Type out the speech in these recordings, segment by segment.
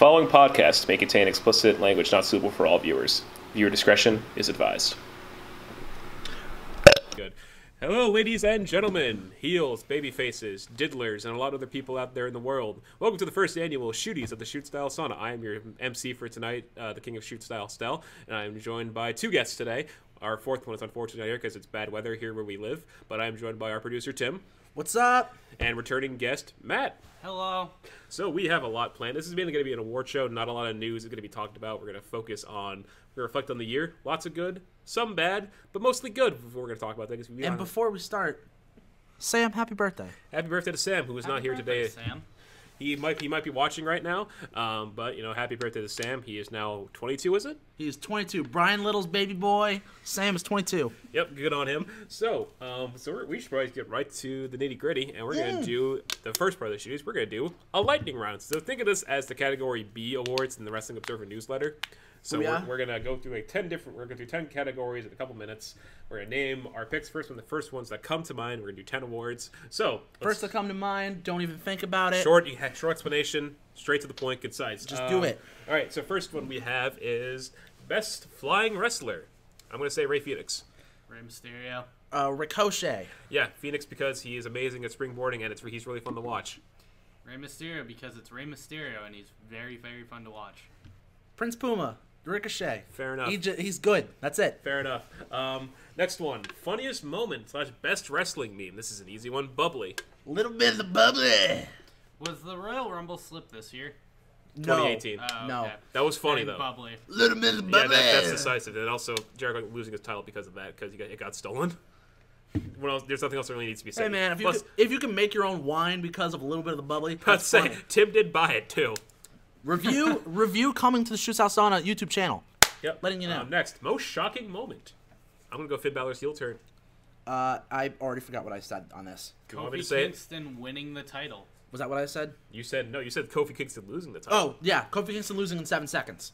following podcast may contain explicit language not suitable for all viewers. Viewer discretion is advised. Good. Hello, ladies and gentlemen, heels, baby faces, diddlers, and a lot of other people out there in the world. Welcome to the first annual Shooties of the Shoot Style Sauna. I am your MC for tonight, uh, the King of Shoot Style Stel, and I am joined by two guests today. Our fourth one is unfortunately not here because it's bad weather here where we live, but I am joined by our producer Tim What's up? and returning guest Matt. Hello. So we have a lot planned. This is mainly going to be an award show. Not a lot of news is going to be talked about. We're going to focus on, we're going to reflect on the year. Lots of good, some bad, but mostly good. Before we're going to talk about things. We And are- before we start, Sam, happy birthday. happy birthday to Sam, who is not here birthday, today. Sam. He might he might be watching right now. Um, but you know, happy birthday to Sam. He is now 22. Is it? He's 22. Brian Little's baby boy. Sam is 22. Yep, good on him. So, um, so we're, we should probably get right to the nitty gritty, and we're gonna do the first part of the shootings. We're gonna do a lightning round. So think of this as the category B awards in the Wrestling Observer newsletter. So Booyah. we're, we're gonna go through like ten different. We're gonna do ten categories in a couple minutes. We're gonna name our picks first. One the first ones that come to mind. We're gonna do ten awards. So First to come to mind, don't even think about it. short, short explanation, straight to the point, concise. Just do it. All right. So first one we have is best flying wrestler. I'm gonna say Rey Fenix. Rey Mysterio. Uh, Ricochet. Yeah, Fenix because he is amazing at springboarding and it's he's really fun to watch. Rey Mysterio because it's Rey Mysterio and he's very, very fun to watch. Prince Puma. Ricochet. Fair enough. He j- he's good. That's it. Fair enough. Um, next one, funniest moment slash best wrestling meme. This is an easy one. Bubbly. Little bit of the bubbly. Was the Royal Rumble slip this year? No. 2018. Oh, No. okay. That was funny And though. Bubbly. Little bit of the Yeah, bubbly. that, that's decisive. And also Jericho losing his title because of that because got, it got stolen. What else? There's nothing else that really needs to be said. Hey man, if you Plus, can, if you can make your own wine because of a little bit of the bubbly, let's that's say funny. Tim did buy it too. Review review coming to the Shoot Style Sauna YouTube channel. Yep. Letting you know. Um, next, most shocking moment. I'm gonna go Finn Balor's heel turn. Uh, I already forgot what I said on this. You want Kofi say? Kingston winning the title. Was that what I said? You said no. You said Kofi Kingston losing the title. Oh yeah, Kofi Kingston losing in seven seconds.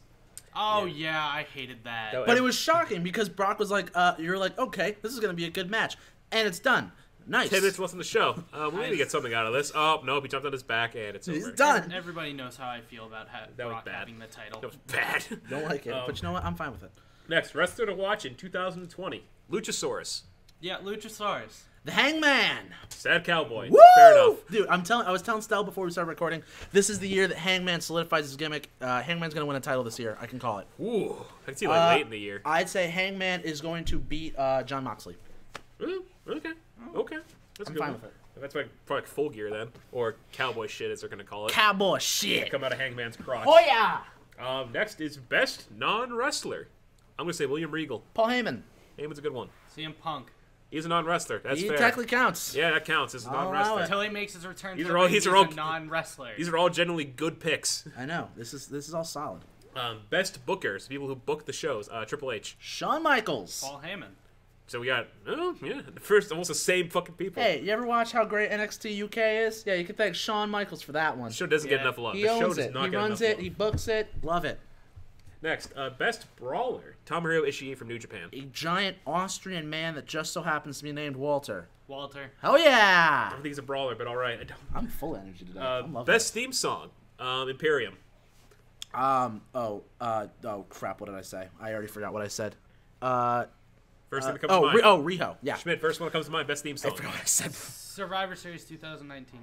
Oh, yeah, I hated that. That- But it was shocking because Brock was like, uh, "You're like, okay, this is gonna be a good match," and it's done. Nice. Ten minutes left in the show. Uh, we need to get something out of this. Oh nope, he jumped on his back and it's He's over. done. Everybody knows how I feel about ha- That was Brock having the title. That was bad. Don't like it, Um, but you know what? I'm fine with it. Next, wrestler to watch in 2020. Luchasaurus. Yeah, Luchasaurus. The Hangman. Sad cowboy. Woo! Fair enough. Dude, I'm telling. I was telling Stel before we started recording. This is the year that Hangman solidifies his gimmick. Uh, Hangman's gonna win a title this year. I can call it. Ooh, I can see like Uh, late in the year. I'd say Hangman is going to beat uh, John Moxley. Ooh, okay, okay. That's a I'm good fine one. with it. That's like probably like full gear then, or cowboy shit as they're gonna call it. Cowboy shit. Come out of Hangman's crotch. Oh yeah. Um, next is best non-wrestler. I'm gonna say William Regal. Paul Heyman. Heyman's a good one. CM Punk. He's a non-wrestler. That's he fair. technically counts. yeah, that counts. It's a I'll allow non-wrestler. Until he makes his return These to are the all- ring, these he's are all- a non-wrestler. These are all generally good picks. I know. This is this is all solid. Um, best bookers, people who book the shows. Uh, Triple H. Shawn Michaels. Paul Heyman. So we got, oh yeah, the first almost the same fucking people. Hey, you ever watch how great NXT UK is? Yeah, you can thank Shawn Michaels for that one. The show doesn't get enough love. He the show owns does it. not He get runs enough it. love. He books it. Love it. Next, uh, best brawler, Tomohiro Ishii from New Japan. A giant Austrian man that just so happens to be named Walter. Walter. Hell yeah! I don't think he's a brawler, but all right. I don't- I'm full of energy today. Uh, I'm loving best theme song, um, Imperium. Um. Oh. Uh. Oh crap! What did I say? I already forgot what I said. Uh. First uh, thing that comes oh. to mind. Ri- oh. Riho. Yeah. Schmidt, first one that comes to mind, best theme I song. forgot what I said. Survivor Series 2019.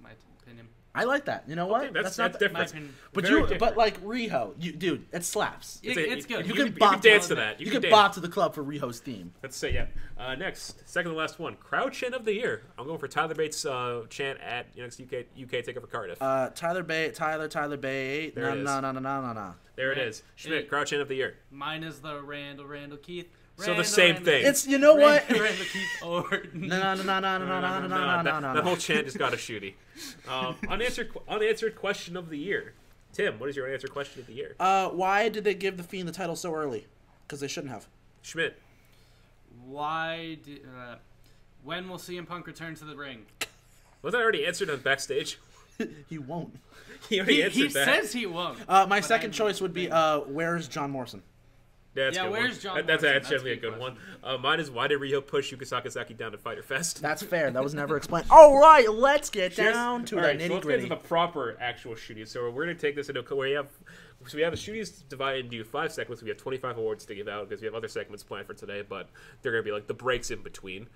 My opinion. I like that. You know what? Okay, that's, not that's, the- different. opinion. But you. different. But like Riho, you dude, it slaps. It- a- it's good. You You, can can, bop dance to to that. You, You, can, can bop to the club for Riho's theme. Let's say yeah. Uh, next, second to last one, crowd chant of the year. I'm going for Tyler Bates' uh, chant at NXT UK UK Takeover Cardiff. Uh, Tyler Bay, Tyler, Tyler Bay. There No, it is. no, no, no, no, no, no. there it Right. is. Schmidt, It- crowd chant of the year. Mine is the Randall Randall Keith. So the same thing. It's you know what? Randall, Randall Keith Orton. No, no, no, no, no, no, no, no, no, no, that, no, no, whole chant just got a shooty. Um, unanswered, unanswered question of the year. Tim, what is your unanswered question of the year? Uh, why did they give the Fiend the title so early? Because they shouldn't have. Schmidt, Why did? Uh, when will CM Punk return to the ring? was that already answered on backstage? he won't. He already He, answered he that. says he won't. Uh, my second I- choice would be uh, where's John Morrison? That's Yeah, a good where's one. John That- That's Morrison? actually That's a a good good one. Uh, mine is why did Riho push Yuka Sakazaki down to Fyter Fest? That's fair. That was never explained. All right, let's get Cheers. down to All the so nitty let's get gritty. to the proper actual shooties. So we're gonna take this into where we have. So we have the shooties divided into five segments. We have 25 awards to give out because we have other segments planned for today, but they're gonna be like the breaks in between.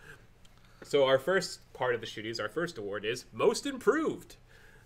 So our first part of the shooties, our first award is most improved.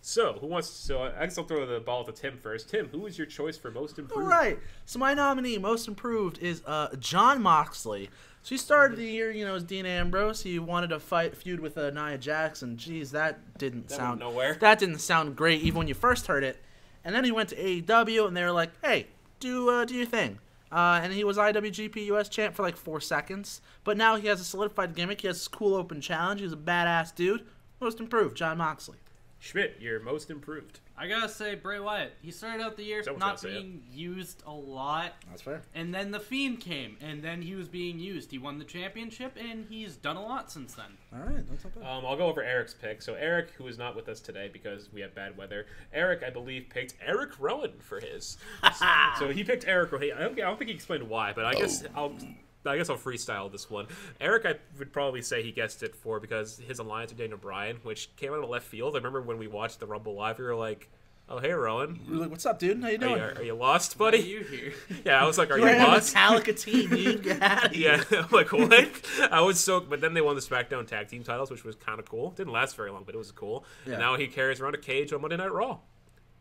So who wants? So I guess I'll throw the ball to Tim first. Tim, who is your choice for most improved? right. So my nominee, most improved, is uh, John Moxley. So he started the year, you know, as Dean Ambrose. He wanted to fight feud with uh, Nia Jackson. Jeez, that didn't That sound nowhere. That didn't sound great even when you first heard it. And then he went to AEW, and they were like, "Hey, do uh, do your thing." Uh, and he was IWGP US champ for like four seconds. But now he has a solidified gimmick. He has this cool open challenge. He's a badass dude. Most improved, John Moxley. Schmidt, you're most improved. I gotta say, Bray Wyatt. He started out the year Someone's not gotta it. being used a lot, That's fair. and then the Fiend came, and then he was being used. He won the championship, and he's done a lot since then. All right, that's not bad. Um, I'll go over Eric's pick. So Eric, who is not with us today because we have bad weather, Eric, I believe, picked Eric Rowan for his. so, so he picked Eric Rowan. I don't, I don't think he explained why, but I guess I'll. I guess I'll freestyle this one. Eric, I would probably say he guessed it for because his alliance with Daniel Bryan, which came out of left field. I remember when we watched the Rumble live, we were like, "Oh, hey, Rowan, You're like, "What's up, dude? How you are doing?" you, are you lost, What are buddy?" you here? Yeah, I was like, "Are you You're in a lost?" Metallica team, dude. Get out of here. Yeah, I'm like what? I was so, but then they won the SmackDown Tag Team titles, which was kind of cool. Didn't last very long, but it was cool. Yeah. And now he carries around a cage on Monday Night Raw.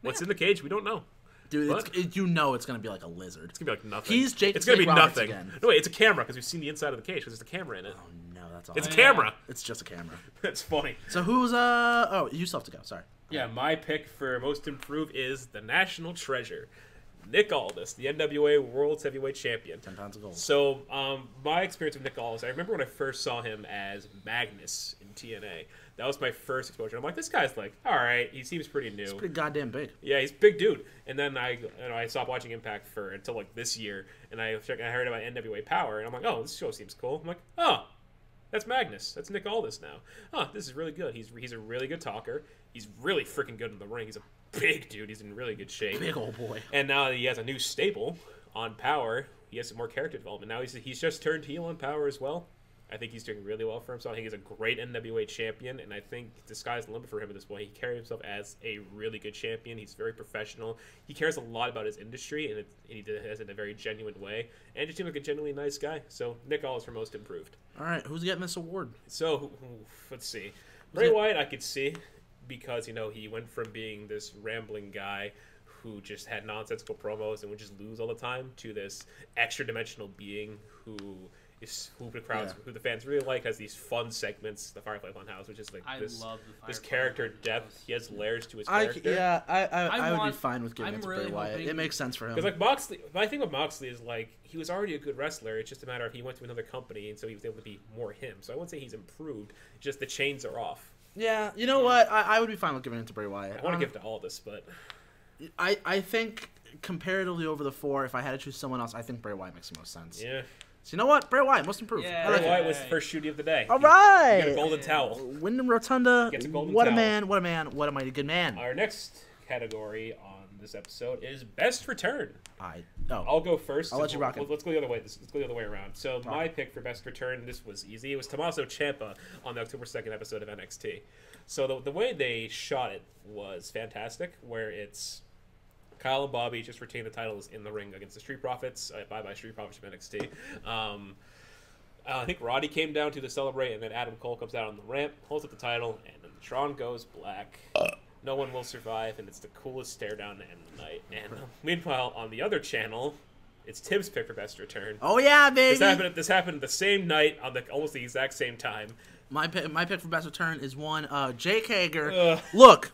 What's in the cage? We don't know. Dude, it's, it, you know it's gonna be like a lizard. It's gonna be like nothing. He's Jake It's gonna be Roberts nothing. again. No wait, it's a camera because we've seen the inside of the cage because there's a camera in it. Oh no, that's all. It's a camera. It's just a camera. That's funny. So who's uh? Oh, you still have to go. Sorry. Yeah, my pick for most improved is the national treasure, Nick Aldis, the NWA World Heavyweight Champion. Ten pounds of gold. So, um, my experience with Nick Aldis, I remember when I first saw him as Magnus in TNA. That was my first exposure. I'm like, this guy's like, all right, he seems pretty new. He's pretty goddamn big. Yeah, he's a big dude. And then I, you know, I stopped watching Impact for until like this year, and I checked, I heard about NWA Power, and I'm like, oh, this show seems cool. I'm like, oh, that's Magnus. That's Nick Aldis now. Oh, this is really good. He's he's a really good talker. He's really freaking good in the ring. He's a big dude. He's in really good shape. Big old boy. And now he has a new stable on Power, he has some more character development. Now he's he's just turned heel on Power as well. I think he's doing really well for himself. I think he's a great NWA champion, and I think the sky's the limit for him at this point. He carries himself as a really good champion. He's very professional. He cares a lot about his industry, and, it, and he does it in a very genuine way. And just seems like a genuinely nice guy. So Nick Aldis for most improved. All right, who's getting this award? So let's see. Bray Wyatt, I could see because you know he went from being this rambling guy who just had nonsensical promos and would just lose all the time to this extra dimensional being who is who the crowds Yeah. who the fans really like has these fun segments, the Firefly Funhouse, which is like I this love the this character Funhouse. depth. He has layers to his I character. yeah, I I, I, I would be fine with giving I'm it to really Bray Wyatt. hoping- It makes sense for him. Because like Moxley, my thing with Moxley is like he was already a good wrestler. It's just a matter of he went to another company, and so he was able to be more him. So I wouldn't say he's improved. Just the chains are off. yeah, you know what? I, I would be fine with giving it to Bray Wyatt. I want Um, to give it to Aldis, but I I think comparatively over the four, if I had to choose someone else, I think Bray Wyatt makes the most sense. yeah. So you know what? Bray Wyatt, most improved. Yeah. Bray. Wyatt was the first shooty of the day. All right. he got a golden towel. Wyndham Rotunda. Gets a golden what a man! What a man! What a mighty good man. Our next category on this episode is best return. I oh I'll go 1st I'll let you rock it. Let's go the other way. Let's go the other way around. So my pick for best return, this was easy. It was Tommaso Ciampa on the October second episode of NXT. So the, the way they shot it was fantastic. Where it's Kyle and Bobby just retain the titles in the ring against the Street Profits. Uh, bye bye Street Profits from NXT. Um, uh, I think Roddy came down to the celebrate, and then Adam Cole comes out on the ramp, holds up the title, and then the Tron goes black. No one will survive, and it's the coolest stare down to end the night. And uh, meanwhile, on the other channel, it's Tim's pick for best return. oh yeah, baby! This happened. This happened the same night on the almost the exact same time. My pick, my pick for best return is one uh, Jake Hager. Ugh. Look,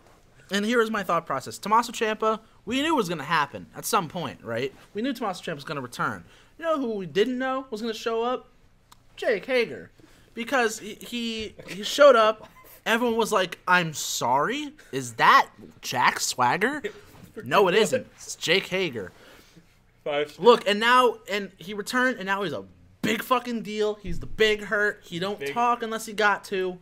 and here is my thought process. Tommaso Ciampa, we knew was going to happen at some point, right? We knew Tommaso Ciampa was going to return. You know who we didn't know was going to show up? Jake Hager, because he, he he showed up. Everyone was like, "I'm sorry, is that Jack Swagger?" No, it isn't. It's Jake Hager. Five. Look, and now and he returned, and now he's a big fucking deal. He's the big hurt. He don't Big- talk unless he got to.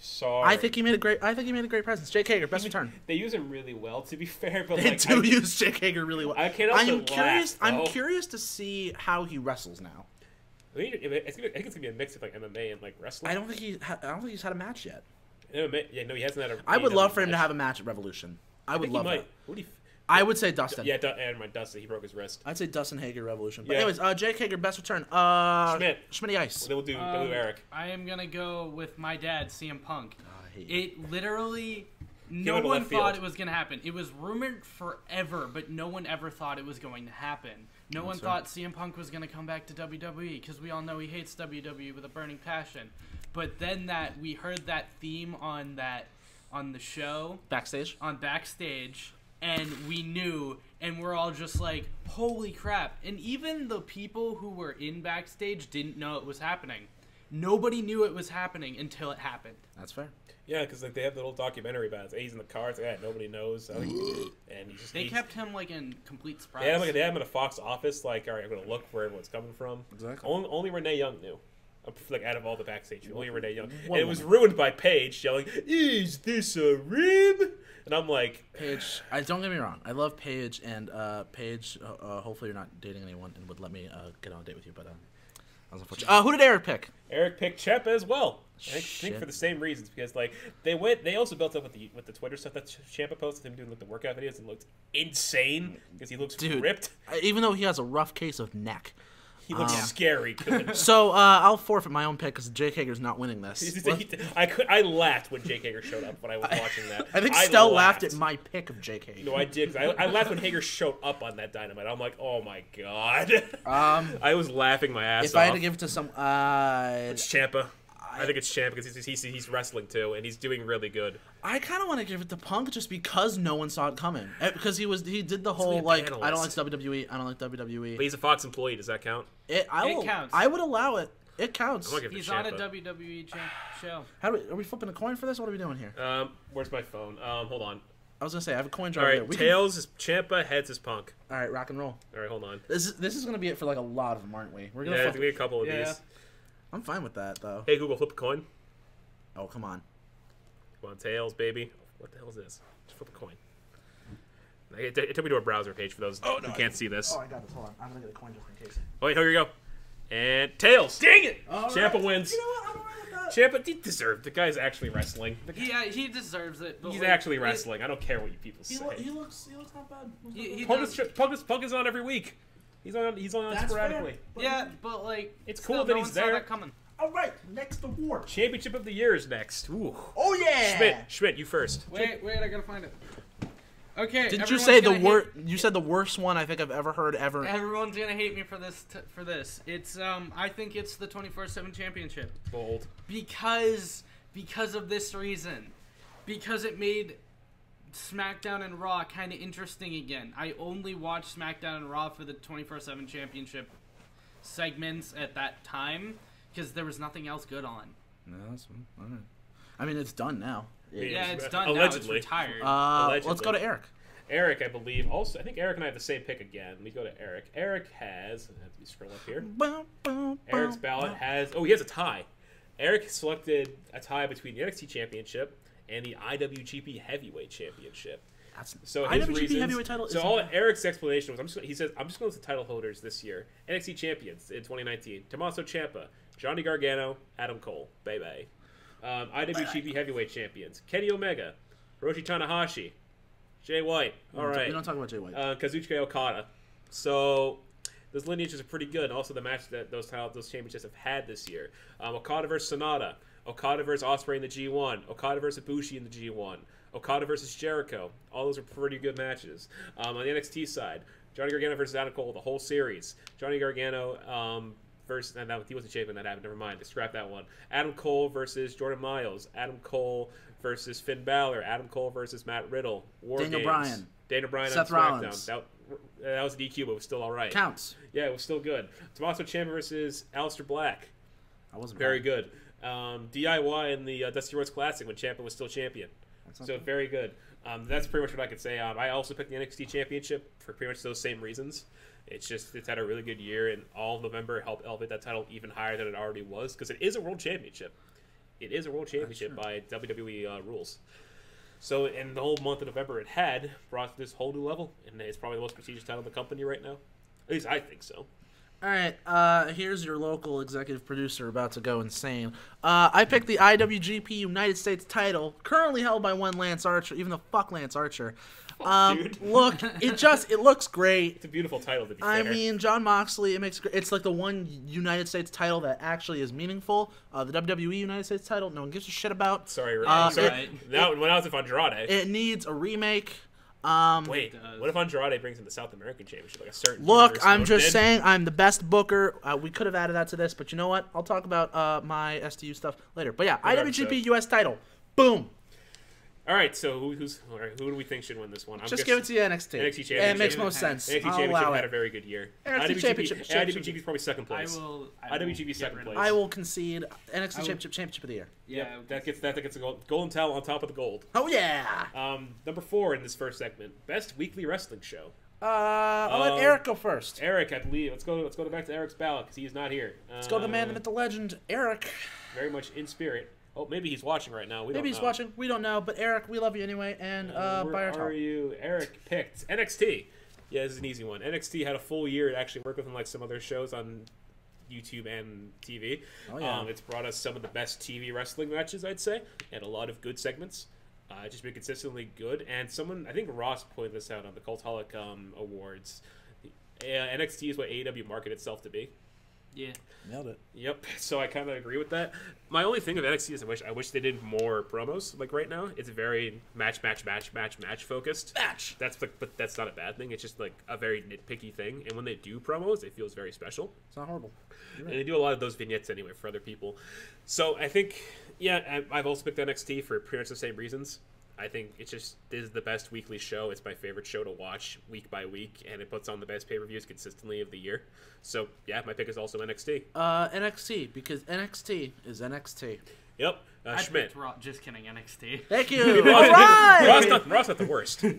Sorry. I think he made a great. I think he made a great presence. Jake Hager, best return. they use him really well, to be fair. But They like, do I, use Jake Hager really well. I can't. I'm curious. laugh, I'm curious to see how he wrestles now. I think it's gonna, I think it's gonna be a mix of like MMA and like wrestling. I don't think he. Ha- I don't think he's had a match yet. MMA, yeah, no, he hasn't had a. I would love for him to have a match at Revolution. I I would he love might. that. Who do you? I would say Dustin. Yeah, Du- and my Dustin, he broke his wrist. I'd say Dustin Hager Revolution. But Yeah. anyways, uh, Jake Hager best return. Uh, Schmidt. Schmitty Ice. Then we'll do, then we'll Um, do Eric. I am gonna go with my dad, CM Punk. I hate you. It literally, no out of one left thought field. it was gonna happen. It was rumored forever, but no one ever thought it was going to happen. No one sir. thought CM Punk was gonna come back to WWE because we all know he hates WWE with a burning passion. But then that we heard that theme on that on the show Backstage. on backstage and we knew and we're all just like holy crap and even the people who were in backstage didn't know it was happening nobody knew it was happening until it happened That's fair. Yeah, because like they have the little documentary about it. He's in the car. It's like, yeah, nobody knows. I think, and he just they kept him like in complete surprise They had him, like, they had him in a Fox office. Like, all right, I'm gonna look where everyone's coming from. Exactly. Only, only Renee Young knew. Uh, Like out of all the backstage, only Renee Young. And it was ruined by Paige yelling, "Is this a rib?" And I'm like, Paige, I don't get me wrong. I love Paige, and uh, Paige. Uh, uh, hopefully, you're not dating anyone and would let me uh, get on a date with you. But uh, that was unfortunate. Uh, who did Eric pick? Eric picked Ciampa as well. I think, for the same reasons because like they went, they also built up with the with the Twitter stuff that Ciampa posted him doing like the workout videos and looked insane because he looks Dude. ripped. Even though he has a rough case of neck. He looks Um, scary. Good. So uh, I'll forfeit my own pick because Jake Hager's not winning this. I could I laughed when Jake Hager showed up when I was watching that. I think Stel laughed laughed at my pick of Jake Hager. No, I did. I, I laughed when Hager showed up on that dynamite. I'm like, oh my god. Um, I was laughing my ass if off. I had to give it to some, uh, it's Ciampa. I, think it's Champ because he's, he's, he's wrestling too, and he's doing really good. I kind of want to give it to Punk just because no one saw it coming. Eh, Because he was he did the whole a like I don't like. WWE, I don't like WWE. But he's a Fox employee. Does that count? It, I It will, counts. I would allow it. It counts. I'm gonna give it he's to on a Ciampa. wwe cha- show How do we, are we flipping a coin for this? What are we doing here? Um, where's my phone? Um, hold on. I was gonna say I have a coin All jar right, here. We can- tails is Ciampa, heads is Punk. all right, rock and roll. All right, hold on. This is this is gonna be it for like a lot of them, aren't we? We're gonna. Yeah, flip we get a couple of Yeah. these. I'm fine with that though. Hey Google, flip a coin. Oh come on. Come on, tails, baby. What the hell is this? Just flip a coin. It, it took me to a browser page for those Oh, no, who I- can't see this. Oh, I got this. Hold on. I'm gonna get a coin just in case. Oh, wait, here we go. And tails. Dang it! All Ciampa right. wins. You know what? I'm alright with that. Ciampa he deserved. The guy's actually wrestling. The guy- he, uh, he deserves it but he's like, actually it- wrestling. I don't care what you people He, say. lo- he looks. He looks not bad. Looks He- he bad. Punk is, Punk, is, Punk is on every week. He's on. He's on That's sporadically. fair. But- yeah but like It's cool that no he's one saw there. that coming All right. Next award. Championship of the year is next. Ooh. Oh yeah. Schmidt, Schmidt, you first. wait wait i gotta find it okay Didn't you say the gonna hate- worst? You said the worst one I think I've ever heard ever. Everyone's gonna hate me for this. T- for this, it's um. I think it's the twenty four seven championship Bold. because because of this reason, because it made SmackDown and Raw kind of interesting again. I only watched SmackDown and Raw for the twenty four seven championship segments at that time because there was nothing else good on. No, that's all right. I mean, it's done now. Yeah, Yeah, it's- it's done allegedly. now. It's retired. Uh, let's go to Eric. Eric, I believe. Also, I think Eric and I have the same pick again. Let me go to Eric. Eric has. I have to scroll up here. Eric's ballot has. Oh, he has a tie. Eric selected a tie between the NXT Championship and the IWGP Heavyweight Championship. That's, So his IWGP reasons, heavyweight title. So all Eric's explanation was, I'm just, he says, I'm just going to the title holders this year. NXT champions in 2019: Tommaso Ciampa, Johnny Gargano, Adam Cole, Bay Bay. Um, IWGP heavyweight champions: Kenny Omega, Hiroshi Tanahashi, Jay White. All right, We don't talk about Jay White. uh, Kazuchika Okada. So those lineages are pretty good. Also, the match that those title, those championships have had this year: um, Okada versus Sanada, Okada versus Ospreay in the G1, Okada versus Ibushi in the G1, Okada versus Jericho. All those are pretty good matches. Um, on the NXT side, Johnny Gargano versus Adam Cole, the whole series. Johnny Gargano. Um, Versus, and that, he wasn't when that happened. Never mind. Scrap that one. Adam Cole versus Jordan Myles. Adam Cole versus Finn Balor. Adam Cole versus Matt Riddle. War Daniel Games. Bryan. Daniel Bryan Seth on SmackDown. Rollins. That, that was a DQ, but it was still all right. Counts. Yeah, it was still good. Tommaso Ciampa versus Aleister Black. I wasn't Very bad. good. Um, DIY in the uh, Dusty Rhodes Classic when Ciampa was still champion. So bad. very good. Um, that's pretty much what I could say. Um, I also picked the NXT Championship for pretty much those same reasons. It's just it's had a really good year, and all of November helped elevate that title even higher than it already was because it is a world championship. it is a world championship by WWE uh, rules. So, in the whole month of November, it had brought this whole new level, and it's probably the most prestigious title in the company right now. At least I think so. All right, uh, here's your local executive producer about to go insane. Uh, I picked the IWGP United States title, currently held by one Lance Archer, even the fuck Lance Archer. Um, look, it just it looks great. It's a beautiful title to be I fair. mean, John Moxley. It makes it's like the one United States title that actually is meaningful. Uh, the WWE United States title, no one gives a shit about. sorry, uh, sorry. it- now, when I was with Andrade, It needs a remake. Um, wait, what if Andrade brings in the South American Championship, like a certain? Look, I'm just did? saying I'm the best booker. Uh, we could have added that to this, but you know what? I'll talk about uh, my STU stuff later. But yeah, Good IWGP episode. US title. Boom. All right, so who, who's all right, who do we think should win this one? I'm Just give it to you NXT. NXT Yeah, it makes most sense. NXT I'll Championship allow had a it. very good year. NXT IWGP, Championship- IWGP is probably second I place. will. I IWGP will get second rid of place. I will concede NXT I will- Championship Championship of the year. Yeah. Yep, that gets that, that gets a gold, golden towel on top of the gold. Oh yeah. Um, number four in this first segment, best weekly wrestling show. Uh, I'll Um, let Eric go first. Eric, I believe. Let's go. Let's go back to Eric's ballot because he is not here. Let's go to the man, the myth, the legend, Eric. Very much in spirit. Oh, maybe he's watching right now. We Maybe he's know. watching. We don't know, but Eric, we love you anyway, and uh, Where buy our are you? Eric picked NXT. Yeah, this is an easy one. NXT had a full year to actually work with him like some other shows on YouTube and TV. Oh, yeah. Um, it's brought us some of the best TV wrestling matches, I'd say, and a lot of good segments. Uh, it's just been consistently good. And someone, I think Ross pointed this out on the Cultaholic um, Awards. Uh, NXT is what AEW marketed itself to be. Yeah. Nailed it. Yep. So I kind of agree with that. My only thing of NXT is I wish I wish they did more promos. Like right now, it's very match, match, match, match, match focused. Match. That's like, but that's not a bad thing. It's just like a very nitpicky thing. And when they do promos, it feels very special. It's not horrible. And they do a lot of those vignettes anyway for other people. So I think, yeah, I- I've also picked NXT for pretty much the same reasons. I think it's just this is the best weekly show. It's my favorite show to watch week by week, and it puts on the best pay per views consistently of the year. So yeah, my pick is also NXT. Uh, NXT because NXT is NXT. Yep, uh, I Schmidt. Raw. Just kidding. NXT. Thank you. Raw's, All right. Raw's not, Raw's not the worst. Woo!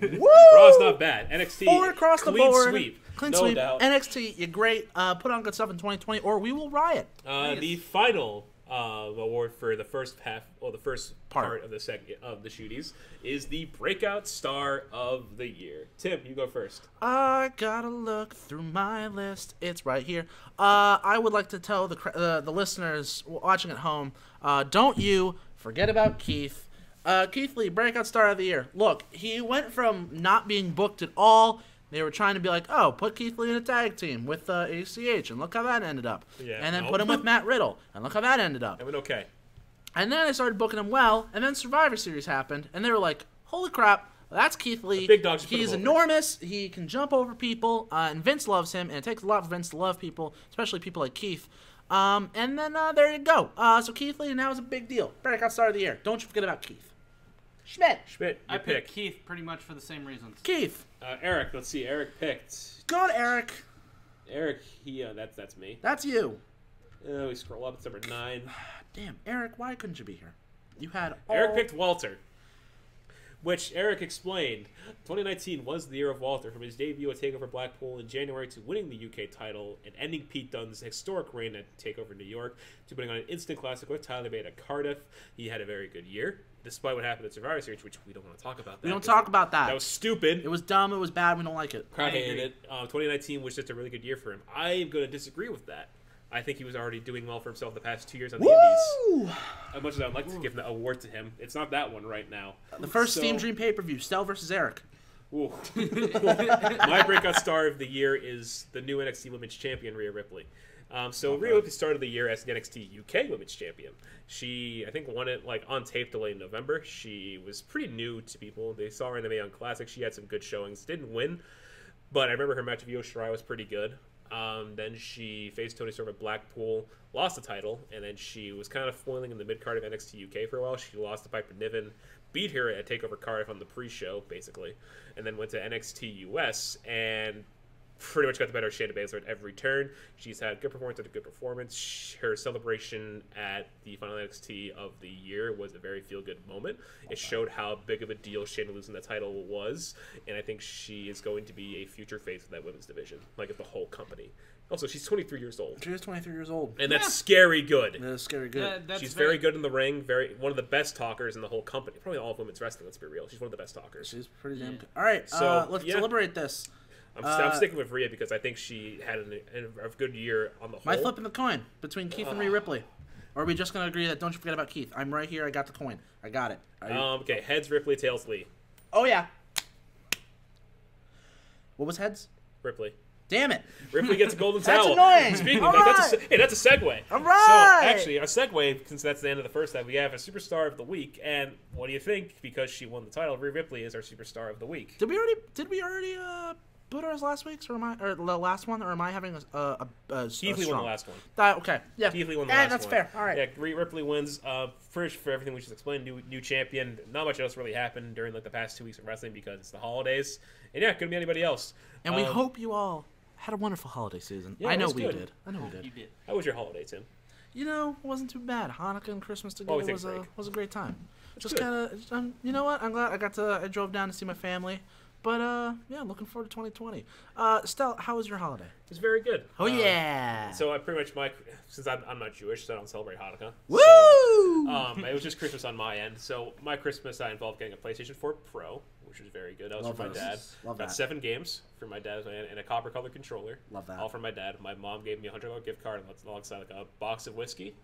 Raw's not bad. NXT Four across the clean board. sweep, Clean no sweep. doubt. NXT, you're great. Uh, put on good stuff in 2020, or we will riot. Uh, Please. the final uh, award for the first half, or the first part, Part. of the segment of the shooties, is the breakout star of the year. Tim, you go first. I gotta look through my list. It's right here. Uh, I would like to tell the uh, the listeners watching at home, uh, don't you forget about Keith. Uh, Keith Lee, breakout star of the year. Look, he went from not being booked at all. They were trying to be like, oh, put Keith Lee in a tag team with uh, ACH, and look how that ended up. Yeah. And then Nope. put him with Matt Riddle, and look how that ended up. I went okay. And then they started booking him well, and then Survivor Series happened, and they were like, "Holy crap, that's Keith Lee! big dog He's him over." enormous. He can jump over people, uh, and Vince loves him, and it takes a lot for Vince to love people, especially people like Keith." Um, and then uh, there you go. Uh, so Keith Lee now is a big deal. Breakout star of the year. Don't you forget about Keith. Schmidt. Schmidt, I your picked pick. Keith pretty much for the same reasons. Keith. Uh, Eric, let's see. Eric picked. Good, Eric. Eric, he, uh, that's that's me. That's you. Uh, we scroll up. It's number nine. Damn, Eric. Why couldn't you be here? You had all... Eric picked Walter, which Eric explained. 2019 was the year of Walter, from his debut at Takeover Blackpool in January to winning the UK title and ending Pete Dunne's historic reign at Takeover New York to putting on an instant classic with Tyler Bate at Cardiff. He had a very good year, despite what happened at Survivor Series, which we don't want to talk about. That We don't talk about that. That was stupid. It was dumb. It was bad. We don't like it. Crowd hated it. Um, 2019 was just a really good year for him. I am going to disagree with that. I think he was already doing well for himself the past two years on the Indies. Woo! As much as I'd like to give the award to him, it's not that one right now. The first So- Steam Dream pay per view, Stell versus Eric. My breakout star of the year is the new NXT Women's Champion Rhea Ripley. Um, so Rhea Ripley started the year as NXT UK Women's Champion. She, I think, won it like on tape delay in November. She was pretty new to people. They saw her in the Mae Young Classic. She had some good showings. Didn't win, but I remember her match with Io Shirai was pretty good. Um, then she faced Toni Storm at Blackpool, lost the title, and then she was kind of foiling in the mid card of NXT UK for a while. She lost to Piper Niven, beat her at Takeover Cardiff on the pre-show, basically, and then went to NXT US and pretty much got the better of Shayna Baszler at every turn. She's had good performance after good performance. Her celebration at the final NXT of the year was a very feel good moment. It showed how big of a deal Shayna losing the title was, and I think she is going to be a future face of that women's division, like of the whole company. Also, she's 23 years old, She is 23 years old. and that's Yeah. scary good. That is scary good. Yeah, that's She's very good in the ring. Very one of the best talkers in the whole company. Probably all of women's wrestling. Let's be real. She's one of the best talkers. She's pretty damn good. All right, So, uh, let's yeah. deliberate this. I'm, I'm Uh, sticking with Rhea because I think she had an, a good year on the whole. My flipping the coin between Keith and Rhea Ripley. Or are we just gonna agree that don't you forget about Keith? I'm right here. I got the coin. I got it. Um, okay, heads Ripley, tails Lee. oh yeah. What was heads? Ripley. Damn it. Ripley gets a golden That's towel. annoying. Speaking of that, that's a, hey, that's a segue. All right. So actually, a segue since that's the end of the first half, we have a superstar of the week, and what do you think? Because she won the title, Rhea Ripley is our superstar of the week. Did we already? Did we already uh put ours last week's or am I or the last one or am I having a a, a, a Keith Lee won the last one. Uh, okay. Yeah. Keith Lee won the Eh, last that's one. fair. All right. Yeah, Rhea Ripley wins. Uh, first for everything we just explained, new new champion. Not much else really happened during like the past two weeks of wrestling because it's the holidays, and yeah, it couldn't be anybody else. And we Um, hope you all had a wonderful holiday season. Yeah, I it know was we good. did. I know we did. You did. How was your holiday, Tim? You know, it wasn't too bad. Hanukkah and Christmas together Always was a was a great time. Just kind of, um, you know what? I'm glad I got to. I drove down to see my family, but uh, yeah, looking forward to 2020. Uh, Stel, how was your holiday? It's very good. Oh Um, yeah. So I pretty much my since I'm, I'm not Jewish, so I don't celebrate Hanukkah. Woo! So, um, it was just Christmas on my end. So my Christmas I involved getting a PlayStation 4 Pro, which was very good. That was Love for my dad. Love Got that. seven games for my dad and and a copper colored controller. Love that. All from my dad. My mom gave me a hundred dollar gift card and alongside like a box of whiskey.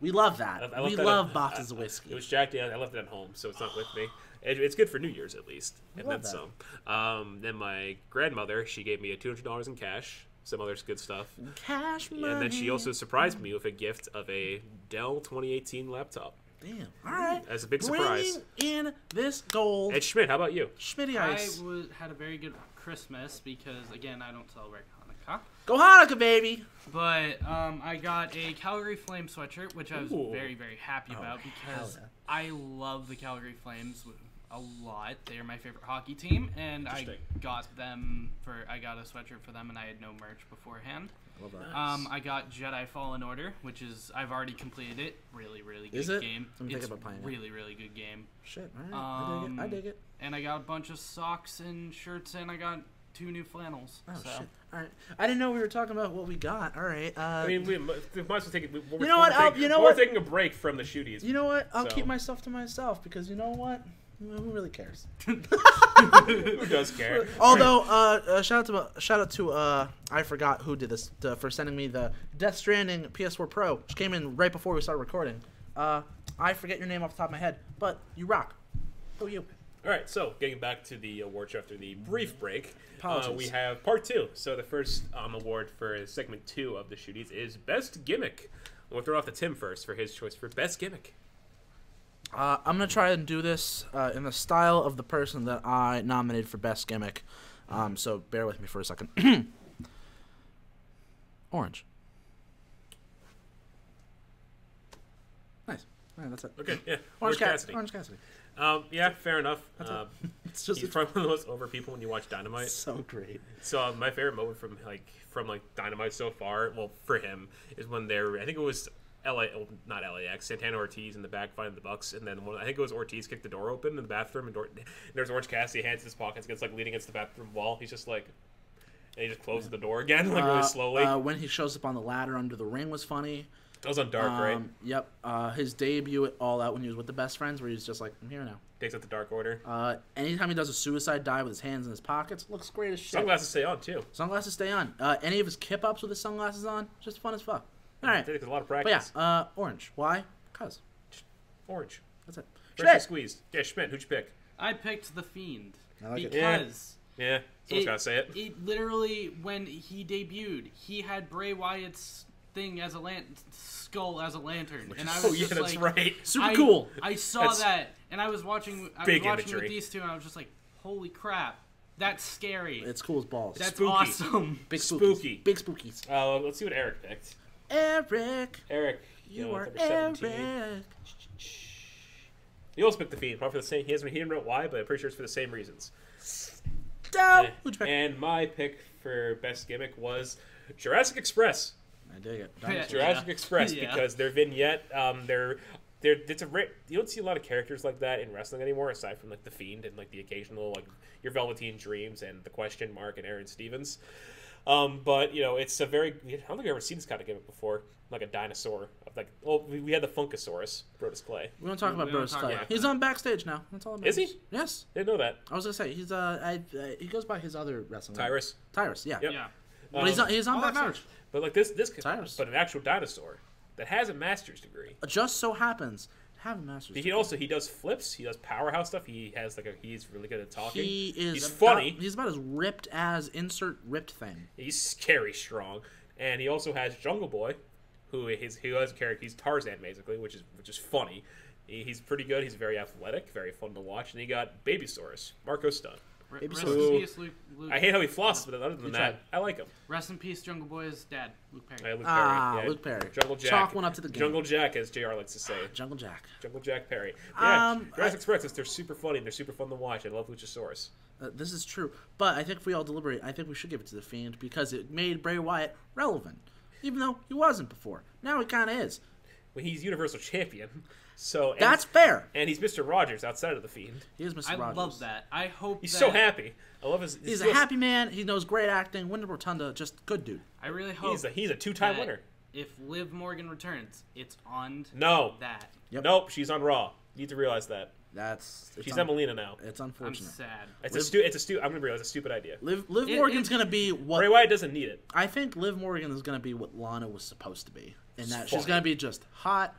we love that. I- I we that love at- boxes I- of whiskey. It was Jack Daniels. I left it at home, so it's not with me. It, it's good for New Year's at least, and love then some. Um, then my grandmother, she gave me a two hundred dollars in cash, some other good stuff, Cash money. and then she also surprised me with a gift of a Dell 2018 laptop Damn. All right. as a big Bringing surprise. in this gold. Ed Schmidt, how about you? Schmitty I was, had a very good Christmas because again I don't celebrate Hanukkah. Go Hanukkah, baby. But um, I got a Calgary Flame sweatshirt, which I was Ooh. very, very happy about because hell I love the Calgary Flames a lot. They are my favorite hockey team, and I got them for I got a sweatshirt for them, and I had no merch beforehand. Love that. Um, I got Jedi Fallen Order, which is I've already completed it. Really, really good Is it? game. I'm thinking it's about playing it. really, really good game. Shit. All right. I dig it. I Um, dig it. And I got a bunch of socks and shirts, and I got two new flannels. Oh so. shit. All right. I didn't know we were talking about what we got. All right. Uh, I mean, we might we might as well take it. We're, You know what, I'll- taking, you know we're what? taking a break from the shooties. you know what? I'll So- keep myself to myself because you know what? Who really cares? Who does care? Although, uh, uh, shout out to shout out to uh, I forgot who did this uh, for sending me the Death Stranding PS4 Pro, which came in right before we started recording. Uh, I forget your name off the top of my head, but you rock. Who you? All right, so getting back to the award show after the brief break, uh, we have part two. So the first um, award for segment two of the shooties is best gimmick. We'll throw off to Tim first for his choice for best gimmick. Uh, I'm gonna try and do this uh, in the style of the person that I nominated for best gimmick. Um, so bear with me for a second. Orange. Nice. All right, that's it. Okay, yeah, Orange, Orange Ca- Cassidy. Orange Cassidy. Um, yeah, fair enough. it. Uh, It's just he's probably one of the most over people when you watch Dynamite. so great. So uh, my favorite moment from like from like Dynamite so far, well for him, is when they're I think it was LA, oh, not LAX, Santana Ortiz in the back fighting the Bucks, and then one, I think it was Ortiz kicked the door open in the bathroom, and, door, and there's Orange Cassidy hands in his pockets, gets like leaning against the bathroom wall. He's just like, and he just closes the door again, like really Uh, slowly. Uh, when he shows up on the ladder under the ring was funny. that was on Dark, right? Um, Yep. Uh, his debut at All Out when he was with the best friends, where he's just like, I'm here now. Takes out the Dark Order. Uh, anytime he does a suicide dive with his hands in his pockets, looks great as shit. Sunglasses stay on too. Sunglasses stay on. Uh, any of his kip ups with his sunglasses on, just fun as fuck. All right. Takes a lot of But practice. yeah, uh, orange. Why? Cause. Orange. That's it. Freshly Schmidt. squeezed. Yeah, Schmidt. Who'd you pick? I picked the Fiend I like it. Yeah. because Yeah, someone's gotta say it. It literally when he debuted, he had Bray Wyatt's thing as a lan- skull as a lantern, and I was Oh yeah, just that's like, right. Super I, cool. I saw That's that, and I was watching. I was big watching imagery. with these two, and I was just like, "Holy crap, that's scary! It's cool as balls. that's spooky. awesome!" big spookies. spooky. Big spookies. Uh, let's see what Eric picked. Eric, Eric, you know, are number 17. Eric. He also picked the Fiend, probably for the same. He hasn't. He didn't know why, but I'm pretty sure it's for the same reasons. Dell. Who'd you pick? And my pick for best gimmick was Jurassic Express. I dig it. Yeah. Jurassic Express Yeah. because their vignette, um, their there it's a ra- you don't see a lot of characters like that in wrestling anymore aside from like the Fiend and like the occasional like your Velveteen Dreams and the Question Mark and Aaron Stevens. Um, but you know it's a very I don't think I've ever seen this kind of gimmick before like a dinosaur like oh we, we had the Funkasaurus Brodus Clay We don't talk We about don't Brodus Clay. about He's on backstage now. That's all. Is he? matters. Yes. didn't know that I was gonna say he's uh, I, uh he goes by his other wrestling. name. Tyrus Tyrus. Yeah. Yep. Yeah. But he's Um, on, he's on backstage. but like this this Tyrus. but an actual dinosaur that has a master's degree Just so happens to have a master's. He also he does flips. He does powerhouse stuff. He has like a he's really good at talking. He is. He's about- funny. He's about as ripped as insert ripped thing. He's scary strong, and he also has Jungle Boy, who is who has a character. He's Tarzan basically, which is which is funny. He, he's pretty good. He's very athletic, very fun to watch. And he got Babysaurus, Marco Stunt. R- Maybe Rest so. in peace, Luke. Luke. I hate how he flosses, but other than He that, tried. I like him. Rest in peace, Jungle Boy's dad, Luke Perry. I, Luke Ah, Perry. Yeah, Luke Perry. Jungle Jack. Chalk one up to the game. Jungle Jack, as Jr. likes to say. Jungle Jack. Jungle Jack Perry. Yeah, Um, Jurassic I- Express. They're super funny. and They're super fun to watch. I love Luchasaurus. Uh, this is true, but I think if we all deliberate, I think we should give it to the Fiend because it made Bray Wyatt relevant, even though he wasn't before. Now he kind of is. Well, he's Universal Champion, so and- That's fair. and he's Mr. Rogers outside of the Fiend. He is Mr. Rogers. I Rogers. love that. I hope He's that, so happy. I love his. He's his a happy man. He knows great acting. Wyndham Rotunda, just good dude. I really hope He's a he's a two time winner. If Liv Morgan returns, it's on No, that. Yep. nope. She's on Raw. You need to realize that That's she's un- Emelina now. It's I'm unfortunate. sad. It's a Liv- stu- It's a stu- I'm gonna be real. It's a stupid idea. Liv, Liv It- Morgan's it- gonna be Bray what Wyatt doesn't need it. I think. Liv Morgan is gonna be what Lana was supposed to be, and that It's she's gonna be just hot,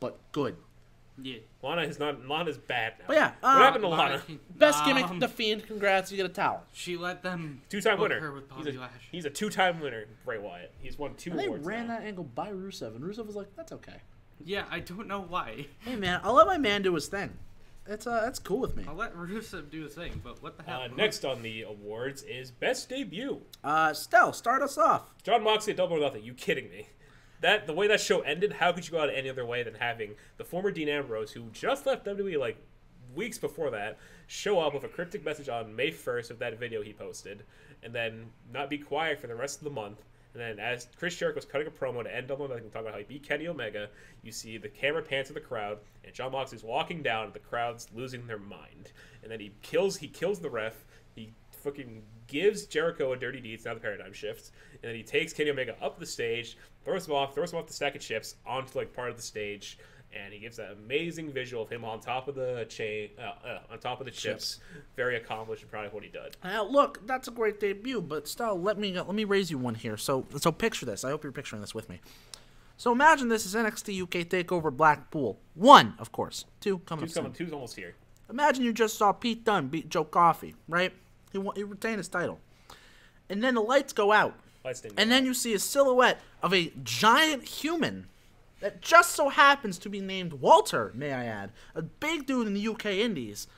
but good. Yeah. Lana is not. Lana's bad now. But yeah, what uh, happened to Lana? Best gimmick, Um, the Fiend. Congrats, you get a towel. She let them Two time book winner. Her with He's a, Lash. he's a two time winner. Bray Wyatt. He's won two And they ran now. that angle by Rusev, and Rusev was like, "That's okay." Yeah, I don't know why. Hey man, I'll let my man do his thing. It's uh, that's cool with me. I'll let Rusev do his thing, but what the hell? Uh, next on the awards is best debut. Uh, Stel, start us off. John Moxley at Double or Nothing. You kidding me? That the way that show ended. How could you go out any other way than having the former Dean Ambrose, who just left WWE like weeks before that, show up with a cryptic message on May first of that video he posted, and then not be quiet for the rest of the month. And then as Chris Jericho was cutting a promo to end Double Nothing, talking about how he beat Kenny Omega, you see the camera pan to the crowd, and John Moxley's walking down, and the crowd's losing their mind. And then he kills he kills the ref. He fucking gives Jericho a dirty deed. It's now the paradigm shift, and then he takes Kenny Omega up the stage, throws him off, throws him off the stack of chips onto like part of the stage, and he gives that amazing visual of him on top of the chain, uh, uh, on top of the chips. Very accomplished and proud of what he did. Now, look, that's a great debut, but Stel, let me let me raise you one here. So, so picture this. I hope you're picturing this with me. So imagine this is NXT UK Takeover Blackpool. One, of course. Two coming Two's up soon. Two's almost here. Imagine you just saw Pete Dunne beat Joe Coffey, right? He, won, he retained his title. And then the lights go out. Lights And then you see a silhouette of a giant human that just so happens to be named Walter, may I add. A big dude in the UK Indies.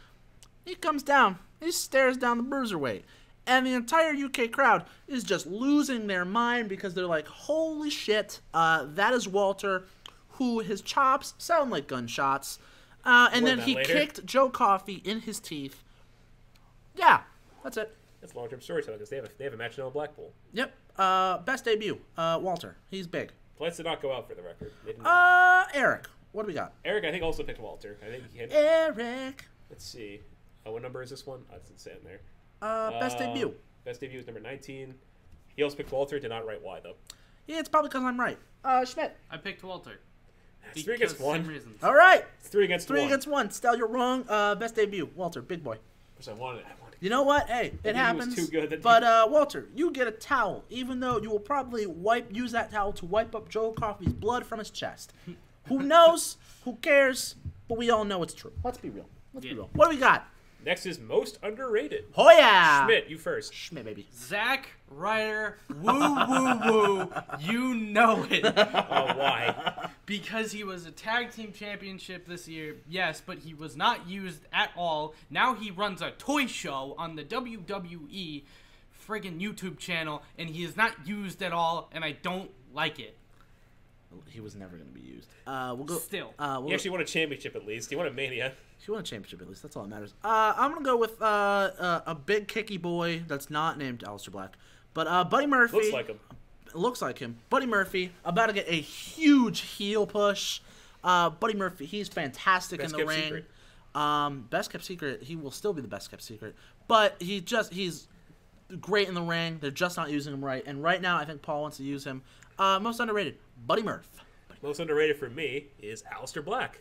He comes down, he stares down the bruiserweight. And the entire UK crowd is just losing their mind because they're like, holy shit, uh, that is Walter, who his chops sound like gunshots. Uh, and More then he later. kicked Joe Coffey in his teeth. Yeah, that's it. That's long term storytelling because they have a, they have a match now in Blackpool. Yep. Uh, best debut, uh, Walter. He's big. Lights did not go out for the record. They Uh, Eric, what do we got? Eric, I think also picked Walter. I think he had. Eric. Let's see. Uh, what number is this one? Oh, it doesn't say in there. Uh, best Uh, debut. Best debut is number 19. He also picked Walter. Did not write why though. Yeah, it's probably because I'm right. Uh, Schmidt. I picked Walter. It's three against one. Reasons. All right, It's three against three one. against one. Stel, you're wrong. Uh, best debut, Walter, big boy. Which I wanted. I wanted. You know what? Hey, it he was happens. too good that- But uh, Walter, you get a towel, even though you will probably wipe use that towel to wipe up Joe Coffey's blood from his chest. Who knows? Who cares? But we all know it's true. Let's be real. Let's be real. What do we got? Next is most underrated. Oh yeah, Schmidt, you first. Schmidt, baby. Zack Ryder, woo woo woo, you know it. Oh, why? Because he was a tag team championship this year, yes, but he was not used at all. Now he runs a toy show on the WWE friggin' YouTube channel, and he is not used at all, and I don't like it. He was never going to be used. Uh, we'll go. Still. uh, we'll He actually won a championship at least. He won a Mania. He won a championship at least. That's all that matters. Uh, I'm gonna go with uh, uh, a big kicky boy that's not named Aleister Black, but uh, Buddy Murphy Looks like him. looks like him. Buddy Murphy about to get a huge heel push. Uh, Buddy Murphy, he's fantastic Best in the kept ring. secret. Um, best kept secret. He will still be the best kept secret, but he just he's great in the ring. They're just not using him right, and right now I think Paul wants to use him. Uh, most underrated, Buddy Murphy. Most underrated for me is Aleister Black.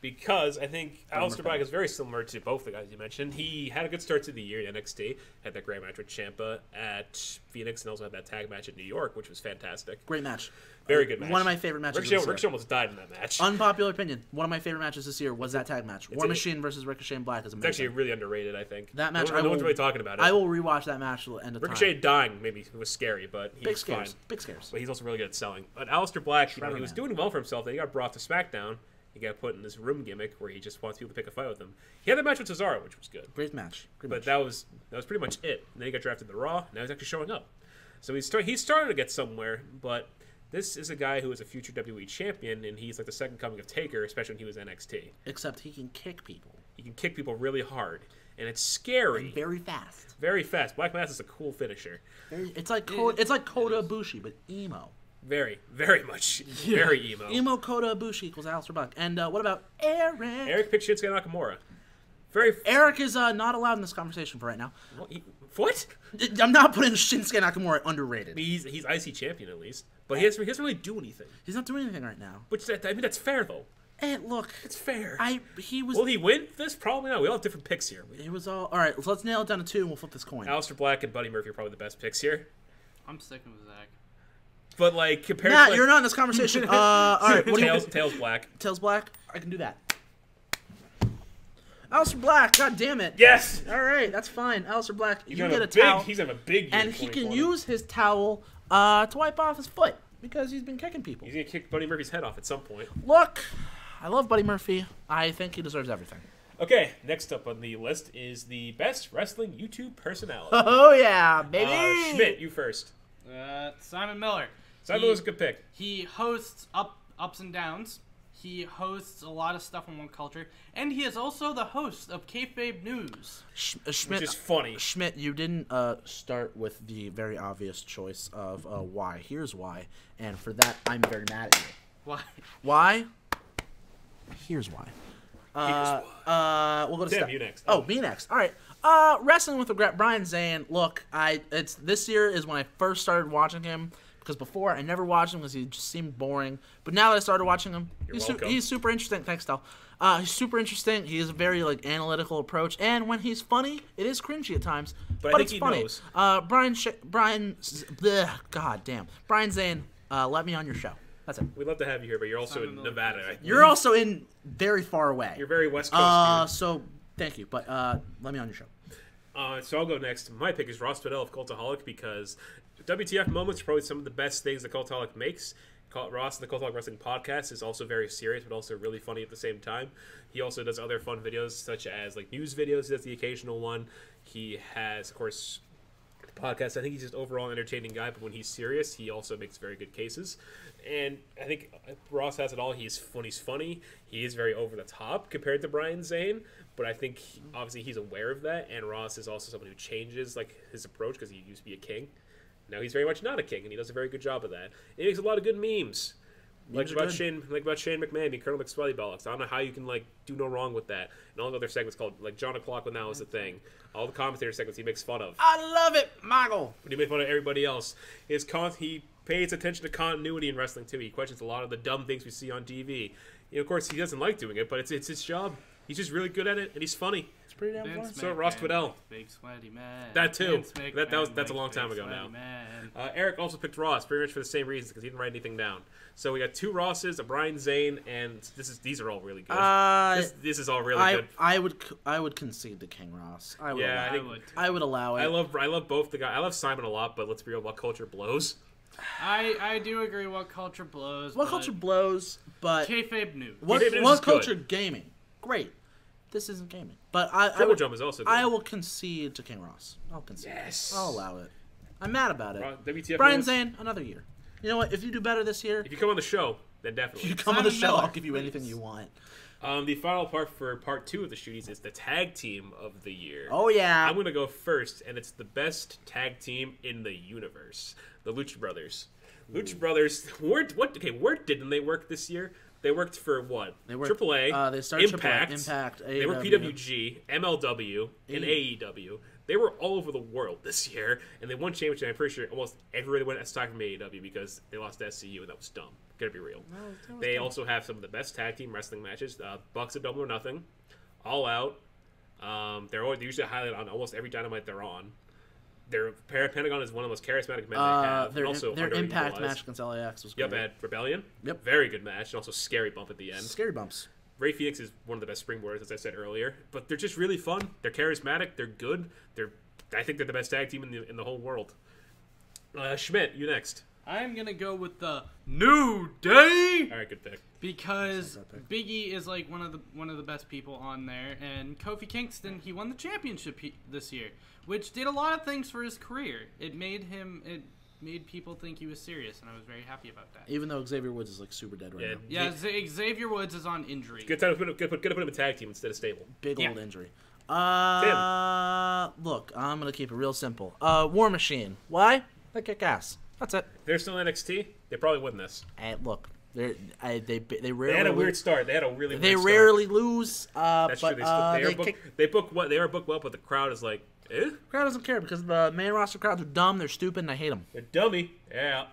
Because I think Aleister Black is very similar to both the guys you mentioned. He had a good start to the year in NXT, had that great match with Ciampa at Phoenix, and also had that tag match at New York, which was fantastic. Great match. Very good match. One of my favorite matches. Ricochet, this year. Ricochet almost died in that match. Unpopular opinion. One of my favorite matches this year was that tag match. War a- Machine versus Ricochet and Black is it's actually really underrated, I think. that match, no, I no will, one's really talking about it. I will rewatch that match till the end of Ricochet time. dying maybe was scary, but he's Big scares. fine. Big scares. But he's also really good at selling. But Aleister Black, you know, he was Man. doing well for himself. Then he got brought to SmackDown. He got put in this room gimmick where he just wants people to pick a fight with him. He had the match with Cesaro, which was good. Great match. Great But match. that was that was pretty much it. And then he got drafted to Raw. And now he's actually showing up. So he's start, he's starting to get somewhere. But this is a guy who is a future WWE champion, and he's like the second coming of Taker, especially when he was NXT. Except he can kick people He can kick people really hard, and it's scary. very fast. Very fast. Black Mass is a cool finisher. It's like Ko- it's like Kota Ibushi, but emo. Very, very much, very emo. Emo Kota Ibushi equals Aleister Black. And uh, what about Eric? Eric, Eric picked Shinsuke Nakamura. Very. Eric is uh, not allowed in this conversation for right now. What? He, what? I'm not putting Shinsuke Nakamura underrated. He's he's IC champion at least, but he doesn't, he doesn't really do anything. He's not doing anything right now. Which I mean that's fair though. And look, It's fair. I he was Will he win this? Probably not. We all have different picks here. it was all all right. So let's nail it down to two, and we'll flip this coin. Aleister Black and Buddy Murphy are probably the best picks here. I'm sticking with Zack. But like compared Matt, to like, you're not in this conversation. Uh, all right, what do you Tails, Tails Black. Tails Black? I can do that. Aleister Black, god damn it. Yes. All right, that's fine. Aleister Black, He's you get a a big. towel, He's gonna have a big. Year and he can use his towel uh, to wipe off his foot because he's been kicking people. He's gonna kick Buddy Murphy's head off at some point. Look, I love Buddy Murphy. I think he deserves everything. Okay, next up on the list is the best wrestling YouTube personality. Oh yeah, baby. Uh, Schmidt, you first. Uh, Simon Miller. Simon He- was a good pick. He hosts up ups and downs. He hosts a lot of stuff on WhatCulture, and he is also the host of Kayfabe News. Sch- uh, Schmidt, Which is funny. Schmidt, you didn't uh, start with the very obvious choice of uh, why. Here's why, and for that, I'm very mad at you. Why? Why? Here's why. Uh, uh, we'll go to Tim, you next. Oh, me next. All right. Uh, wrestling with Wregret. Brian Zane. Look, I it's this year is when I first started watching him because before I never watched him because he just seemed boring. But now that I started watching him, he's, su- he's super interesting. Thanks, Del. Uh, he's super interesting. He has a very like analytical approach, and when he's funny, it is cringy at times. But But, I think it's he funny. knows. Uh, Brian, Sh- Brian, Z- bleh, God damn, Brian Zane. Uh, let me on your show. That's it. We'd love to have you here, but you're also Simon in Nevada. I. You're also in very far away. You're very West Coast. Uh, dude. so thank you, but uh, let me on your show. Uh, so I'll go next. My pick is Ross Tweddell of Cultaholic because WTF moments are probably some of the best things that Cultaholic makes. Ross the Cultaholic Wrestling Podcast is also very serious, but also really funny at the same time. He also does other fun videos, such as like news videos. He does the occasional one. He has, of course, the podcast. I think he's just overall entertaining guy, but when he's serious, he also makes very good cases. And I think uh, Ross has it all. He's when he's funny, he is very over the top compared to Brian Zane. But I think he- obviously he's aware of that, and Ross is also someone who changes like his approach because he used to be a king. Now he's very much not a king, and he does a very good job of that. And he makes a lot of good memes. Like Memes about good. Shane, like about Shane McMahon being Colonel McSweaty Bollocks. I don't know how you can like do no wrong with that. And all the other segments called like John O'clock when that was the mm-hmm. thing. All the commentator segments he makes fun of. I love it, Michael. But he makes fun of everybody else. His con- he pays attention to continuity in wrestling too. He questions a lot of the dumb things we see on TV. You know, of course, he doesn't like doing it, but it's it's his job. He's just really good at it, and he's funny. It's pretty damn Vince fun. So Ross McMahon, Tweddell. Big sweaty man. That too. Vince That- that was- that's a long time ago now. Man. Uh, Eric also picked Ross, pretty much for the same reasons because he didn't write anything down. So we got two Rosses, a Brian Zane, and this is these are all really good. Uh, this, this is all really I good. I would c- I would concede to King Ross. I would. Yeah, allow, I I would. I would allow it. I love I love both the guy. I love Simon a lot, but let's be real What culture blows. I I do agree. What culture blows. what culture blows, but Kayfabe news. what Kayfabe News what is good. culture gaming? Great. This isn't gaming, but I I, would, Jump is also good. I will concede to King Ross. I'll concede. Yes. I'll allow it. I'm mad about it. WTF Brian Zane, another year. You know what? If you do better this year, If you come on the show, then definitely. If you come on the show. Miller, I'll give you anything please. you want. Um, the final part for part two of the shooties is the tag team of the year. Oh yeah. I'm gonna go first, and it's the best tag team in the universe, the Lucha Brothers. Lucha Brothers, where what? Okay, where didn't they work this year? They worked for what? They worked- AAA. uh, they started AAA, Impact. Impact, They were AEW. PWG, MLW, and E. AEW. They were all over the world this year, and they won championship. I'm pretty sure almost everybody went aside from AEW because they lost to SCU, and that was dumb. Gotta be real. they also have some of the best tag team wrestling matches. Uh, Bucks of Double or Nothing, All Out. Um, they're always, they usually highlight on almost every dynamite they're on. Their Pentagon is one of the most charismatic men they Uh, have. their and also their impact underutilized. match against LAX was Yep, great. at Rebellion. Yep. Very good match, and also scary bump at the end. Scary bumps. Rey Fenix is one of the best springboarders, as I said earlier. But they're just really fun. They're charismatic. They're good. They're, I think they're the best tag team in the in the whole world. Uh, Schmidt, you next. I'm gonna go with the New Day All right, good pick. because Sounds like that Biggie is like one of the one of the best people on there, and Kofi Kingston he won the championship he, this year, which did a lot of things for his career. It made him it made people think he was serious, and I was very happy about that. Even though Xavier Woods is like super dead right Yeah, now. Yeah, Z- Xavier Woods is on injury. Good time to put, good, put, good to put him in tag team instead of stable. Big Yeah. old injury. Uh, look, I'm gonna keep it real simple. Uh, War Machine. Why? They kick ass. That's it. If they're still in NXT, they probably win this. And look, they're I, they they They rarely had a weird lose. start. They had a really they start. rarely lose. Uh, That's but true. They, uh, they, they are book, kick. they book what they are booked well, but the crowd is like, eh? Crowd doesn't care because the main roster crowds are dumb. They're stupid, and I hate them. They're dummy. Yeah.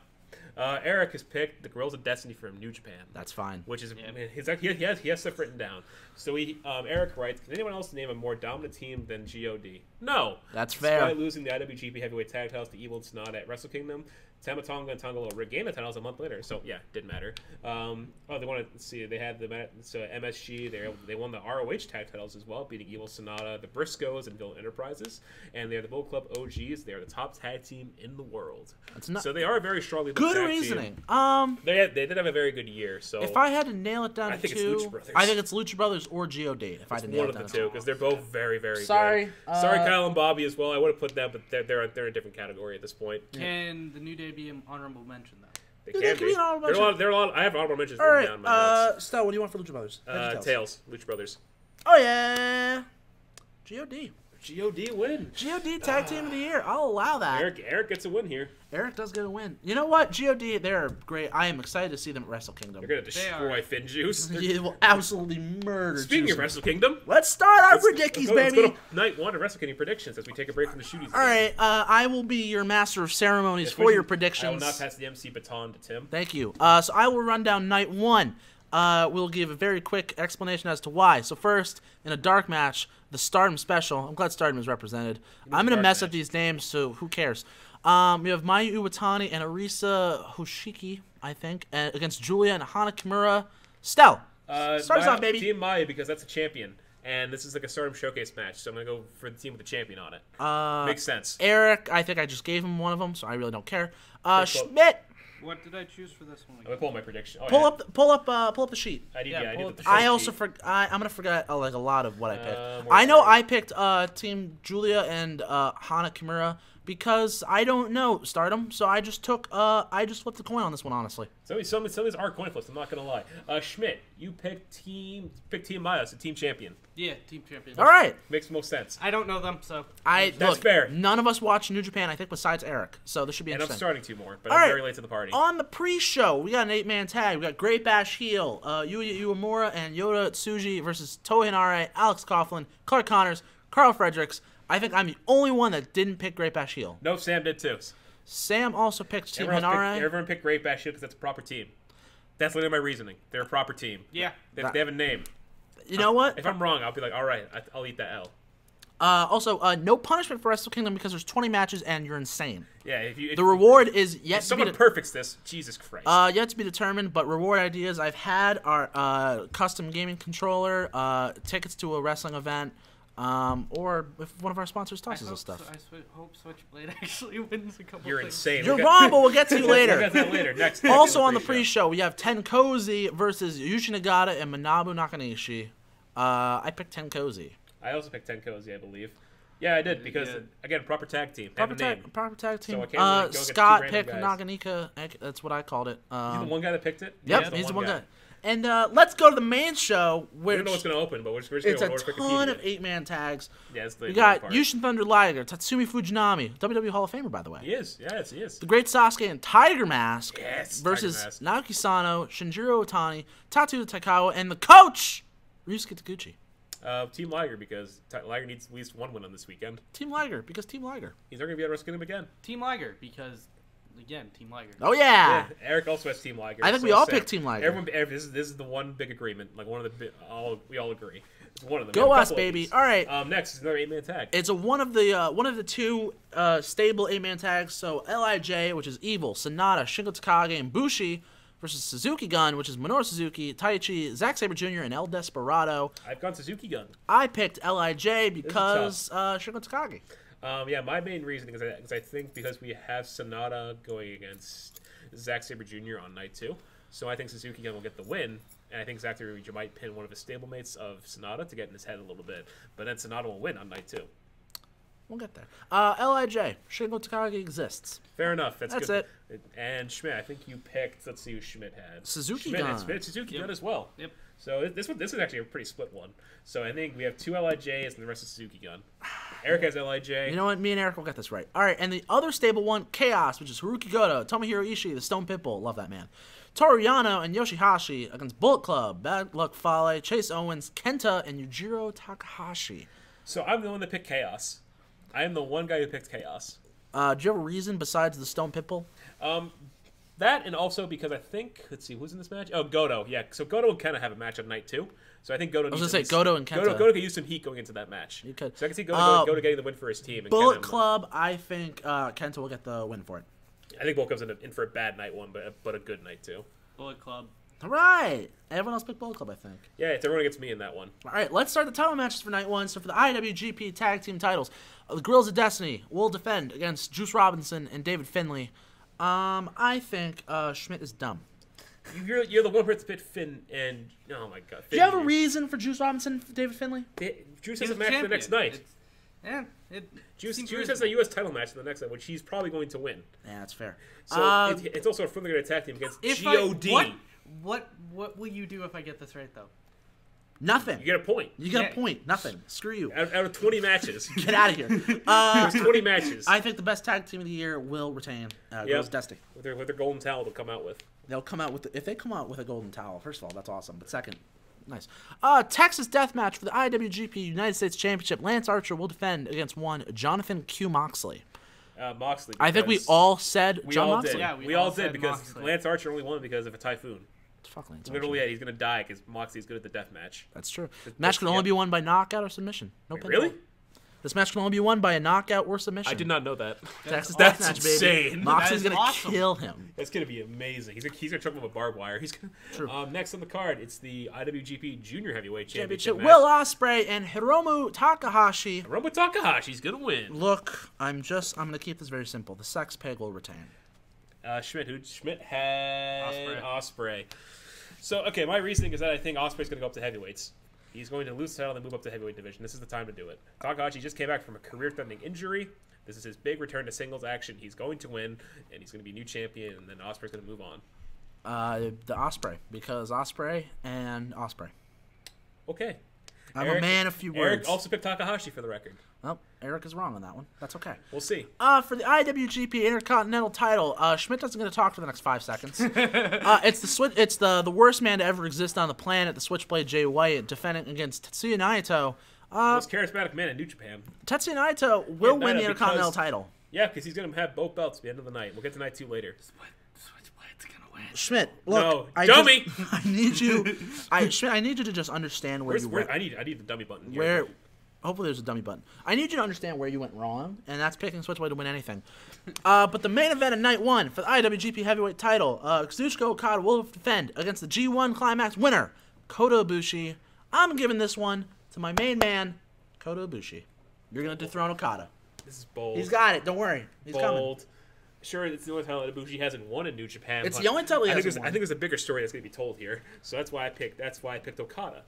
Uh, Eric has picked the Guerrillas of Destiny from New Japan. That's fine. which is Yeah. man, his, he, has, he has stuff written down. So he, um, Eric writes, can anyone else name a more dominant team than God? No. That's Despite fair. losing the IWGP Heavyweight Tag Titles to Evil and Sanada at Wrestle Kingdom, Tama Tonga and Tonga will regain the titles a month later. So yeah, didn't matter. Um, oh, they wanted to see they had the so MSG. They they won the ROH tag titles as well, beating Evil Sanada, the Briscoes, and Villain Enterprises. And they're the Bull Club OGs. They are the top tag team in the world. That's not so they are a very strongly built good tag team. reasoning. Um, They had, they did have a very good year. So if I had to nail it down I to think it's two, Lucha Brothers. I think it's Lucha Brothers or God. If I had to nail one it of the two because they're both very very Sorry, good. uh, Sorry, Kyle and Bobby as well. I would have put them, but they're they're they're in a different category at this point. Can the New Day be an honorable mention though? They can they can be. be an honorable There are a mention. lot. There are a lot. I have honorable mentions All written right, down in my uh, Stella, what do you want for Lucha Brothers? Heads or Uh, tails? Tails, Lucha Brothers. Oh yeah, God. God win. God tag team of the year. I'll allow that. Eric, Eric Eric gets a win here. Does get a win. You know what? God, they're great. I am excited to see them at Wrestle Kingdom. They're gonna They destroy Finn Juice. They will absolutely murder. Speaking Juice. of Wrestle Kingdom, let's start our predictions, let's let's baby. go to night one of Wrestle Kingdom predictions as we take a break from the shooties. All right, uh, I will be your master of ceremonies for your predictions. I will not pass the MC baton to Tim. Thank you. Uh, so I will run down night one. Uh, we'll give a very quick explanation as to why. So first, in a dark match, the Stardom special. I'm glad Stardom is represented. I'm gonna dark mess up these names, so who cares? Um, we have Mayu Iwatani and Arisa Hoshiki, I think, and against Giulia and Hana Kimura. Stell. Uh, Starts Maya- off, baby. Team Maya because that's a champion, and this is like a Stardom showcase match. So I'm gonna go for the team with the champion on it. Uh, Makes sense. Eric, I think I just gave him one of them, so I really don't care. Uh, Schmidt, What did I choose for this one? I'm gonna pull my prediction. Oh, pull yeah. up, the, pull up, uh, pull up the sheet. I need, Yeah, yeah, I pull need the the I also for I, I'm gonna forget uh, like a lot of what I picked. Uh, I know I picked uh Team Giulia and uh Hana Kimura because I don't know Stardom, so I just took uh I just flipped the coin on this one honestly. So of these, some, of- some of these are coin flips. I'm not gonna lie. Uh, Schmidt, you picked team, pick Team Maya as a team champion. Yeah, team champion. All right, Makes most sense. I don't know them, so I That's look, fair. None of us watch New Japan, I think, besides Eric. So this should be And I'm starting to more, but All I'm right. very late to the party. On the pre-show, we got an eight-man tag. We got Great Bash Heel, uh, Yuya Uemura and Yota Tsuji versus Toa Henare, Alex Coughlin, Clark Connors, Karl Fredericks. I think I'm the only one that didn't pick Great Bash Heel. no, Sam did too. Sam also picked Team Everyone, else picked, everyone picked Great Bash because that's a proper team. That's literally my reasoning. They're a proper team. yeah. They, That- they have a name. You know what? If I'm wrong, I'll be like, all right, I, I'll eat that L. Uh, also, uh, no punishment for Wrestle Kingdom because there's 20 matches and you're insane. Yeah, if you if, The reward is yet if to be someone de- perfects this, Jesus Christ. uh, yet to be determined. But reward ideas I've had are uh, custom gaming controller, uh, tickets to a wrestling event, um, or if one of our sponsors I tosses hope, us stuff. So, I swi- hope Switchblade actually wins a couple You're things. insane. You're wrong, but we'll get to you We'll later. get to later. Next. also on the pre-show. pre-show, we have Ten Cozy versus Yuji Nagata and Manabu Nakanishi. Uh, I picked Ten Cozy. I also picked Ten Cozy, I believe. Yeah, I did because Yeah. again, proper tag team. They have Proper a tag, proper tag team. So I can't really uh, go Scott picked guys. Naganika. That's what I called it. He's Um, the one guy that picked it. yep, Yeah, he's the one guy. And uh, let's go to the main show, We which don't know what's going to open, but we're just, we're just it's going a to order ton Wikipedia. of eight-man tags. Yeah, it's the We got part. Jushin Thunder Liger, Tatsumi Fujinami, WWE Hall of Famer, by the way. He is. Yes, he is. The Great Sasuke and Tiger Mask Yes, versus Tiger Mask. Naoki Sano, Shinjiro Otani, Tatsu Taikawa, and the coach, Ryusuke Taguchi. Uh, Team Liger because T- Liger needs at least one win on this weekend. Team Liger, because Team Liger. He's not going to be able to skin him again. Team Liger because again, Team Liger. Oh, yeah. Yeah, Eric also has Team Liger. I think so we all Sam. picked Team Liger. Everyone, every, this is this is the one big agreement. Like one of the bi- all we all agree. It's one of them. Go We us, baby. All right. Um, next is another eight man tag. It's a one of the uh, one of the two uh, stable eight man tags. So Lij, which is Evil, Sanada, Shingo Takagi, and Bushi, versus Suzuki Gun, which is Minoru Suzuki, Taichi, Zack Sabre Jr., and El Desperado. I've gone Suzuki Gun. I picked Lij because uh, Shingo Takagi. Um, yeah, my main reasoning is because I think because we have Sanada going against Zack Sabre Jr. on night two, so I think Suzuki Gun will get the win, and I think Zack Sabre Jr. might pin one of his stablemates of Sanada to get in his head a little bit, but then Sanada will win on night two. We'll get there. Uh, Lij, Shingo Takagi exists. Fair enough. That's, That's good. it. And Schmidt, I think you picked. Let's see who Schmidt had. Suzuki Schmidt, Gun. and Schmidt, Suzuki Yep. Gun as well. Yep. So this one, this is actually a pretty split one. So I think we have two Lijs and the rest is Suzuki Gun. Eric has Lij. You know what? Me and Eric will get this right. All right, and the other stable one, Chaos, which is Hirooki Goto, Tomohiro Ishii, the Stone Pitbull, love that man. Toru Yano and Yoshihashi against Bullet Club, Bad Luck Fale, Chase Owens, Kenta, and Yujiro Takahashi. So I'm the one that picked Chaos. I am the one guy who picked Chaos. Uh, do you have a reason besides the Stone Pitbull? Um, that and also because I think let's see who's in this match. Oh, Goto. Yeah, so Goto will kind of have a match on night two. So I think Goto. I was gonna say, Goto and Goto, Kenta. Goto could use some heat going into that match. You could. So I can see Goto, Uh, Goto getting the win for his team. And Bullet Kenta- Club, I think uh, Kenta will get the win for it. I think Bullet comes in, in for a bad night one, but but a good night too. Bullet Club. All right. Everyone else picked Bullet Club, I think. Yeah, it's everyone against me in that one. All right, let's start the title matches for night one. So for the IWGP Tag Team titles, uh, the Guerrillas of Destiny will defend against Juice Robinson and David Finlay. Um, I think uh, Schmidt is dumb. You're, you're the one person that picked Finn and oh my god. Do you have a reason for Juice Robinson David Finlay? Juice He's has a match the next night. It's- Yeah, it Juice, Juice has a. U.S. title match the next night, which he's probably going to win. Yeah, that's fair. So Uh, it, it's also a friendly attack team against If God. I, what, what what will you do if I get this right though? Nothing. You get a point. You get Yeah. a point. Nothing. Screw you. Out, out of 20 matches, Get out of here. Uh, there's 20 matches I think the best tag team of the year will retain uh, Guerrillas of Destiny. with their, with their golden towel they'll come out with. They'll come out with the, if they come out with a golden towel. First of all, that's awesome. But second, nice. Uh, Texas Death Match for the IWGP United States Championship. Lance Archer will defend against one Jonathan Q Moxley. Uh, Moxley. I think we all said we John all Moxley. did. Yeah, we, we all, all did because Moxley. Lance Archer only won because of a typhoon. Fuck Lance Archer. Literally, yeah, he's gonna die because Moxley's good at the death match. That's true. Match can only be won by knockout or submission. No pinfall. Really? This match can only be won by a knockout or submission. I did not know that. Texas That's Death Match, baby. insane. Moxley's gonna awesome. kill him. That's gonna be amazing. He's gonna, he's gonna choke him with a barbed wire. He's gonna. True. Um, next on the card, it's the IWGP Junior Heavyweight Championship. Championship. Will match. Ospreay and Hiromu Takahashi. Hiromu Takahashi's gonna win. Look, I'm just. I'm gonna keep this very simple. The sex peg will retain. Uh, Schmidt, who Schmidt had Ospreay. Osprey. So okay, my reasoning is that I think Ospreay's going to go up to heavyweights. He's going to lose the title and move up to heavyweight division. This is the time to do it. Takahashi just came back from a career-threatening injury. This is his big return to singles action. He's going to win, and he's going to be new champion. And then Ospreay's going to move on. Uh, the Ospreay because Ospreay and Ospreay. Okay. I'm Eric- a man of few words. Eric words. also picked Takahashi for the record. Oh, Eric is wrong on that one. That's okay. We'll see. Uh, for the IWGP Intercontinental Title, uh, Schmidt isn't going to talk for the next five seconds. uh, it's the switch. It's the the worst man to ever exist on the planet, the Switchblade Jay White, defending against Tetsuya Naito. Uh, Most charismatic man in New Japan. Tetsuya Naito will Yeah, win Naito, the Intercontinental because- title. Yeah, because he's going to have both belts at the end of the night. We'll get to night two later. What? What's gonna win? Schmidt, look, No, I dummy! just- I need you. I Schmidt, I need you to just understand where Where's, you where, went. I need I need the dummy button. here. where hopefully there's a dummy button. I need you to understand where you went wrong, and that's picking Switchblade to win anything. Uh, but the main event of night one for the IWGP Heavyweight Title, uh, Kazuchika Okada will defend against the G1 Climax winner, Kota Ibushi. I'm giving this one to my main man, Kota Ibushi. You're gonna dethrone Okada. This is bold. He's got it. Don't worry. He's coming. bold. Sure, it's the only title that Ibushi hasn't won in New Japan. It's the only title he I think hasn't there's, won. I think there's a bigger story that's going to be told here. So that's why I picked. That's why I picked Okada.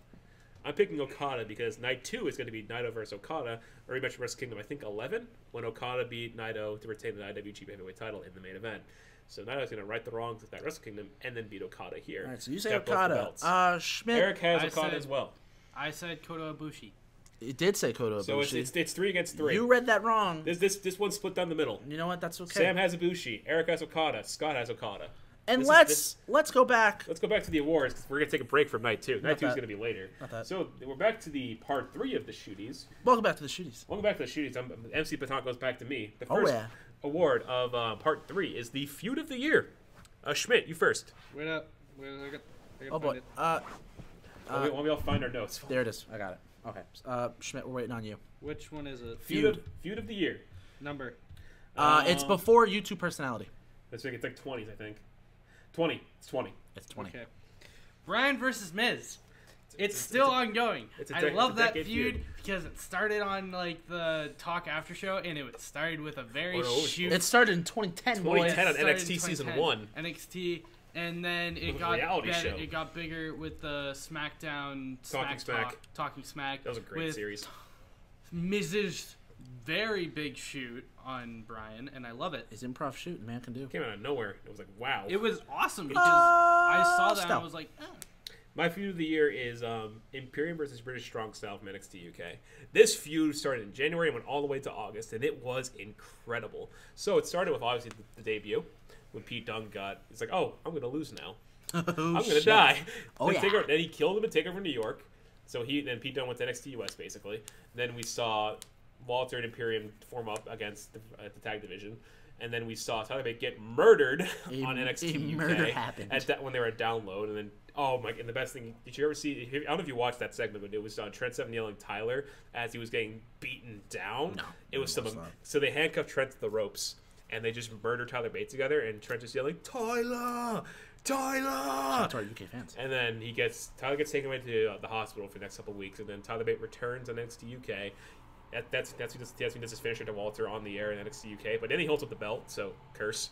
I'm picking Okada because night two is going to be Naito versus Okada, a rematch from Wrestle Kingdom, I think 11, when Okada beat Naito to retain the IWGP Heavyweight title in the main event. So Naito's going to right the wrongs of that Wrestle Kingdom and then beat Okada here. All right, so you say Got Okada. Uh, Schmidt. Eric has I Okada said- as well. I said Kota Ibushi. it did say Kota So it's, Ibushi. it's, it's three against three. You read that wrong. this, this, this one's split down the middle. you know what? That's okay. Sam has Ibushi, Eric has Okada, Scott has Okada. And this let's this- let's go back. Let's go back to the awards because we're gonna take a break from night two. Night two is gonna be later. Not that. So we're back to the part three of the shooties. Welcome back to the shooties. Welcome back to the shooties. I'm, MC Baton goes back to me. The Oh, first yeah. award of uh, part three is the feud of the year. Uh, Schmidt, you first. Wait up. Wait, I got, I got Oh boy. Uh, While we, while we all find our notes. there it is. I got it. Okay. Uh, Schmidt, we're waiting on you. Which one is it? Feud of feud of the year. Number. Uh, it's Um, before YouTube personality. Let's think it's like twenties, I think. Twenty. It's twenty. It's twenty. Okay. Bryan versus Miz. It's it's- still it's a- ongoing. it's a I dec- love it's a that feud, feud. because it started on like the talk after show, and it started with a very Oh, it shoot. It started in 2010. 2010 boy. on started NXT season one. NXT, and then it a got reality better, show. It got bigger with the SmackDown Talking Smack Smack. Talk, Talking Smack. That was a great with series. Miz's very big shoot on Bryan, and I love it. His improv shoot, man can do. Came out of nowhere. It was like wow. It was awesome because I saw that and I was like, oh. My feud of the year is um, Imperium versus British Strong Style from NXT UK. This feud started in January and went all the way to August, and it was incredible. So it started with obviously the, the debut when Pete Dunne got. It's like, oh, I'm going to lose now. Oh, I'm going to shit. die. Oh, then, yeah. take over, then he killed him and take over New York. So he then Pete Dunne went to NXT US basically. Then we saw Walter and Imperium form up against the, uh, the tag division. And then we saw Tyler Bate get murdered A- on NXT a UK murder happened. at that when they were at download. And then oh my! And the best thing, did you ever see? I don't know if you watched that segment, but it was on Trent Seven yelling Tyler as he was getting beaten down. No, it was some. that. So they handcuffed Trent to the ropes, and they just murdered Tyler Bate together. And Trent is yelling Tyler, Tyler. Shout our UK fans. And then he gets Tyler gets taken away to uh, the hospital for the next couple of weeks, and then Tyler Bate returns on NXT UK. That, that's that's who does, that's who does his finisher to Walter on the air in NXT UK. But then he holds up the belt, so curse.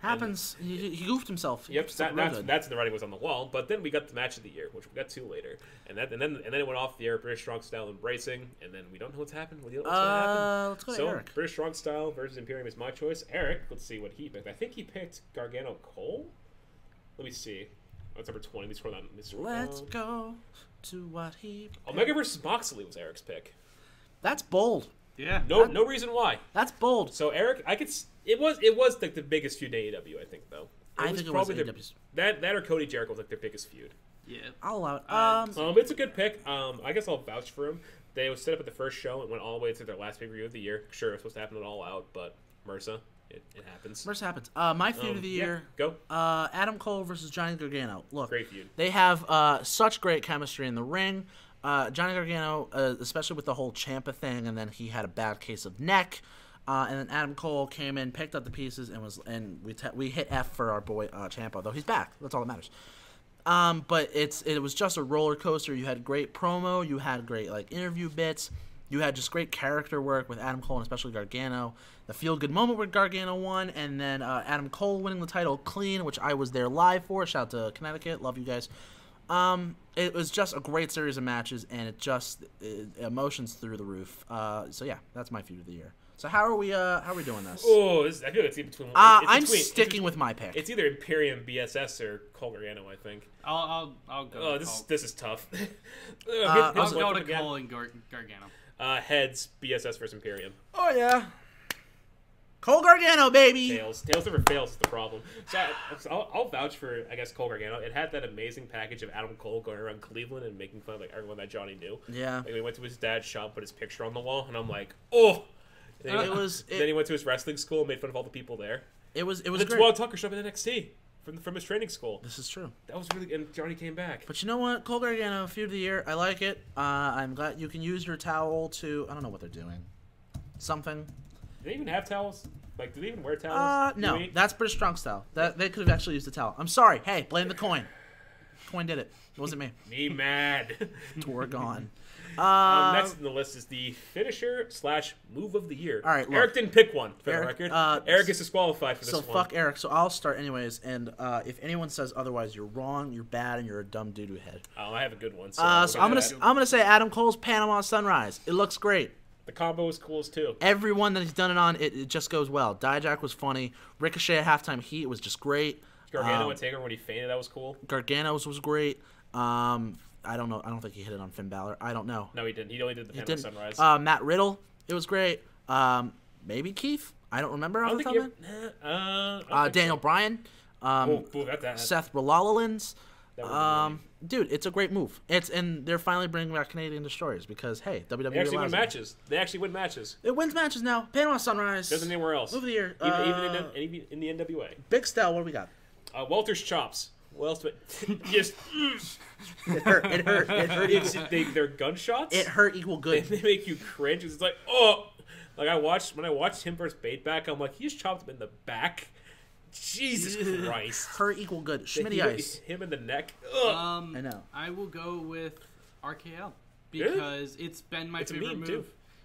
Happens. He, he goofed himself. He Yep, that, that's that's the writing was on the wall. But then we got the match of the year, which we got two later, and that and then and then it went off the air. British Strong Style embracing, and then we don't know what's happened. What's gonna happen? Uh, let's go so Eric. British Strong Style versus Imperium is my choice. Eric, let's see what he picked. I think he picked Gargano Cole. Let me see. Oh, it's number twenty. Let me scroll down. Let me scroll Let's go to what he. Omega versus Moxley was Eric's pick. That's bold. yeah. No, no reason why. That's bold. So Eric, I could. It was it was like the biggest feud in AEW. I think though. It I was think it was probably their, AEW's. that that or Cody Jericho was like their biggest feud. Yeah. I'll allow it. Uh, Um, Um, it's a good pick. Um, I guess I'll vouch for him. They was set up at the first show and went all the way to their last pay per view of the year. Sure, it was supposed to happen at All Out, but MRSA, it, it happens. First happens. Uh, my feud Um, of the yeah, year. go. Uh, Adam Cole versus Johnny Gargano. Look, Great feud. They have uh, such great chemistry in the ring. Uh, Johnny Gargano, uh, especially with the whole Ciampa thing, and then he had a bad case of neck. Uh, and then Adam Cole came in, picked up the pieces, and was and we we hit F for our boy uh, Ciampa, though he's back. That's all that matters. Um, but it's it was just a roller coaster. You had great promo, you had great like interview bits, you had just great character work with Adam Cole and especially Gargano. The feel good moment where Gargano won, and then uh, Adam Cole winning the title clean, which I was there live for. Shout out to Connecticut, love you guys. Um, it was just a great series of matches, and it just it, emotions through the roof. Uh, so yeah, that's my feud of the year. So how are we? Uh, how are we doing this? Oh, this, I feel like it's in between. Uh, it's I'm between- it's sticking between- with my pick. It's either Imperium BSS or Cole Gargano. I think. I'll I'll, I'll go. Oh, this Cole. this is tough. uh, I'll I'll one go to again. Cole and Gar- Gargano. Uh, heads BSS versus Imperium. Oh yeah, Cole Gargano, baby. Tails. Tails never fails is the problem. So I, I'll, I'll vouch for I guess Cole Gargano. It had that amazing package of Adam Cole going around Cleveland and making fun of like everyone that Johnny knew. Yeah, Like we went to his dad's shop, put his picture on the wall, and I'm like, oh. And then he it went- was then he went to his wrestling school, and made fun of all the people there. it was it was Then great. Terrell Tucker showed up in NXT from from his training school. This is true. That was really and Johnny came back. But you know what? Cole Gargano, feud of the year. I like it. Uh, I'm glad you can use your towel to. I don't know what they're doing. Something. Do they even have towels? Like, do they even wear towels? Uh, no. we? That's British strong style. That they could have actually used a towel. I'm sorry. Hey, blame the coin. Coin did it. It wasn't me. Me mad. We're gone. Um, next in the list is the finisher slash move of the year. All right, look. Eric didn't pick one for Eric, the record. uh, Eric is disqualified for this So one. So fuck Eric. So I'll start anyways. And uh, if anyone says otherwise, you're wrong. You're bad, and you're a dumb doo doo head. Oh, I have a good one. So, Uh, so I'm gonna I'm gonna say Adam Cole's Panama Sunrise. It looks great. The combo is cool as too. Everyone that he's done it on, it, it just goes well. Dijak was funny. Ricochet at halftime heat was just great. Gargano Um, and Taker when he fainted, that was cool. Gargano's was great. Um, I don't know. I don't think he hit it on Finn Balor. I don't know. No, he didn't. He only did the He didn't. Sunrise. Uh, Matt Riddle, it was great. Um, maybe Keith. I don't remember I don't think you. head. Uh, Uh, Daniel so. Bryan. Um, Oh, oh, that, that, Seth Rollins. that would've been Um, dude, it's a great move. It's and they're finally bringing back Canadian destroyers because hey, WWE They actually win allows it. matches. They actually win matches. It wins matches now. Panama Sunrise. Doesn't anywhere else. Move of the year. Even, Uh, even, in, the- even in the NWA. Big Style. What do we got? Uh, Walter's chops. What else? But just It hurt. It hurt. It hurt. it's, they, they're gunshots. it hurt equal They, good. they make you cringe. It's like oh, like I watched when I watched him versus Baitback. I'm like he just chopped him in the back. Jesus Christ. Her equal good. Schmitty Ice. Him in the neck. Ugh. Um, I know. I will go with RKO Really? because it's been my It's a favorite meme, move. too.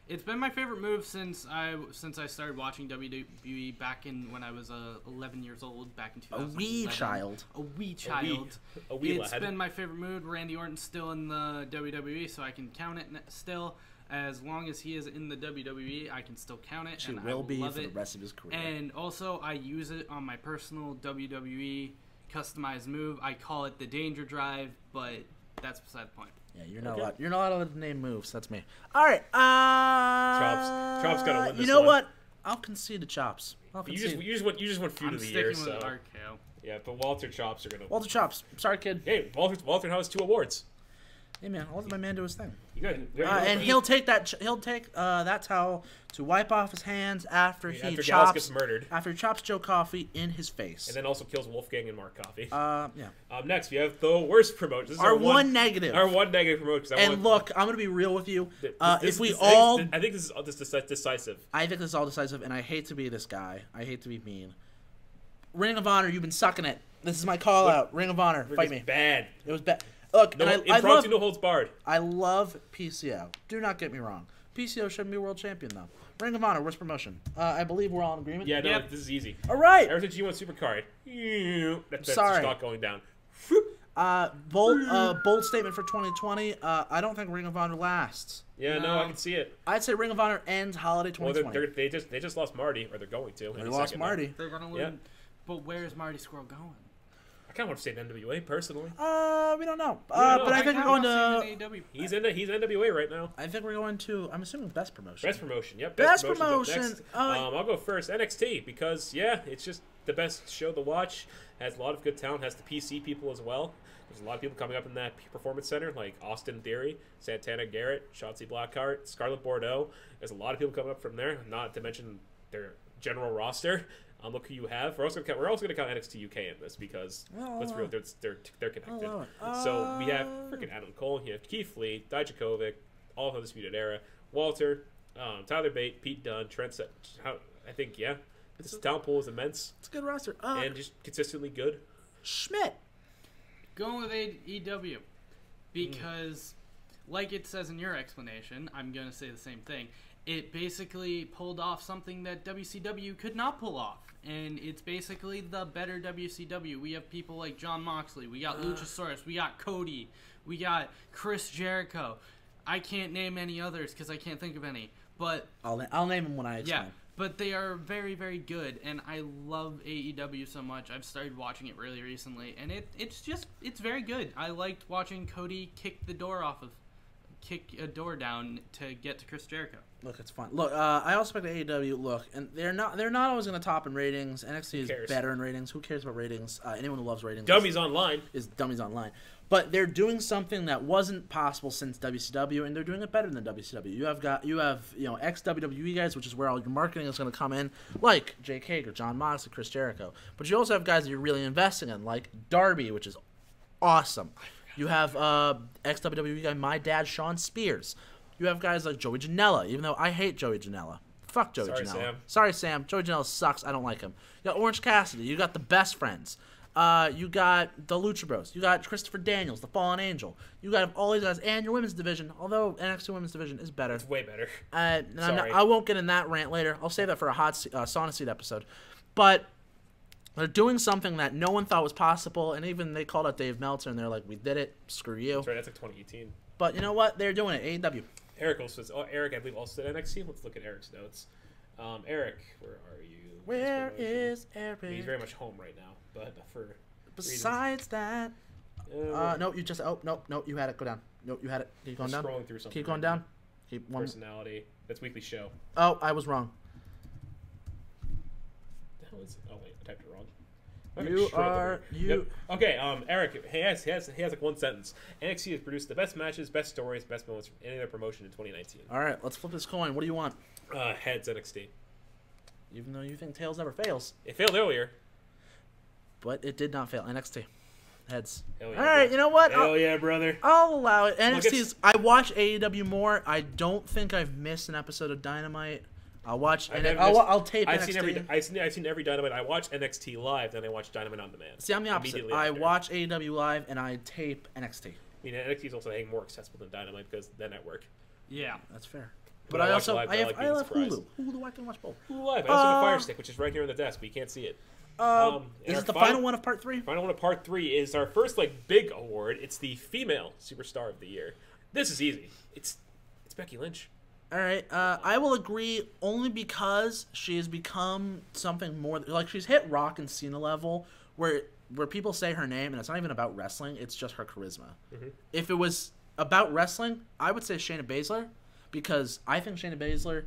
It's been my favorite move since I since I started watching WWE back in when I was uh, 11 years old back in 2000. A 2011. wee child. A wee child. a wee It's lad. been my favorite move. Randy Orton's still in the WWE, so I can count it still. As long as he is in the WWE, I can still count it, She and I will be love for it. the rest of his career. And also, I use it on my personal WWE customized move. I call it the Danger Drive, but that's beside the point. yeah, you're not Okay. allowed. You're not allowed to name moves. That's me. All right. Uh, Chops. Chops gotta win This You know one. what? I'll concede to Chops. I'll you just you just want you just want feud I'm of the sticking year. with So RKO. yeah, but Walter chops are gonna. Walter Chops. Sorry, kid. Hey, Walter Walter has two awards. Hey man, I'll let my man do his thing. You got Uh, and he'll take that. Ch- he'll take uh, that towel to wipe off his hands after he after Gallus chops. gets murdered, After he chops Joe Coffey in his face. and then also kills Wolfgang and Mark Coffey. uh, yeah. Um, next we have the worst promotion. This is Our one negative. Our one negative promotion. and want- look, I'm gonna be real with you. Uh, this- if we this- I think- all, I think this is this is decisive. I think this is all decisive, and I hate to be this guy. I hate to be mean. Ring of Honor, you've been sucking it. This is my call Look, out. Ring of Honor, fight me. Bad. It was bad. Look, No, and I, I love, no holds barred. I love PCO. Do not get me wrong. PCO shouldn't be world champion though. Ring of Honor, worst promotion. Uh, I believe we're all in agreement. Yeah, no, Yep. this is easy. All right. Ever since you went Supercard, that, that's Sorry. the stock going down. Uh, bold, uh, bold statement for 2020. Uh, I don't think Ring of Honor lasts. Yeah, no, No. I can see it. I'd say Ring of Honor ends holiday Well, they're, 2020. they're, they just they just lost Marty, or they're going to. They any lost second now. Marty. They're gonna Yeah. But where is Marty Scurll going? I kind of want to say NWA personally. Uh, we don't know. Uh, know. but I I think we're going wanna to. in AEW. He's in he's NWA right now. I think we're going to. I'm assuming best promotion. Best promotion, yep. Best promotion's up promotion, next. uh, um, I'll go first. NXT because yeah, it's just the best show to watch. Has a lot of good talent. Has the PC people as well. There's a lot of people coming up in that performance center, like Austin Theory, Santana Garrett, Shotzi Blackheart, Scarlett Bordeaux. There's a lot of people coming up from there. Not to mention their general roster. Um, look who you have. We're also gonna count, we're also going to count NXT UK in this because Oh, let's wow. real, they're they're, they're connected. Oh, wow. So we have Uh, freaking Adam Cole, you have Keith Lee, Dijakovic, all of the Disputed Era, Walter, um, Tyler Bate, Pete Dunne, Trent. Se- how, I think yeah, this talent pool is immense It's a good roster. Uh, and just consistently good. Schmidt. Going with AEW because, like it says in your explanation, I'm going to say the same thing. It basically pulled off something that WCW could not pull off. And it's basically the better WCW. We have people like Jon Moxley. We got uh. Luchasaurus. We got Cody. We got Chris Jericho. I can't name any others because I can't think of any. But I'll, I'll name him when I explain. yeah, but they are very, very good, and I love AEW so much. I've started watching it really recently, and it it's just it's very good. I liked watching Cody kick the door off of, kick a door down to get to Chris Jericho. Look, it's fun. Look, uh, I also expect AEW. Look, and they're not they're not always going to top in ratings. NXT is better in ratings. Who cares about ratings? Uh, anyone who loves ratings. is- Dummies online. is dummies online. But they're doing something that wasn't possible since WCW, and they're doing it better than WCW. You have got you have you know ex WWE guys, which is where all your marketing is going to come in, like Jake Hager, Jon Moxley, Chris Jericho. But you also have guys that you're really investing in, like Darby, which is awesome. You have uh, ex WWE guy, my dad, Shawn Spears. You have guys like Joey Janela, even though I hate Joey Janela. Fuck Joey Sorry, Janela. Sam. Sorry, Sam. Joey Janela sucks. I don't like him. You got Orange Cassidy. You got the best friends. Uh, you got the Lucha Bros. You got Christopher Daniels, the Fallen Angel. You got all these guys, and your women's division. Although NXT women's division is better. It's way better. Uh, and I'm not, Sorry. I won't get in that rant later. I'll save that for a hot uh, sauna seat episode. But they're doing something that no one thought was possible, and even they called out Dave Meltzer, and they're like, "We did it. Screw you." That's right. That's like 2018. But you know what? They're doing it. AEW. Eric also says, oh, Eric, I believe also at NXT. Let's look at Eric's notes. Um, Eric, where are you? Where is His promotion. is Eric? He's very much home right now, but for reasons- Besides that, Uh, uh, no, you just oh no no you had it. Go down. No, you had it. Keep going down. scrolling through something. Keep going right now. down. Keep one. Personality. That's weekly show. Oh, I was wrong. The hell is it? Oh wait, I typed it wrong. You are- you- Yep. Okay, um, Eric, he has, he has he has like one sentence. NXT has produced the best matches, best stories, best moments from any other promotion in 2019. All right, let's flip this coin. What do you want? Uh, heads NXT. Even though you think tails never fails, It failed earlier. but it did not fail. NXT heads. Yeah, All right, bro. you know what? Hell I'll, yeah, brother. I'll allow it. NXT's. I watch AEW more. I don't think I've missed an episode of Dynamite. I'll watch. I've and never I'll, missed- I'll tape I've NXT. seen every I've seen, I've seen every Dynamite. I watch NXT live, then I watch Dynamite on demand. See, I'm the opposite. Immediately I after. watch AEW live and I tape NXT. I mean, NXT is also I think, more accessible than Dynamite because the network. Yeah. That's fair. When But I I, also live, I I have like I have surprised. Hulu. Hulu I can watch both. Hulu Live. I also have the Fire Uh, Stick, which is right here on the desk, but you can't see it. Uh, Um, and is our the final- final one of part three? Final one of part three is our first like big award. It's the female superstar of the year. This is easy. It's it's Becky Lynch. All right, uh, I will agree only because she has become something more like she's hit Rock and Cena level where where people say her name and it's not even about wrestling; it's just her charisma. Mm-hmm. If it was about wrestling, I would say Shayna Baszler because I think Shayna Baszler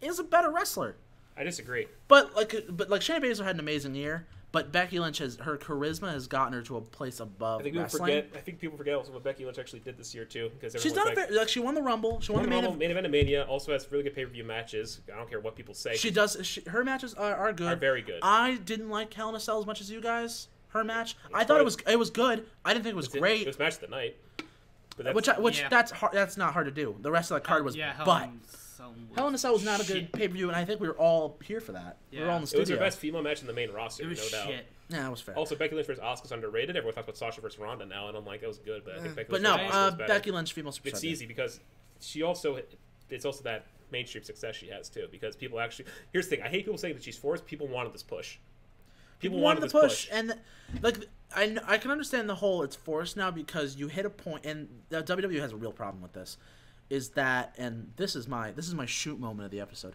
is a better wrestler. I disagree. But like, but like Shayna Baszler had an amazing year, but Becky Lynch has her charisma has gotten her to a place above I think people wrestling. forget. I think people forget also what Becky Lynch actually did this year too, because She's not everyone's a like, like she won the Rumble, she won, Won the the main. Rumble, main event of Mania. Also has really good pay per view matches. I don't care what people say. She does. She, her matches are, are good. Are very good. I didn't like Hell in a Cell as much as you guys. Her match, I thought probably- it was it was good. I didn't think it was It- great. It was match of the night. But that's, which I, which Yeah. that's hard. That's not hard to do. The rest of the card was yeah, but in Cell was Hell in a Cell was not a good pay per view, and I think we were all here for that. We were all in the Yeah. it was her best female match in the main roster, It was no doubt. shit. Yeah, it was fair. Also, Becky Lynch versus Asuka's underrated. Everyone talks about Sasha versus Ronda now, and I'm like, that was good, but I think Becky but Lynch no, versus Asuka uh, was better. Becky Lynch female superstar. It's easy because she also it's also that mainstream success she has too. Because people actually here's the thing: I hate people saying that she's forced. People wanted this push. People, People wanted this the push, and like I, I can understand the whole it's forced now because you hit a point, and the WWE has a real problem with this, is that and this is my this is my shoot moment of the episode.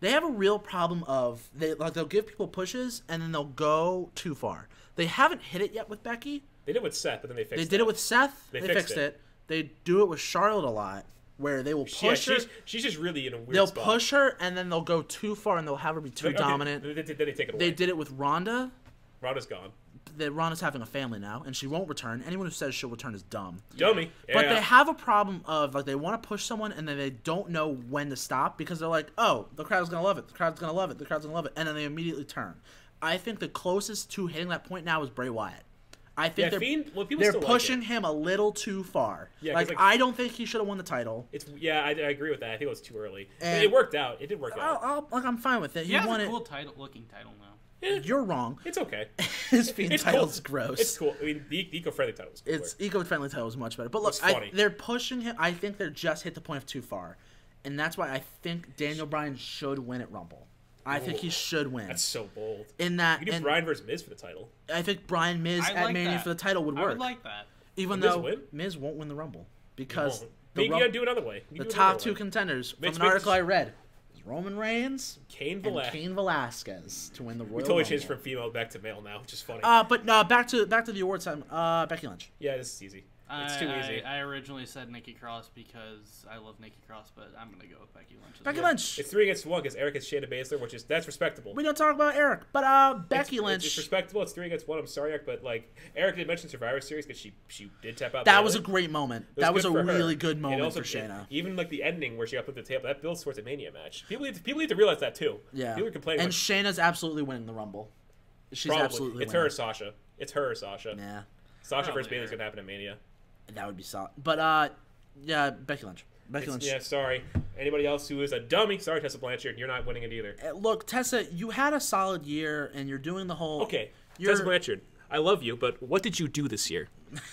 They have a real problem of they like they'll give people pushes and then they'll go too far. They haven't hit it yet with Becky. They did it with Seth, but then they fixed. It. They did it with Seth. They They, fixed fixed, it. it. They do it with Charlotte a lot, where they will Yeah, push her. she's, she's just really in a weird They'll spot. push her and then they'll go too far and they'll have her be too Okay, dominant. They, then they take it away. They did it with Ronda. Ronda's gone. That Ron is having a family now, and she won't return. Anyone who says she'll return is dumb. Dummy. Yeah. But they have a problem of like they want to push someone and then they don't know when to stop because they're like, oh, the crowd's gonna love it, the crowd's gonna love it, the crowd's gonna love it, and then they immediately turn. I think the closest to hitting that point now is Bray Wyatt. I think Yeah, they're Fiend- well, people they're still like pushing it. him a little too far. Yeah, 'cause, like, like- I don't think he should have won the title. It's yeah, I, I agree with that. I think it was too early. But And- it worked out. It did work I'll, out. I'll, like I'm fine with it. He He has won a it. cool title looking title now. Yeah, You're wrong. it's okay. His Fiend It's title's cool. gross. It's cool. I mean, the, the eco-friendly title was cooler. It's eco-friendly title is much better. But look, I, they're pushing him. I think they're just hit the point of too far, and that's why I think Daniel Bryan should win at Rumble. I think he should win. That's so bold. In that, You could do and Bryan versus Miz for the title. I think Bryan Miz I at like Mania that. for the title would work. I would like that. even Will Miz though win? Miz won't win the Rumble because won't. the, you Rum- gotta do another way. You the top another two way. contenders Mitch from an article I read Roman Reigns Cain and Velasquez. Cain Velasquez to win the Royal We totally Rumble. changed from female back to male now, which is funny. Uh, but no, back to back to the awards time. Uh, Becky Lynch. yeah, this is easy. It's I, easy. I, I originally said Nikki Cross because I love Nikki Cross, but I'm gonna go with Becky Lynch. as Becky well. Lynch. It's three against one because Eric has Shayna Baszler, which is that's respectable. We don't talk about Eric, but uh, Becky it's, Lynch. It's, respectable. It's three against one. I'm sorry, Eric, but like Eric did mention Survivor Series because she she did tap out. that was a great moment. It that was a good for her. really good And moment also, for Shayna. Even like the ending where she got put at the table, that builds towards a Mania match. People need to, people need to realize that too. Yeah. People are complaining. and like, Shayna's absolutely winning the Rumble. She's probably. absolutely It's her or. Sasha. It's her or Sasha. Yeah, Sasha Probably versus Bayley's her. gonna happen at Mania. That would be solid. But uh, yeah, Becky Lynch. Becky Lynch. yeah, sorry. Anybody else who is a dummy? Sorry, Tessa Blanchard. You're not winning it either. Uh, Look, Tessa, you had a solid year, and you're doing the whole. Okay, You're, Tessa Blanchard. I love you, but what did you do this year?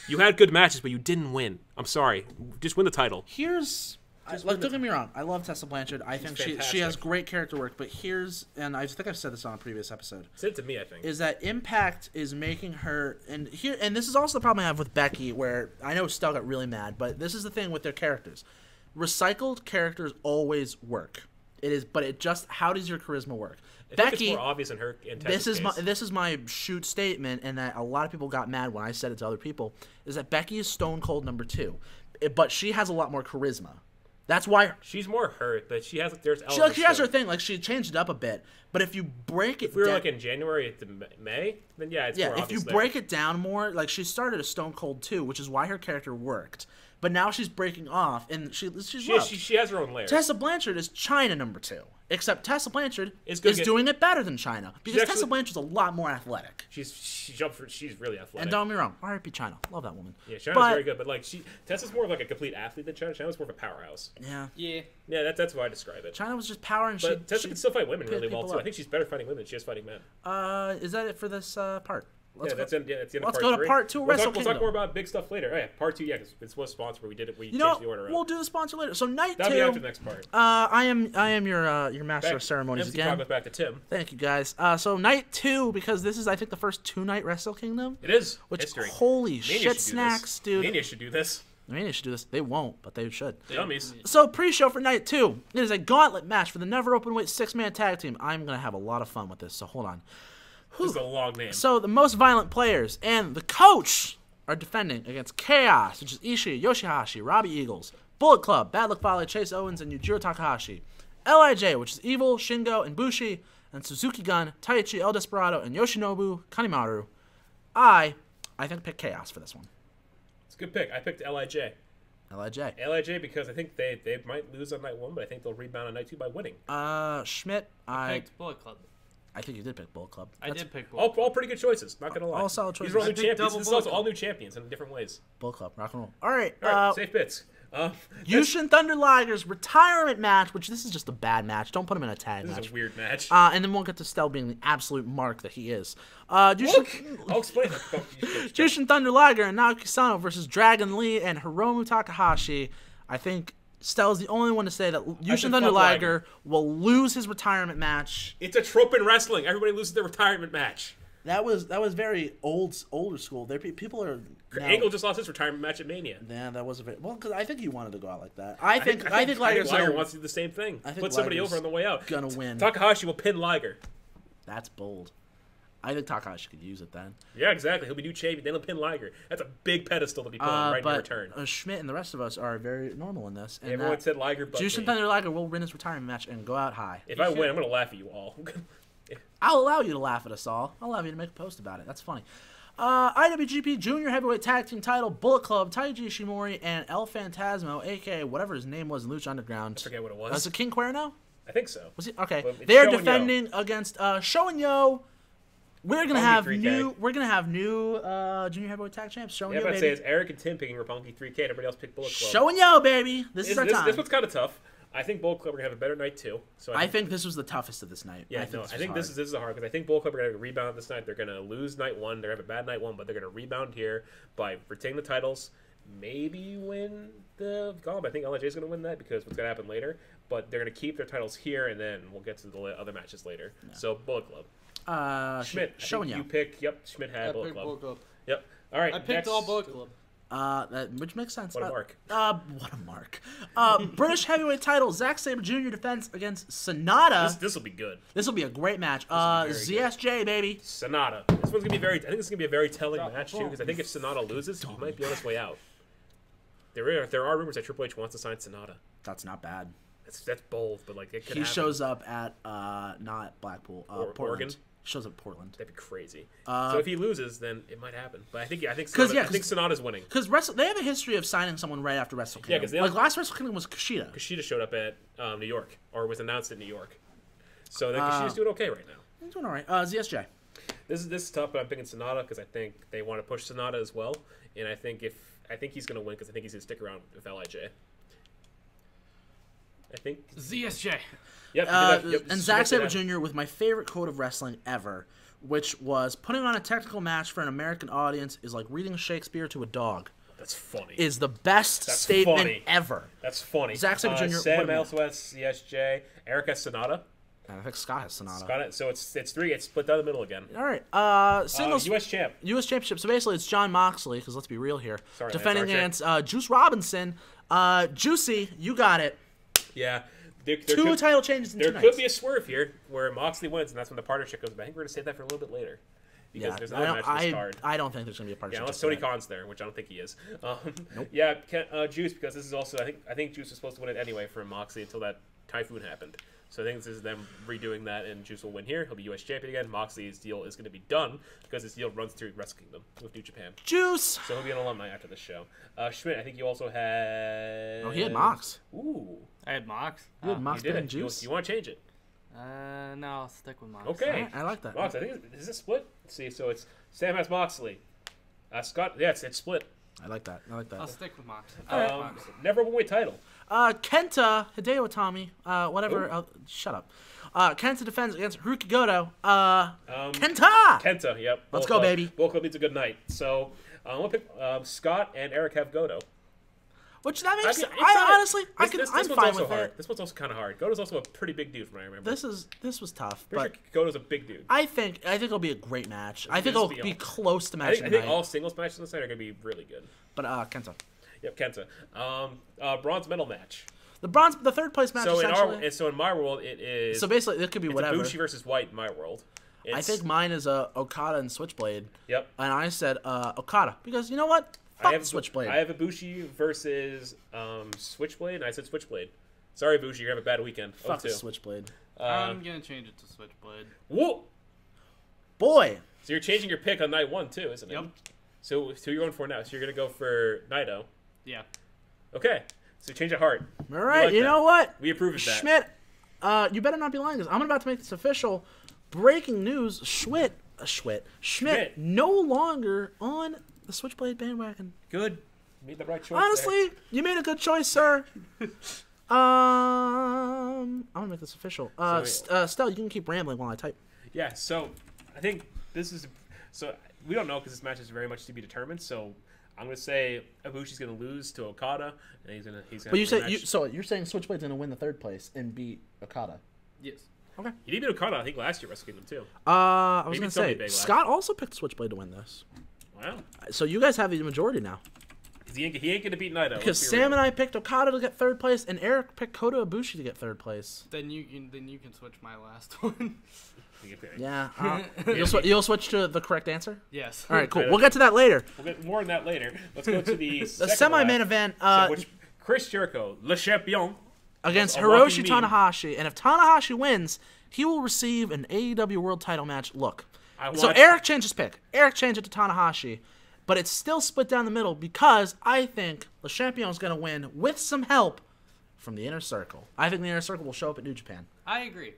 You had good matches, but you didn't win. I'm sorry. Just win the title. Here's I, like, don't get me wrong. I love Tessa Blanchard. I think she she has great character work. But here's and I think I've said this on a previous episode. Said it to me, I think. is that Impact is making her and here and this is also the problem I have with Becky where I know Stell got really mad, but this is the thing with their characters. Recycled characters always work. It is but it just how does your charisma work? I think Becky it's more obvious in her. In this Tessa's is my this is my shoot statement and that a lot of people got mad when I said it to other people is that Becky is stone cold number 2. It- but she has a lot more charisma. That's why She's more hurt, but she has there's she, like, she has her thing like she changed it up a bit. But if you break it If we were down- like in January to May, then yeah, it's Yeah, if you there. break it down more, like she started a Stone Cold too, which is why her character worked. But now she's breaking off, and she she's she, she, she has her own layers. Tessa Blanchard is Chyna number two, except Tessa Blanchard Is is, get- doing it better than Chyna because Tessa actually- Blanchard's a lot more athletic. She's she jumped for. She's really athletic. And don't get me wrong, R.I.P. Chyna, love that woman. yeah, Chyna's but, very good, but like she Tessa's more of like a complete athlete than Chyna. Chyna's more of a powerhouse. Yeah, Yeah. Yeah, that's that's why I describe it. Chyna was just power, and But she. Tessa she can still fight women really well people too. I think she's better fighting women than she is fighting men. uh, is that it for this uh, part? Let's yeah, go. that's in, yeah, that's the end let's of go part to three. part two, We'll Wrestle talk, we'll talk more about big stuff later. Oh yeah, part two. Yeah, because it's was sponsor. We did it. We you changed know, the order. around. we'll do the sponsor later. So night That'll two. be after the next part. Uh, I am I am your uh, your master Back, of ceremonies MC again. Back to Tim. Thank you guys. Uh, so night two because this is I think the first two night Wrestle Kingdom. It is Which history. holy Mania shit this. snacks, dude. Mania should do this. Mania should do this. They won't, but they should. Dummies. So pre-show for night two, it is a gauntlet match for the never open weight six man tag team. I'm gonna have a lot of fun with this. So hold on. This is a long name. So the most violent players and the coach are defending against Chaos, which is Ishii, Yoshihashi, Robbie Eagles, Bullet Club, Bad Luck Fale, Chase Owens, and Yujiro Takahashi. Lij, which is Evil, Shingo, and Bushi, and Suzuki Gun, Taichi, El Desperado, and Yoshinobu Kanemaru. I, I think pick Chaos for this one. It's a good pick. I picked Lij. Lij. Lij because I think they they might lose on night one, but I think they'll rebound on night two by winning. Uh, Schmidt, I, Picked Bullet Club. I think you did pick Bull Club. I That's did pick Bullet All, Club. all pretty good choices. Not gonna lie. All solid choices. These choices. are all new champions. This is also all new champions in different ways. Bull Club, rock and roll. All right, All right, uh, safe bits. Uh, Jushin Thunder Liger's retirement match, which this is just a bad match. Don't put him in a tag this match. is a weird match. Uh, and then we'll get to Stel being the absolute mark that he is. Uh, Jushin, Look, I'll explain. it. Don't- you just- Jushin Thunder Liger and Naoki Sano versus Dragon Lee and Hiromu Takahashi. I think Stel's the only one to say that Jushin said Thunder Liger. Liger will lose his retirement match. It's a trope in wrestling. Everybody loses their retirement match. That was that was very old older school. There people are now, Angle just lost his retirement match at Mania. Yeah, that was a very well because I think he wanted to go out like that. I think I think, I think Liger's Liger wants to do the same thing. I think Put somebody over on the way out. gonna win. Takahashi will pin Liger. That's bold. I think Takahashi could use it then. Yeah, exactly. He'll be new champion. Then he'll pin Liger. That's a big pedestal to be put on Uh, right in but return. uh, Schmidt and the rest of us are very normal in this. And Everyone that said Liger, but Jushin. Thunder Liger will win his retirement match and go out high. If I win, I'm gonna laugh at you all. I'll allow you to laugh at us all. I'll allow you to make a post about it. That's funny. Uh, IWGP Junior Heavyweight Tag Team Title, Bullet Club, Taiji Ishimori, and El Fantasmo, aka whatever his name was in Lucha Underground. forget what it was. Was it King Cuerno? I think so. Was he okay? Well, They're defending against uh, Sho and Yo. We're gonna have 3K. new. We're gonna have new uh, Junior Heavyweight Tag Champs. Showing Yeah, Yo, but I'd say baby. it's Eric and Tim picking Roppongi 3K, and everybody else picked Bullet Club. Sho and Yo, baby. This this, is our this, time. this one's kind of tough. I think Bullet Club are gonna have a better night too. So I think this was the toughest of this night. Yeah, I think no, this I think this is this is hard because I think Bullet Club are gonna rebound this night. They're gonna lose night one. They're gonna have a bad night one, but they're gonna rebound here by retaining the titles. Maybe win the gauntlet. I think LJ is gonna win that because what's gonna happen later. But they're gonna keep their titles here, and then we'll get to the other matches later. So Bullet Club, uh, Schmidt. I Show and you pick. Yep, Schmidt had I Bullet picked Club. Bullet Club. Yep. All right. I picked next- all Bullet Club. Uh, that which makes sense. What a Uh, mark. Uh, what a mark. Uh, British heavyweight title: Zack Sabre Jr. defense against Sanada. This This, this will be good. This will be a great match. Uh, very good. ZSJ baby. Sanada. This one's gonna be very. I think this is gonna be a very telling match too because I think if Sanada loses, he might be on his way out. There are there are rumors that Triple H wants to sign Sanada. That's not bad. That's that's bold, but like it could He happen. shows up at uh, not Blackpool, uh, Or- Portland. Oregon? Shows up Portland. That'd be crazy. Uh, so if he loses, then it might happen. But I think I think Sanada, yeah, I think Sanada's winning. Because Wrestle, they have a history of signing someone right after Wrestle Kingdom. 'cause they like last Wrestle Kingdom was Kushida. Kushida showed up at um, New York or was announced in New York. So then Uh, Kushida's doing okay right now. He's doing all right. Uh, ZSJ. This is this is tough, but I'm picking Sanada because I think they want to push Sanada as well, and I think if I think he's gonna win because I think he's gonna stick around with Lij. I think. ZSJ. Yep. Uh, yep, and just Zack Sabre. Jr. with my favorite quote of wrestling ever, which was putting on a technical match for an American audience is like reading Shakespeare to a dog. That's funny. Is the best That's statement funny. ever. That's funny. Zack Sabre uh, Jr. what Sam about- also has ZSJ. Eric Sanada. I think Scott has Sanada. Got it. So it's it's three. It's split down the middle again. All right. Uh, Uh, singles U.S. champ. U.S. Championship. So basically, it's Jon Moxley, because let's be real here, Sorry, defending Lance against uh, Juice Robinson. Uh, Juicy, you got it. Yeah. There, there Two could, title changes in there two could be a swerve here where Moxley wins, and that's when the partnership goes. But I think we're gonna save that for a little bit later because yeah, there's another match on this I, card. I don't think there's gonna be a Yeah, partnership. unless just Tony. Khan's there, which I don't think he is. Um, Yeah, Ken, uh, Juice because this is also I think I think Juice was supposed to win it anyway from Moxley until that typhoon happened. So I think this is them redoing that, and Juice will win here. He'll be U.S. champion again. Moxley's deal is going to be done because his deal runs through Wrestle Kingdom with New Japan. Juice. So he'll be an alumni after this show. Uh, Schmidt, I think you also had. Oh, he had Mox. Ooh, I had Mox. You had Oh. Mox you did and it. You, Juice. you want to change it? Uh, no, I'll stick with Mox. Okay. Alright, I like that. Mox, I think it's- is this split? Let's see, so it's Sam has Moxley. Uh, Scott, yes, it's split. I like that. I like that. I'll stick with Mox. Um, Mox. never one way title. Uh, Kenta Hideo Itami. Uh, whatever. Uh, shut up. Uh, Kenta defends against Hirooki Goto. Uh, Um, Kenta. Kenta, yep. Let's go, Club- baby. Bullet Club needs a good night. So uh, I'm gonna pick um, Scott and Eric have Goto. Which that I makes. mean, I, it's not- honestly, I this- can. this- I'm one's fine also with hard. it. This one's also kind of hard. Goto's also a pretty big dude, from what I remember. This is this was tough, Pretty but sure Goto's a big dude. I think I think it'll be a great match. I think it'll be be close to I match think, I think all singles matches on the side are gonna be really good. But uh, Kenta. Yep, Kenta. Um, uh, bronze medal match. The bronze, the third place match. So in our, so in my world, it is. so basically, it could be it's whatever. Ibushi versus White in my world. I think mine is uh, Okada and Switchblade, Yep. and I said uh, Okada because you know what? Fuck I have Switchblade. I have Ibushi versus um, Switchblade, and I said Switchblade. Sorry, Ibushi, you're having a bad weekend. Oh, Fuck the. Switchblade. Uh, I'm gonna change it to Switchblade. whoa! Boy, So you're changing your pick on night one too, isn't it? Yep. So so you're going for now. So you're gonna go for Naito. Yeah. Okay. So change of heart. all right. like you that. know what? We approve of that. Schmidt, uh, you better not be lying because I'm about to make this official. Breaking news: Schmidt, uh, Schmidt, Schmidt, Schmidt. no longer on the Switchblade bandwagon. Good. Made the right choice. Honestly, you made a good choice, sir. um, I'm gonna make this official. Uh, So, St- uh, Stel, you can keep rambling while I type. Yeah. So I think this is so we don't know because this match is very much to be determined. So I'm gonna say Ibushi's gonna lose to Okada, and he's gonna he's gonna. But you say rematch- you, so you're saying Switchblade's gonna win the third place and beat Okada. Yes. Okay. He did beat Okada, I think last year Wrestle Kingdom too. Uh, I was Maybe gonna say big last Scott also picked Switchblade to win this. Wow. So you guys have the majority now. 'Cause He ain't, he ain't gonna beat Naito. Because Sam and I picked Okada to get third place, and Eric picked Kota Ibushi to get third place. Then you can then you can switch my last one. Yeah, uh, you'll, sw- you'll switch to the correct answer. yes. All right, cool. We'll get to that later. We'll get more on that later. Let's go to the The semi-main event uh, which Chris Jericho, Le Champion. against a walking Hiroshi meme. Tanahashi, and if Tanahashi wins, he will receive an AEW World Title match. Look, I so watched- Eric changed his pick. Eric changed it to Tanahashi, but it's still split down the middle because I think Le Champion is going to win with some help from the Inner Circle. I think the Inner Circle will show up at New Japan. I agree.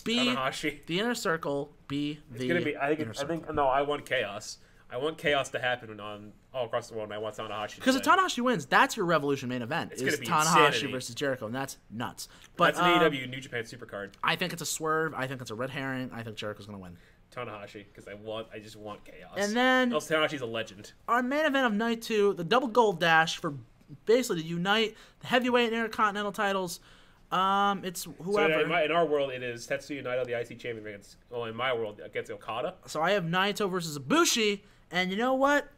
Be Tanahashi. the Inner Circle. Be the It's gonna be. I think. Inner I think. No, I want chaos. I want chaos to happen on all across the world. and I want Tanahashi. Because if. Tanahashi wins, that's your Revolution main event. It's is gonna be Tanahashi insanity. versus Jericho, and that's nuts. But that's an um, AEW New Japan Supercard. I think it's a swerve. I think it's a red herring. I think Jericho's gonna win. Tanahashi, because I want. I just want chaos. And then else Tanahashi's a legend. our main event of night two, the double gold dash for basically to unite the heavyweight and intercontinental titles. Um, it's So whoever. in, my, in our world, it is Tetsuya Naito, the IC champion, against. Oh, in my world, against Okada. so I have Naito versus Ibushi, and you know what?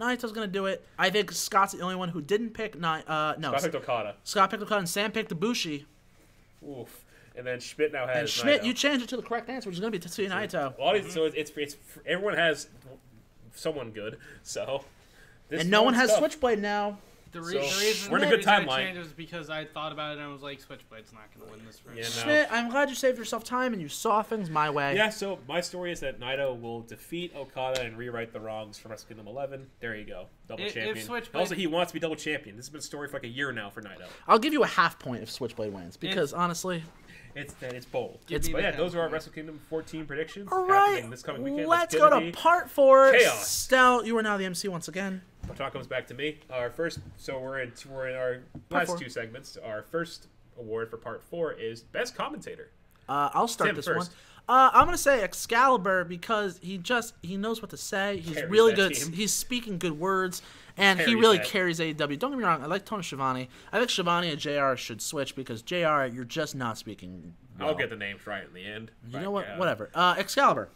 Naito's gonna do it. I think Scott's the only one who didn't pick Ni- Uh, no, Scott picked Okada. Scott picked Okada and Sam picked Ibushi. Oof. And then Schmidt now has. And Schmidt, Naito. you changed it to the correct answer, which is gonna be Tetsuya Naito. Of these, so it's, it's, everyone has someone good. So. This And no one has tough. Switchblade now. The, re- So, the reason, we're in a good reason I timeline. changed is because I thought about it and I was like, Switchblade's not going to win this race. Yeah, no. Schmidt, I'm glad you saved yourself time and you saw things my way. Yeah, so my story is that Naito will defeat Okada and rewrite the wrongs from Wrestle Kingdom 11. There you go. Double If- if champion. Switchblade- also, he wants to be double champion. This has been a story for like a year now for Naito. I'll give you a half point if Switchblade wins because honestly, It's it's bold. It's, but yeah, those are our. Wrestle Kingdom 14 predictions. all right. happening This coming weekend. Let's It's go gonna to part four. chaos. Stout, you are now the MC once again. Talk comes back to me. Our first, so we're in we're in our Part last four. two segments. Our first award for part four is best commentator. Uh, I'll start Tim, this first. Uh, I'm gonna say Excalibur because he just he knows what to say. He's Carries really good. team. He's speaking good words, and he really that. carries AEW. Don't get me wrong. I like Tony Schiavone. I think Schiavone and Jr. should switch because Jr. You're just not speaking. I'll get the names right in the end. You know what? yeah. Whatever. Uh, Excalibur.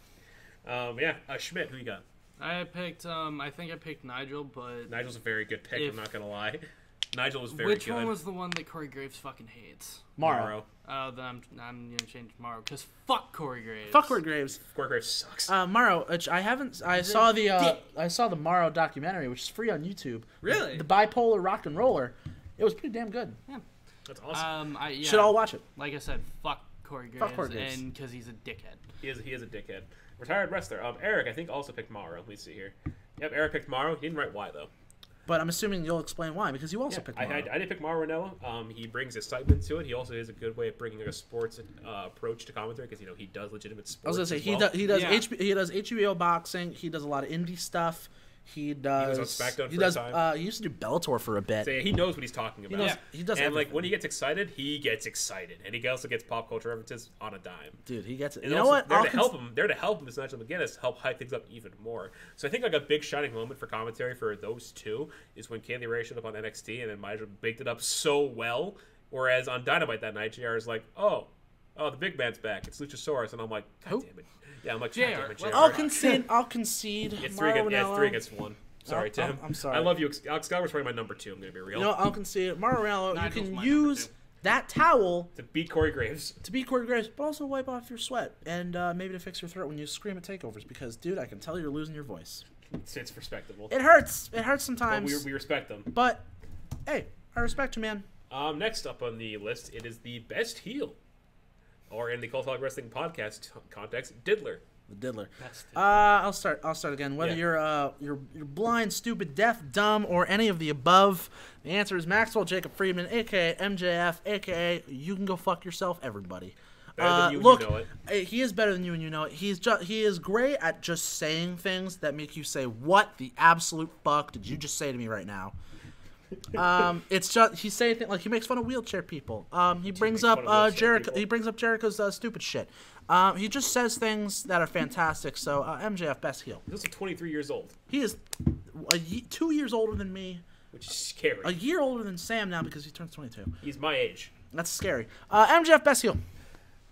Um, yeah, uh, Schmidt, who you got? I picked. Um, I think I picked Nigel, but Nigel's a very good pick. If- I'm not gonna lie. Nigel was very good. which good. one was the one that Corey Graves fucking hates? Mauro. Oh, then I'm I'm gonna change tomorrow because fuck Corey Graves. Fuck Corey Graves. Corey Graves sucks. Uh, Mauro, which I haven't. I saw the. Uh, I saw the Mauro documentary, which is free on YouTube. Really? The bipolar rock and roller. It was pretty damn good. Yeah. That's awesome. Um, I yeah. Should all watch it. Like I said, fuck Corey Graves, Fuck Corey Graves. and because he's a dickhead. he is he is a dickhead. Retired wrestler. Um, Eric, I think also picked Mauro. Let me see here. Yep, Eric picked Mauro. He didn't write why though. But I'm assuming you'll explain why because you also Yeah, picked I, Mauro. I, I did pick Mauro Ranallo. Um, he brings excitement to it. He also has a good way of bringing like, a sports uh, approach to commentary because you know he does legitimate sports. I was gonna say as he well. does he does Yeah. HB, he does HBO boxing. He does a lot of indie stuff. He does. He was on SmackDown he for a does. time. Uh, he used to do Bellator for a bit. So, yeah, he knows what he's talking he about. knows. He does. and like when he gets excited, he gets excited, and he also gets pop culture references on a dime. dude, he gets it. And You know what? They're I'll to cons- help him. They're to help him as Nigel McGuinness help hype things up even more. So I think like a big shining moment for commentary for those two is when Candy Ray showed up on NXT and then Nigel baked it up so well. Whereas on Dynamite that night, JR is like, "Oh, oh, the big man's back. It's Luchasaurus," and I'm like, "God Who? damn it!" Yeah, I'm like, JR. "God damn it, I'll concede. I'll concede. It's three against, yeah, it's three against one. Sorry, Oh, Tim. I'm- I'm sorry. I love you. Alex Scott probably my number two. I'm gonna be real. You know, I'll concede. Ranallo, you can use that towel to beat Corey Graves. to beat Corey Graves, but also wipe off your sweat and uh, maybe to fix your throat when you scream at takeovers. Because, dude, I can tell you're losing your voice. It's, it's respectable. It hurts. It hurts But sometimes. we, we respect them. But hey, I respect you, man. Um, next up on the list, it is the best heel, or in the Cultaholic Wrestling podcast context, Diddler. The diddler. Uh, I'll start. I'll start again. Whether Yeah. you're uh, you're you're blind, stupid, deaf, dumb, or any of the above, the answer is Maxwell Jacob Friedman, aka MJF, aka you can go fuck yourself, everybody. Better than Uh, you and look, you know it. uh, he is better than you and you know it. He's just he is great at just saying things that make you say, "What the absolute fuck did you just say to me right now?" Um, it's just he's saying things like he makes fun of wheelchair people. Um, he brings makes up uh, Jericho. people. He brings up Jericho's uh, stupid shit. Um, he just says things that are fantastic. So uh, MJF best heel. He's also 23 years old, He is a ye- two years older than me, which is scary. a year older than Sam now because he turns 22. He's my age. That's scary. Uh, MJF best heel.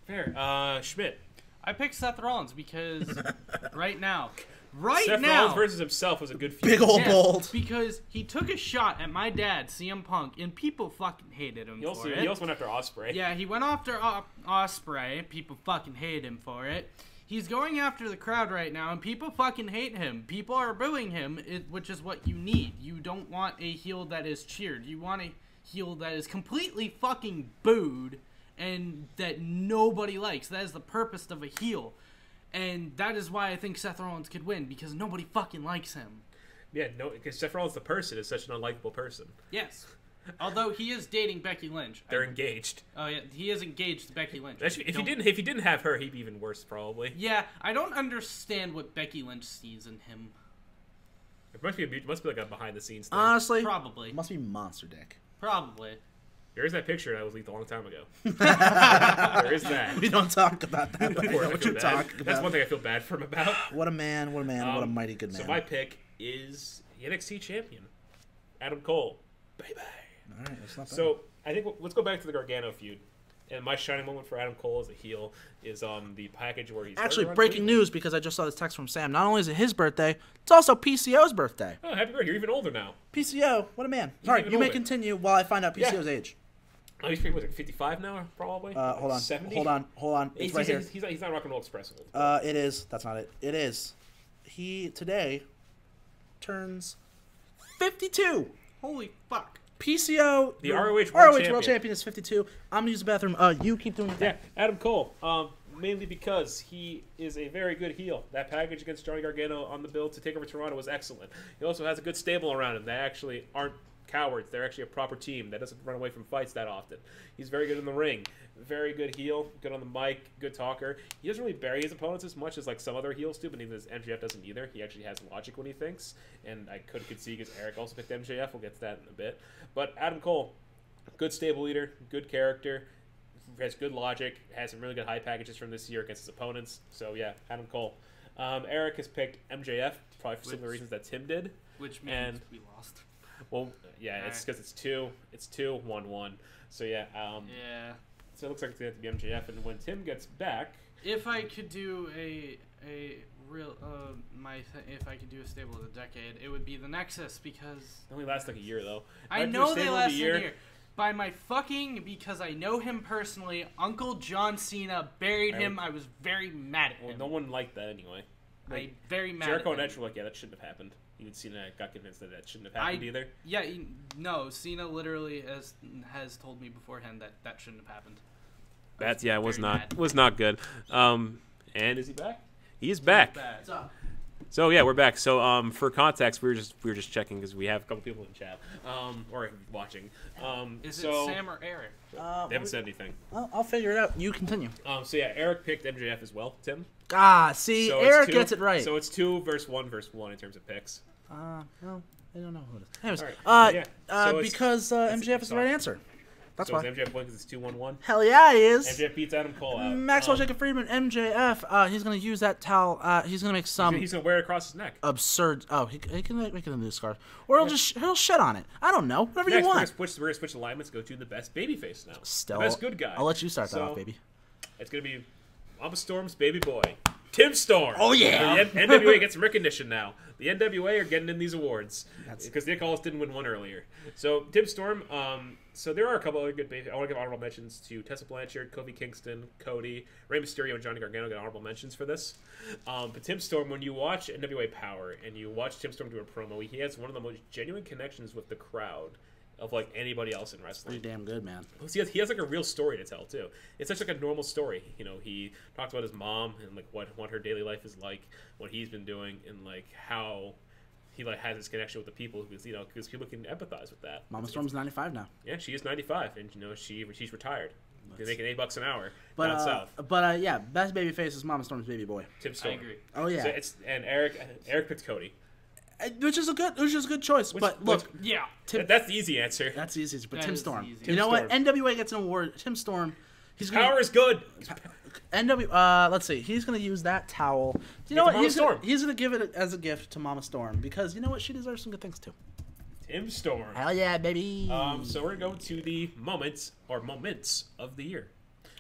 Fair. Uh, Schmidt. I picked Seth Rollins because right now, right Seth now, Rollins versus himself was a good feud. Big old Yes, bold. because he took a shot at my dad, CM Punk, and people fucking hated him He also, for it. he also went after Ospreay. Yeah, he went after o- Ospreay. People fucking hate him for it. He's going after the crowd right now, and people fucking hate him. People are booing him, which is what you need. You don't want a heel that is cheered. You want a heel that is completely fucking booed and that nobody likes. That is the purpose of a heel. And that is why I think Seth Rollins could win, because nobody fucking likes him. Yeah, no, because Seth Rollins, the person, is such an unlikable person. Yes. Although he is dating Becky Lynch. They're I- engaged. oh yeah, he is engaged to Becky Lynch. Actually, if he Don't- didn't, if he didn't have her, he'd be even worse, probably. Yeah, I don't understand what Becky Lynch sees in him. It must be, a, must be like a behind the scenes thing. Honestly, Probably. must be monster dick. Probably. There is that picture that was leaked a long time ago. there is that. We don't talk about that. But I I what you're bad. talking That's one thing I feel bad for him about. What a man! What a man! what a Um, mighty good man! So my pick is the NXT champion, Adam Cole. Baby. All right, that's not bad. So I think let's go back to the Gargano feud. And my shining moment for Adam Cole as a heel is um the package where he's Actually, breaking news because I just saw this text from Sam. Not only is it his birthday, it's also PCO's birthday. Oh, happy birthday! You're even older now. PCO, what a man! Sorry, even you may continue while I find out Yeah. PCO's age. Oh, he's pretty much 55 now, probably. Uh, hold on, 70. hold on, hold on. It's He's, right he's, here. he's, he's, not- he's not Rock and Roll Express old. Uh, it is. That's not it. It is. He today turns fifty-two. Holy fuck. PCO, The ROH World ROH Champion. World Champion is fifty-two. I'm gonna use the bathroom. Uh, you keep doing your Yeah. Adam Cole. Um, mainly because he is a very good heel. That package against Johnny Gargano on the bill to take over Toronto was excellent. He also has a good stable around him. They actually aren't cowards. They're actually a proper team that doesn't run away from fights that often. He's very good in the ring. Very good heel. Good on the mic. Good talker. He doesn't really bury his opponents as much as like some other heels do, but even as MJF doesn't either. He actually has logic when he thinks, and I could see because Eric also picked MJF. We'll get to that in a bit. But Adam Cole, good stable leader, good character, has good logic, has some really good high packages from this year against his opponents. So yeah, Adam Cole. Um, Eric has picked MJF probably for similar reasons that Tim did. Which means And- we lost. Well, yeah, it's because it's two, it's two, one, one. So yeah, um, Yeah. so it looks like it's have to be MJF. And when Tim gets back, If I could do a a real uh my th- if I could do a stable of the decade, it would be the Nexus because it only lasts like a year though. I know they last the a year. year. By my fucking because I know him personally, Uncle John Cena buried I him. would- I was very mad at Well, him. no one liked that anyway. I very mad. Jericho and. Edge were like, yeah, that shouldn't have happened. Even Cena got convinced that that shouldn't have I- happened either. Yeah, he- no. Cena literally has has told me beforehand that that shouldn't have happened. That's yeah, it was not mad. was not good. Um, and is he back? He is back. Bad. What's up? So yeah, we're back. So um, for context, we were just we were just checking because we have a couple people in chat um, or watching. Um, Is so it Sam or Eric? Uh, they haven't said anything. I'll, I'll figure it out. You continue. Um, so yeah, Eric picked MJF as well. Tim. Ah, see, So Eric two- gets it right. So it's two versus one versus one in terms of picks. uh, well, I don't know who it is. Anyways, Alright, uh, yeah, uh, so it's- because uh, MJF is the right answer. That's so why. MJF win because it's two one one. Hell yeah, he is. MJF beats Adam Cole out. Maxwell Um, Jacob Friedman, MJF. Uh, he's gonna use that towel. Uh, he's gonna make some he's gonna wear it across his neck. absurd. Oh, he, he can make it into a scarf, or he'll just he'll shit on it. I don't know. Whatever Next, you we're gonna want. switch. We're gonna switch alignments. Go to the best babyface now. Still, the best good guy. I'll let you start that off, baby. It's gonna be Mama Storm's baby boy, Tim Storm. Oh, yeah. The NWA gets some recognition now. The NWA are getting in these awards because Nick Aldis didn't win one earlier. So Tim Storm. Um, so there are a couple other good. I want to give honorable mentions to Tessa Blanchard, Kofi Kingston, Cody, Rey Mysterio, and Johnny Gargano get honorable mentions for this. Um, but Tim Storm, when you watch NWA Power and you watch Tim Storm do a promo, he has one of the most genuine connections with the crowd of like anybody else in wrestling. Pretty damn good, man. He has, he has like a real story to tell too. It's such like a normal story. You know, he talks about his mom and like what what her daily life is like, what he's been doing, and like how he like has his connection with the people because you know because people can empathize with that. Mama Storm's 95 now. Yeah, she is 95, and you know she she's retired. They're making eight bucks an hour But down uh, south. but uh, yeah, best baby face is Mama Storm's baby boy. Tim I agree. Oh yeah, So it's and Eric Eric picked Cody. Uh, which is a good, which is a good choice. Which- but which- look, Yeah. Tim, that's the easy answer. that's the easy. But That Tim Storm. You Tim know what? NWA gets an award. Tim Storm. He's gonna Power is good. NW. Uh, let's see. He's gonna use that towel. You know to what? Mama He's gonna, he's gonna give it as a gift to Mama Storm because you know what? She deserves some good things too. Tim Storm. Hell yeah, baby. Um, so we're going to go to the moments or moments of the year.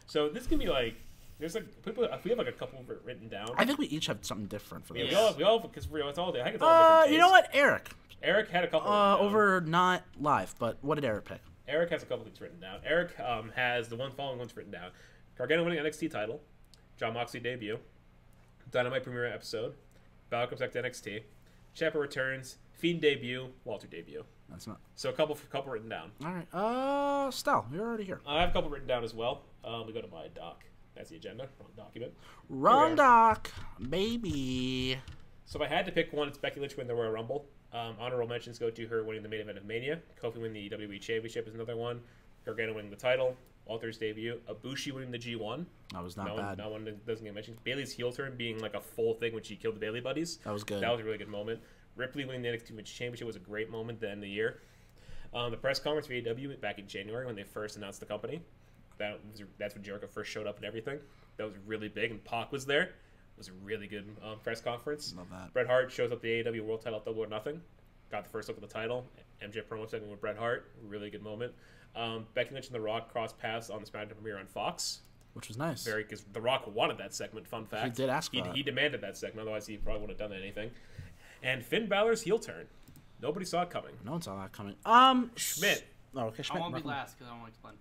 So this can be like there's like people. We have like a couple writ- written down. I think we each have something different for Yeah, this. we all we all because we it's all day. I think it's all Uh, different. you know what? Eric. Eric had a couple. Uh, over not live, but what did Eric pick? Eric has a couple things written down. Eric um, has the one following ones written down: Gargano winning NXT title, Jon Moxley debut, Dynamite premiere episode, Balor comes back to NXT, Ciampa returns, Fiend debut, Walter debut. That's not. So a couple couple written down. All right. Uh, Stell, you're already here. I have a couple written down as well. Um, we go to my doc. That's the agenda. Wrong document. Wrong. Doc, baby. So if I had to pick one, it's Becky Lynch win the Royal Rumble. Um, honorable mentions go to her winning the main event of Mania. Kofi winning the WWE Championship is another one. Gargano winning the title. Walter's debut. Ibushi winning the G1. That was not no, bad. One, no one doesn't get mentioned. Bayley's heel turn being like a full thing when she killed the Bayley buddies. That was good. That was a really good moment. Ripley winning the NXT Women's Championship was a great moment at the end of the year. Um, the press conference for AEW back in January when they first announced the company. That was that's when Jericho first showed up and everything. That was really big, and Pac was there. It was a really good um, press conference. Love that. Bret Hart shows up the AEW World Title at Double or Nothing. Got the first look at the title. MJ promo segment with Bret Hart. Really good moment. Um, Becky Lynch and The Rock cross paths on the SmackDown premiere on Fox. Which was nice. Very because The Rock wanted that segment. Fun fact. He did ask He, for that. he demanded that segment. Otherwise, he probably wouldn't have done anything. And Finn Balor's heel turn. Nobody saw it coming. no one saw that coming. Um, Schmidt Oh, okay. Schmidt. I won't be last because I don't like to blend.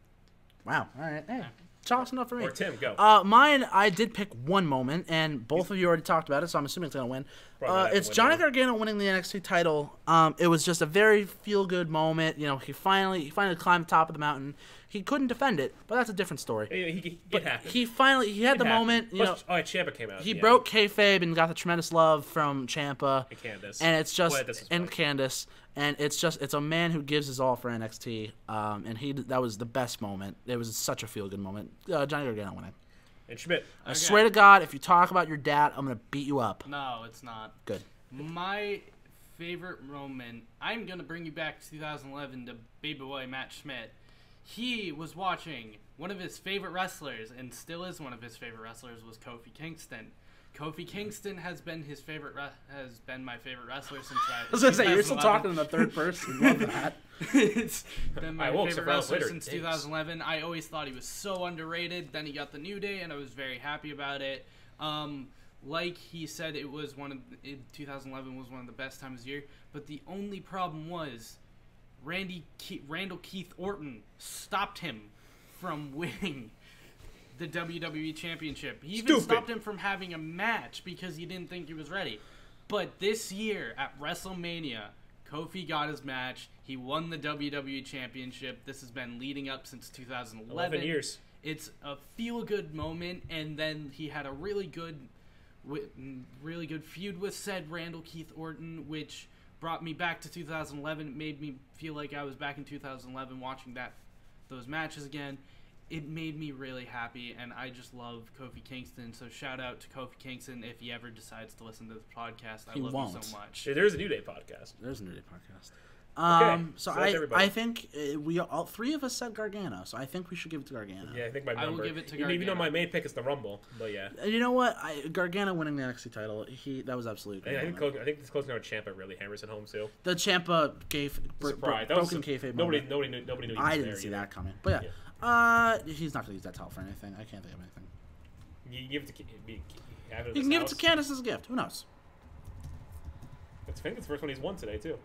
Wow. All right. Hey, chalk's enough for me. or Tim go. Uh, mine, I did pick one moment, and both of you already talked about it, so I'm assuming it's gonna win. Uh, it's Johnny. Gargano winning the NXT title. Um, it was just a very feel-good moment. You know, he finally he finally climbed the top of the mountain. He couldn't defend it, but that's a different story. He, he, it But happened. he finally he had It the happened. moment. You know, oh, yeah, Ciampa came out. he yeah. broke kayfabe and got the tremendous love from Ciampa. And Candace. And it's just Well, this and fine. Candace, and it's just it's a man who gives his all for NXT. Um, and he that was the best moment. It was such a feel good moment. Uh, Johnny Gargano winning. And Schmidt. I swear to God, if you talk about your dad, I'm gonna beat you up. No, it's not. Good. My favorite moment. I'm gonna bring you back to 2011 to Baby Boy Matt Schmidt. He was watching one of his favorite wrestlers, and still is one of his favorite wrestlers, was Kofi Kingston. Kofi Kingston has been his favorite re- has been my favorite wrestler since I, I was gonna say you're still talking in the third person. Love that. it's been my favorite wrestler later. since 2011. I always thought he was so underrated. Then he got the New Day, and I was very happy about it. Um, like he said, it was one of it, 2011 was one of the best times of year. But the only problem was Randy Ke- Randall Keith Orton stopped him from winning the WWE Championship. He even Stupid. stopped him from having a match because he didn't think he was ready. But this year at WrestleMania, Kofi got his match. He won the WWE Championship. This has been leading up since 2011. 11 years. It's a feel-good moment, and then he had a really good, mm, really good feud with said Randall Keith Orton, which brought me back to 2011. It made me feel like I was back in 2011 watching that those matches again. It made me really happy, and I just love Kofi Kingston. So shout out to Kofi Kingston if he ever decides to listen to this podcast. I He love you won't. so much. There's a New Day podcast. There's a New Day podcast. Um, so, so I, everybody. I think uh, we all three of us said Gargano, so I think we should give it to Gargano. Yeah, I think my I will number. give it to even, even though my main pick is the Rumble, but yeah. And you know what? I, Gargano winning the NXT title, he that was absolutely. I great think, moment. close, I think this closing out Ciampa really hammers it home too. The Ciampa gave bro- Surprise! bro- That was broken su- kayfabe. Nobody, moment. nobody knew. Nobody knew. He was I didn't see either. that coming, but yeah, uh, he's not gonna use that title for anything. I can't think of anything. You give it to Ki- be, it You can his give it to house. Candace as a gift. Who knows? That's, I think it's the first one he's won today too.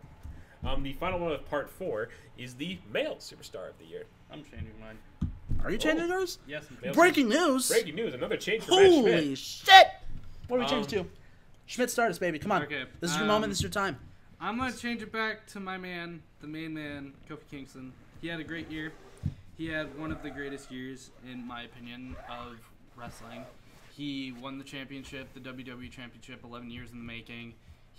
Um, the final one of part four is the male superstar of the year. I'm changing mine. Are you changing Oh. yours? Yes. Male Breaking news! Breaking news! Another change for Matt Holy Schmidt. shit! What do we change Um, to? Schmidt Stardust, baby. Come on. Okay, This is your um, moment. This is your time. I'm gonna change it back to my man, the main man, Kofi Kingston. He had a great year. He had one of the greatest years, in my opinion, of wrestling. He won the championship, the WWE Championship, 11 years in the making.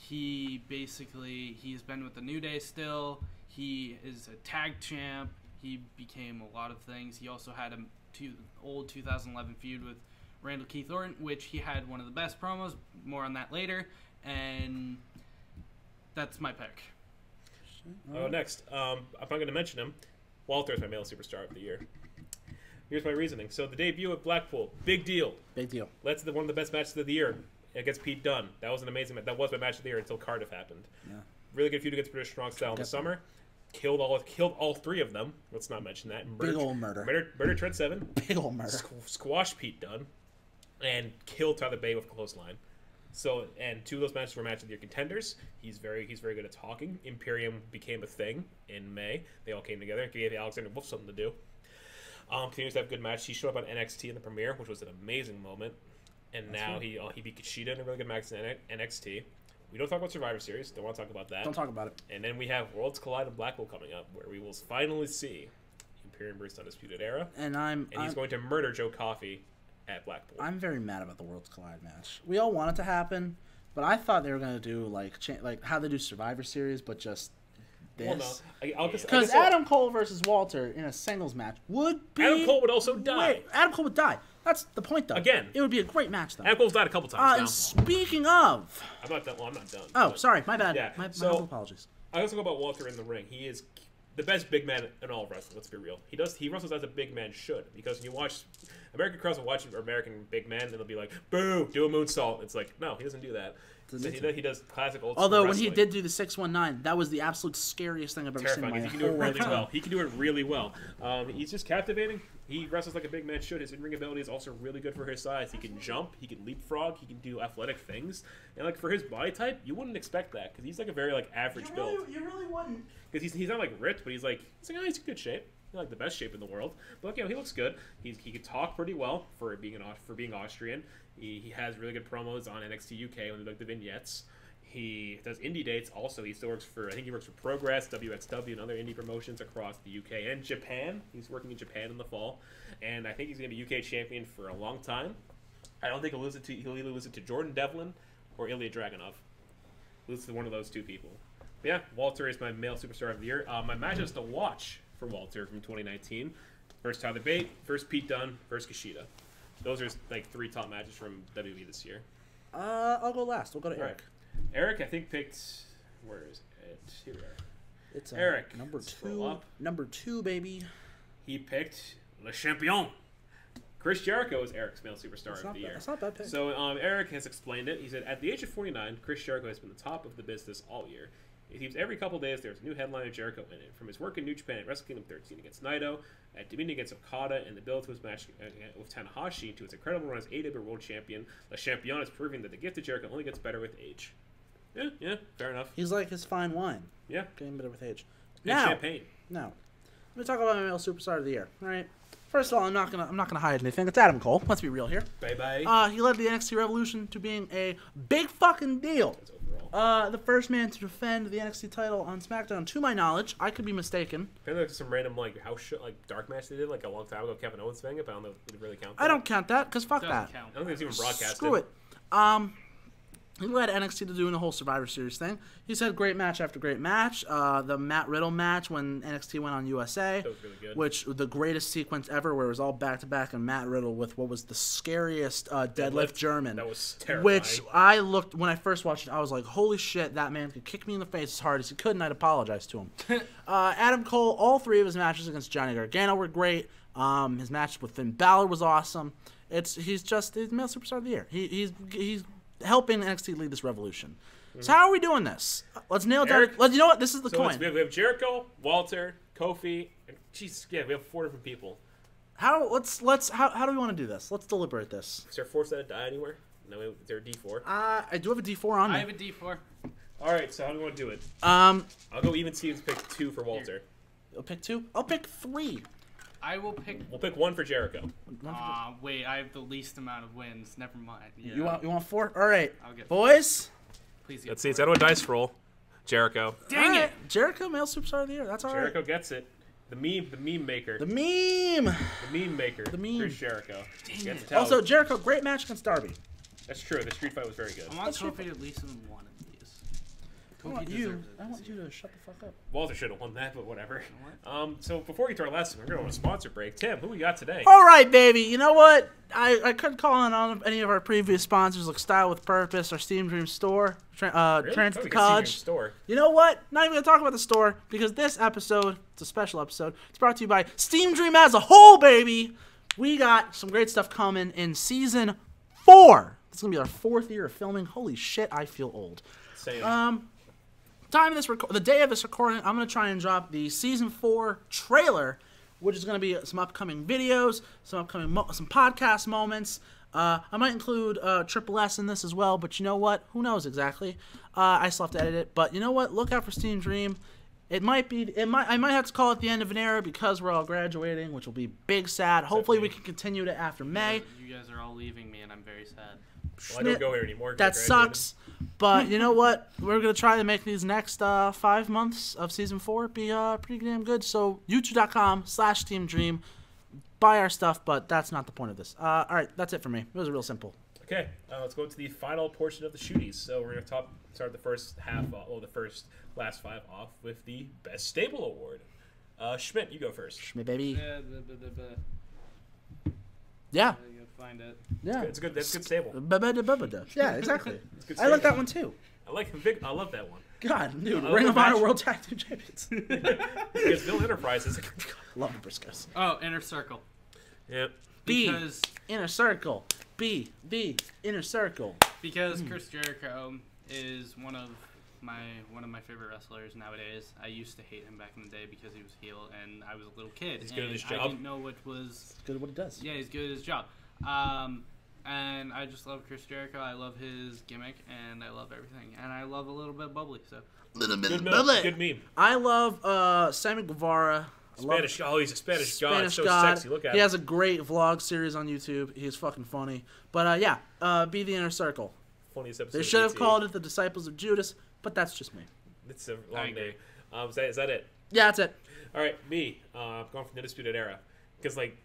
He basically he's been with the New Day still. He is a tag champ. He became a lot of things. He also had a two, old 2011 feud with Randall Keith Orton, which he had one of the best promos. More on that later. And that's my pick. Oh, next, um, I'm not going to mention him. Walter is my male superstar of the year. Here's my reasoning. So the debut at Blackpool, big deal. Big deal. That's the one of the best matches of the year against Pete Dunne. That was an amazing match. That was my match of the year until Cardiff happened. Yeah. Really good feud against British Strong Style in the summer. Killed all killed all three of them. Let's not mention that. Big ol' murder. Murder, murder Trent Seven. Big ol' murder. Squ- squash Pete Dunne, and killed Tyler Bate with clothesline. So, and two of those matches were match of the year contenders. He's very he's very good at talking. Imperium became a thing in May. They all came together. Gave Alexander Wolf something to do. Um, continues to have good match. He showed up on NXT in the premiere, which was an amazing moment. And now he uh, he beat Kushida in a really good match in NXT. We don't talk about Survivor Series. Don't want to talk about that. Don't talk about it. And then we have Worlds Collide in Blackpool coming up, where we will finally see Imperium versus Undisputed Era, And I'm and he's I'm, going to murder Joe Coffey at Blackpool. I'm very mad about the Worlds Collide match. We all want it to happen, but I thought they were gonna do like cha- like how they do Survivor Series, but just this. I, I'll just, I Because guess I'll- Adam Cole versus Walter in a singles match would be Adam Cole would also die. Wait, Adam Cole would die. That's the point, though. Again. it would be a great match, though. Cole's died a couple Uh, times and speaking of. I'm not done. Well, I'm not done. oh, but sorry, my bad. Yeah, My, my so- apologies. I also go about Walter in the ring. He is the best big man in all of wrestling. Let's be real. He does. He wrestles as a big man should because when you watch American crowds will watch American big men and they'll be like, "Boo, do a moonsault." It's like, no, he doesn't do that. Doesn't So need he, to. does, he does classic old. Although when he did do the six one nine, that was the absolute scariest thing I've ever terrifying. seen in my He can do it really lifetime. well. He can do it really well. Um, he's just captivating. He wrestles like a big man should. His in-ring ability is also really good for his size. He can jump. He can leapfrog. He can do athletic things. And like for his body type, you wouldn't expect that because he's like a very like average build. you really wouldn't. Because he's, he's not like ripped, but he's like he's like oh, he's in good shape. He's like the best shape in the world. But like, you know, he looks good. He's, he can talk pretty well for being an for being Austrian. He, he has really good promos on NXT UK when they like the vignettes. He does indie dates. Also, he still works for I think he works for Progress, WXW, and other indie promotions across the UK and Japan. He's working in Japan in the fall, and I think he's going to be UK champion for a long time. I don't think he'll lose it to he'll either lose it to Jordan Devlin or Ilya Dragunov. Lose to one of those two people. But yeah, Walter is my male superstar of the year. Uh, my matches to watch for Walter from 2019: first Tyler Bate, first Pete Dunne, first Kushida. Those are like three top matches from WWE this year. Uh, I'll go last. We'll go to All right. Eric. Eric, I think picked. Where is it? Here we are. It's uh, Eric, number two. up. Number two, baby. He picked Le Champion. Chris Jericho is Eric's male superstar of the bad. year. That's not bad pick. So um, Eric has explained it. He said, at the age of 49, Chris Jericho has been the top of the business all year. It seems every couple days there's a new headline of Jericho in it. From his work in New Japan at Wrestle Kingdom 13 against Naito, at Dominion against Okada, and the build to his match uh, with Tanahashi to his incredible run as AW World Champion, Le Champion is proving that the gift of Jericho only gets better with age. Yeah, yeah, fair enough. He's like his fine wine, Yeah, getting better with age. and Now, champagne. no. Let me talk about my male superstar of the year. All right. First of all, I'm not gonna I'm not gonna hide anything. It's Adam Cole. Let's be real here. Bye bye. Uh, he led the NXT Revolution to being a big fucking deal. That's overall. Uh, the first man to defend the NXT title on SmackDown, to my knowledge. I could be mistaken. Apparently, like some random like house show, like dark match they did like a long time ago. Kevin Owens thing, but I don't know if it really counts. I don't count that because fuck Doesn't that. count. I don't think it's even broadcasted. Screw it. Um, he led NXT to doing the whole Survivor Series thing. He's had great match after great match. Uh, the Matt Riddle match when NXT went on USA, That was really good. which the greatest sequence ever, where it was all back to back, and Matt Riddle with what was the scariest uh, deadlift, Deadlift. German. That was terrifying. Which I looked when I first watched it, I was like, "Holy shit, that man could kick me in the face as hard as he could," and I'd apologize to him. uh, Adam Cole, all three of his matches against Johnny Gargano were great. Um, his match with Finn Balor was awesome. It's he's just he's male superstar of the year. He, he's he's helping NXT lead this revolution. So how are we doing this? Let's nail down. Let's, you know what? This is the So coin. we, have, we have Jericho, Walter, Kofi, and Jesus, yeah, we have four different people. How let's let's how, how do we want to do this? Let's deliberate this. Is there four set to die anywhere? No, is there a D four? Uh, I do have a D four on I me. have a D4. All right, so how do we want to do it? Um, I'll go even Stevens pick two for Walter. I'll pick two. I'll pick three. I will pick. We'll pick one for Jericho. One for- ah, wait, I have the least amount of wins. Never mind. Yeah. You want you want four? All right, I'll get boys. Please get Let's see. It's four. out of a dice roll. Jericho. Dang All it! Jericho, male superstar of the year. That's all right. Jericho gets it. The meme, the meme maker, The meme. the, meme. meme maker. The meme. Chris Jericho. Dang Gets it. Also. Jericho, great match against Darby. that's true. The street fight was very good. I want Let's Kofi to at least win one of these. I want you. I want you to shut the fuck up. Walter should have won that, but whatever. Um, so before we get to our lesson, we're going to a sponsor break. Tim, who we got today? All right, baby. You know what? I, I couldn't call on on any of our previous sponsors like Style with Purpose or Steam Dream Store, tra- uh, Really? Transit Oh, to we can see your College. Store. You know what? Not even gonna talk about the store because this episode, it's a special episode. It's brought to you by Steam Dream as a whole, baby. We got some great stuff coming in season four. This is gonna be our fourth year of filming. Holy shit, I feel old. Same. Um, time of this record, the day of this recording, I'm gonna try and drop the season four trailer, which is gonna be some upcoming videos, some upcoming mo- some podcast moments. Uh, I might include uh, Triple S in this as well, but you know what? Who knows exactly? Uh, I still have to edit it, but you know what? Look out for Steam Dream. It might be. It might. I might have to call it the end of an era because we're all graduating, which will be big sad. Hopefully, we can continue to after May. You guys are all leaving me, and I'm very sad. well, I don't go here anymore. 'cause I That graduated. sucks. But you know what? We're gonna try to make these next uh, five months of season four be uh, pretty damn good. So youtube.com slash Team Dream. Buy our stuff, but that's not the point of this. Uh, all right, that's it for me. It was real simple. Okay, uh, let's go to the final portion of the shooties. So we're gonna top start the first half, uh, well, the first last five off with the best stable award. Uh, Schmidt, you go first. Schmidt, baby. Yeah. I gotta find it. Yeah. It's good. That's good stable. Ba-ba-da-ba-ba-da. Yeah, exactly. good I like stable. that one too. I like Vic. I love that one. God, dude, I Ring of Honor. World Tag Team Champions. Because Bill Enterprises. Love the Briscoes. Oh, Inner Circle. yeah. B Because inner circle. B B inner circle. because Hmm. Chris Jericho is one of my one of my favorite wrestlers nowadays. I used to hate him back in the day because he was heel and I was a little kid. He's good at and his I job. didn't know what was Good at what it does. yeah, he's good at his job. Um, and I just love Chris Jericho. I love his gimmick and I love everything. And I love a little bit bubbly. So Little bit Good, of meme. bubbly. good meme. I love uh, Sammy Guevara. I love Spanish. Oh, he's a Spanish, god. Spanish so God. sexy. Look at he him. has a great vlog series on YouTube. He's fucking funny. But uh, yeah, uh, be the inner circle. Funniest episode. They should have called it the Disciples of Judas, but that's just me. It's a long agree. name. Um, is that, is that it? Yeah, that's it. All right, me. Uh, I'm going from the Undisputed Era because like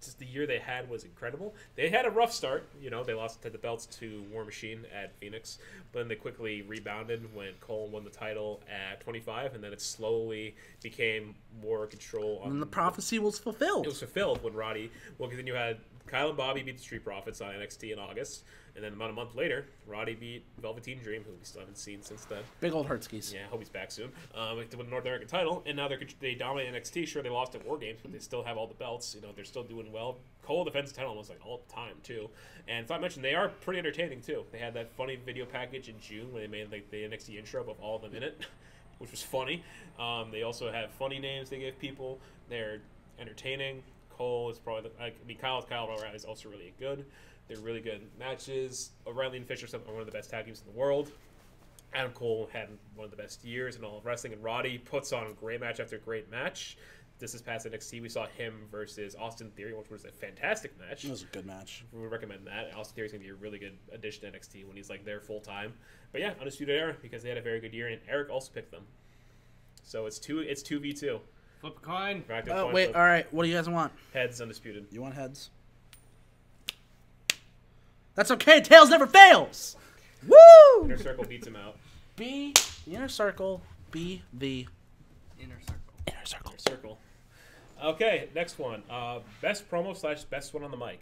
just the year they had was incredible. They had a rough start. You know, they lost to the belts to War Machine at Phoenix, but then they quickly rebounded when Cole won the title at 25, and then it slowly became more control on And the prophecy was fulfilled. It was fulfilled when Roddy. Well, because then you had Kyle and Bobby beat the Street Profits on NXT in August, and then about a month later, Roddy beat Velveteen Dream, who we still haven't seen since then. Big old Hurtskis. Yeah, I hope he's back soon. Um, win the North American title, and now they're they dominate NXT. Sure, they lost at War Games, but they still have all the belts. You know, they're still doing well. Cole defends the title almost like all the time too. And so I mentioned they are pretty entertaining too. They had that funny video package in June when they made like the NXT intro of all of them in it, which was funny. Um, they also have funny names they give people. They're entertaining. Cole is probably the, I mean Kyle Kyle O'Reilly is also really good. They're really good matches. Uh, O'Reilly and Fisher are one of the best tag teams in the world. Adam Cole had one of the best years in all of wrestling, and Roddy puts on great match after great match. This is past NXT. We saw him versus Austin Theory, which was a fantastic match. It was a good match. We would recommend that. Austin Theory's gonna be a really good addition to NXT when he's like there full time. But yeah, Undisputed Era because they had a very good year, and Eric also picked them. So it's two. It's two v two. Flip a coin. Back to Oh coin wait, flip. all right. What do you guys want? Heads Undisputed. You want heads? That's okay. Tails never fails. Woo! Inner Circle beats him out. Be the inner circle. Be the Inner circle. inner circle. Inner Circle. Okay, next one. Uh, best promo slash best one on the mic.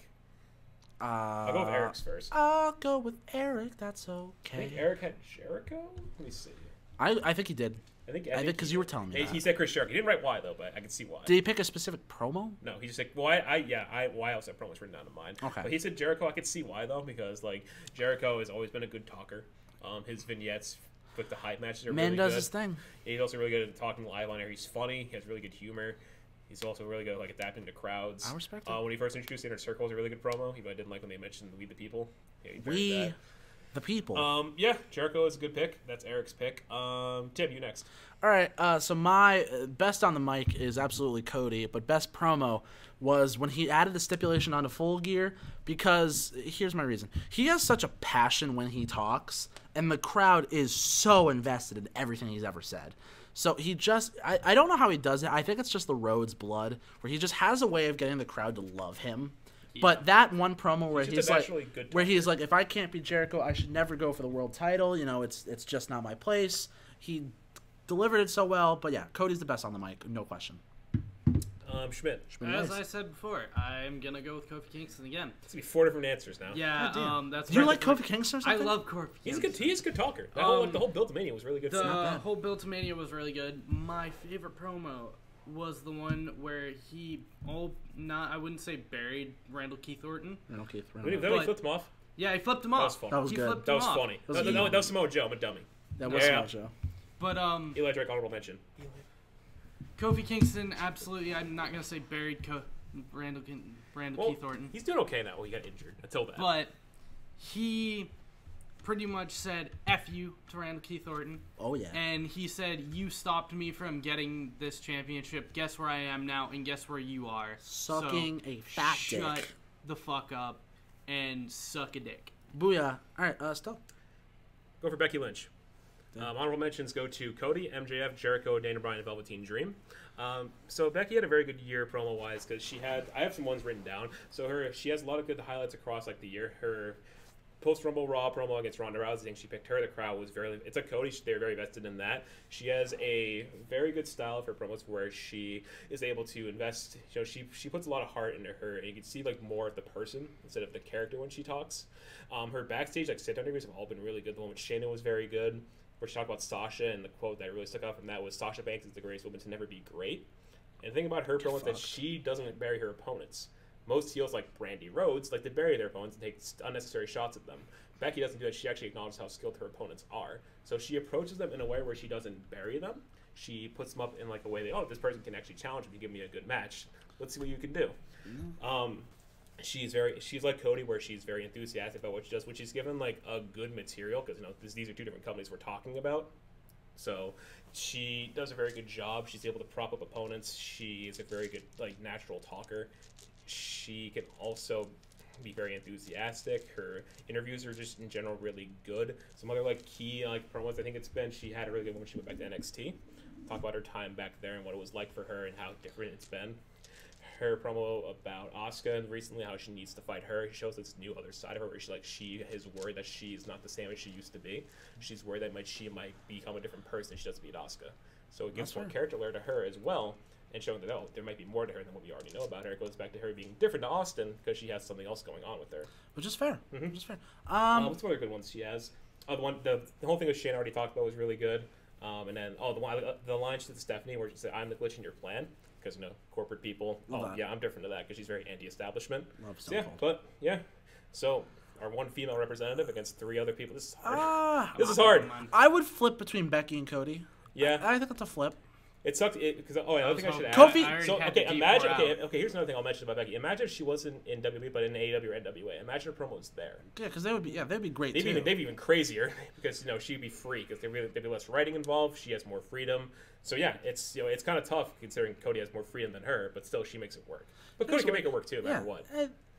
Uh, I'll go with Eric's first. I'll go with Eric. That's I okay. think Eric had Jericho. Let me see. I, I think he did. I think I think because you were telling me He, he said Chris Jericho. He didn't write why though, but I can see why. Did he pick a specific promo? No, he just like well, I, I yeah, I why else that promo was written down in mine. Okay. But he said Jericho. I could see why though, because like Jericho has always been a good talker. Um, his vignettes with the hype matches are Man really does good. his thing. He's also really good at talking live on air. He's funny. He has really good humor. He's also really good at like adapting to crowds. I respect Uh, it. when he first introduced Inner Circle, was a really good promo. Even though I didn't like when they mentioned "We the People." Yeah, he We. The people. Um, yeah, Jericho is a good pick. That's Eric's pick. Um, Tim, you next. All right, uh, so my uh, best on the mic is absolutely Cody, but best promo was when he added the stipulation onto Full Gear because here's my reason. He has such a passion when he talks, and the crowd is so invested in everything he's ever said. So he just, I, I don't know how he does it. I think it's just the Rhodes blood, where he just has a way of getting the crowd to love him. But that one promo where He's he's, like, good where he's like, if I can't be Jericho, I should never go for the world title. You know, it's it's just not my place. He delivered it so well. But yeah, Cody's the best on the mic, no question. Um, Schmidt. As I said before, I'm gonna go with Kofi Kingston again. It's gonna be four different answers now. Yeah, damn. um, that's. Do you right. like Kofi Kingston or I love Kofi. He's a Kingston. good. He's a good talker. That whole, like, Um, the whole build to Mania was really good. The whole Build to Mania was really good. My favorite promo was the one where he oh not I wouldn't say buried Randall Keith Orton. Randall Keith. When Randall he, Keith. then he flipped him off. Yeah, he flipped him That off. was fun. That was he good. That was off. funny. was No, no, no, that was Samoa Joe. I'm a dummy. That was Yeah. yeah. Joe. But um, Eli Drake honorable mention. Kofi Kingston absolutely. I'm not gonna say buried Co- Randall Kin- Randall Well, Keith Orton, he's doing okay now. Well, he got injured. Until that. but he pretty much said "f you" to Randall Keith Orton. Oh yeah. and he said, "You stopped me from getting this championship. Guess where I am now, and guess where you are. So, Sucking a fat shut dick. the fuck up and suck a dick." Booyah. All right, uh, still. Go for Becky Lynch. Um, honorable mentions go to Cody, MJF, Jericho, Daniel Bryan, and Velveteen Dream. Um, so Becky had a very good year promo wise because she had I have some ones written down. So her she has a lot of good highlights across like the year. Her post Rumble Raw promo against Ronda Rousey, I think she picked her. The crowd was very it's a Cody. They're very vested in that. She has a very good style for promos where she is able to invest. You know, she she puts a lot of heart into her, and you can see like more of the person instead of the character when she talks. Um, her backstage like sit down interviews have all been really good. The one with Shayna was very good where she talked about Sasha, and the quote that really stuck out from that was Sasha Banks is the greatest woman to never be great. And the thing about her promo is that she doesn't bury her opponents. Most heels like Brandi Rhodes like to bury their opponents and take unnecessary shots at them. Becky doesn't do that. She actually acknowledges how skilled her opponents are. So she approaches them in a way where she doesn't bury them. She puts them up in like a way that oh this person can actually challenge me, give me a good match. Let's see what you can do. Um, she's very she's like Cody where she's very enthusiastic about what she does, which she's given like a good material because you know this, these are two different companies we're talking about. So she does a very good job. She's able to prop up opponents. She is a very good like natural talker. She can also be very enthusiastic. Her interviews are just in general really good. Some other like key like promos I think it's been she had a really good one when she went back to NXT. Talk about her time back there and what it was like for her and how different it's been her promo about Asuka and recently how she needs to fight her. Shows this new other side of her where she like she is worried that she's not the same as she used to be. She's worried that might she might become a different person she doesn't beat Asuka. So it gives That's more fair. character layer to her as well. And showing that oh, there might be more to her than what we already know about her. It goes back to her being different to Austin because she has something else going on with her. which is fair. Which is fair. Um, Um, what's some other good ones she has? Oh, the one the, the whole thing with Shane already talked about was really good. Um, and then oh the one the line she did to Stephanie where she said I'm the glitch in your plan because you know corporate people. Love oh that. yeah, I'm different to that because she's very anti-establishment. Love So, yeah, but yeah, so our one female representative against three other people. This is hard. Ah, this is hard. I would flip between Becky and Cody. Yeah, I think that's a flip. It sucked because oh, yeah, I was think I should add. Kofi- I already So okay, imagine okay, okay. Here's another thing I'll mention about Becky. Imagine if she wasn't in WWE but in AEW or NWA. Imagine her promos there. Yeah, because they would be. Yeah, they'd be great They'd too. be, even, they'd be even crazier because you know she'd be free because there'd, be- there'd be less writing involved. She has more freedom. So yeah, it's you know it's kind of tough considering Cody has more freedom than her, but still she makes it work. But Cody can make it work too, no yeah. matter what.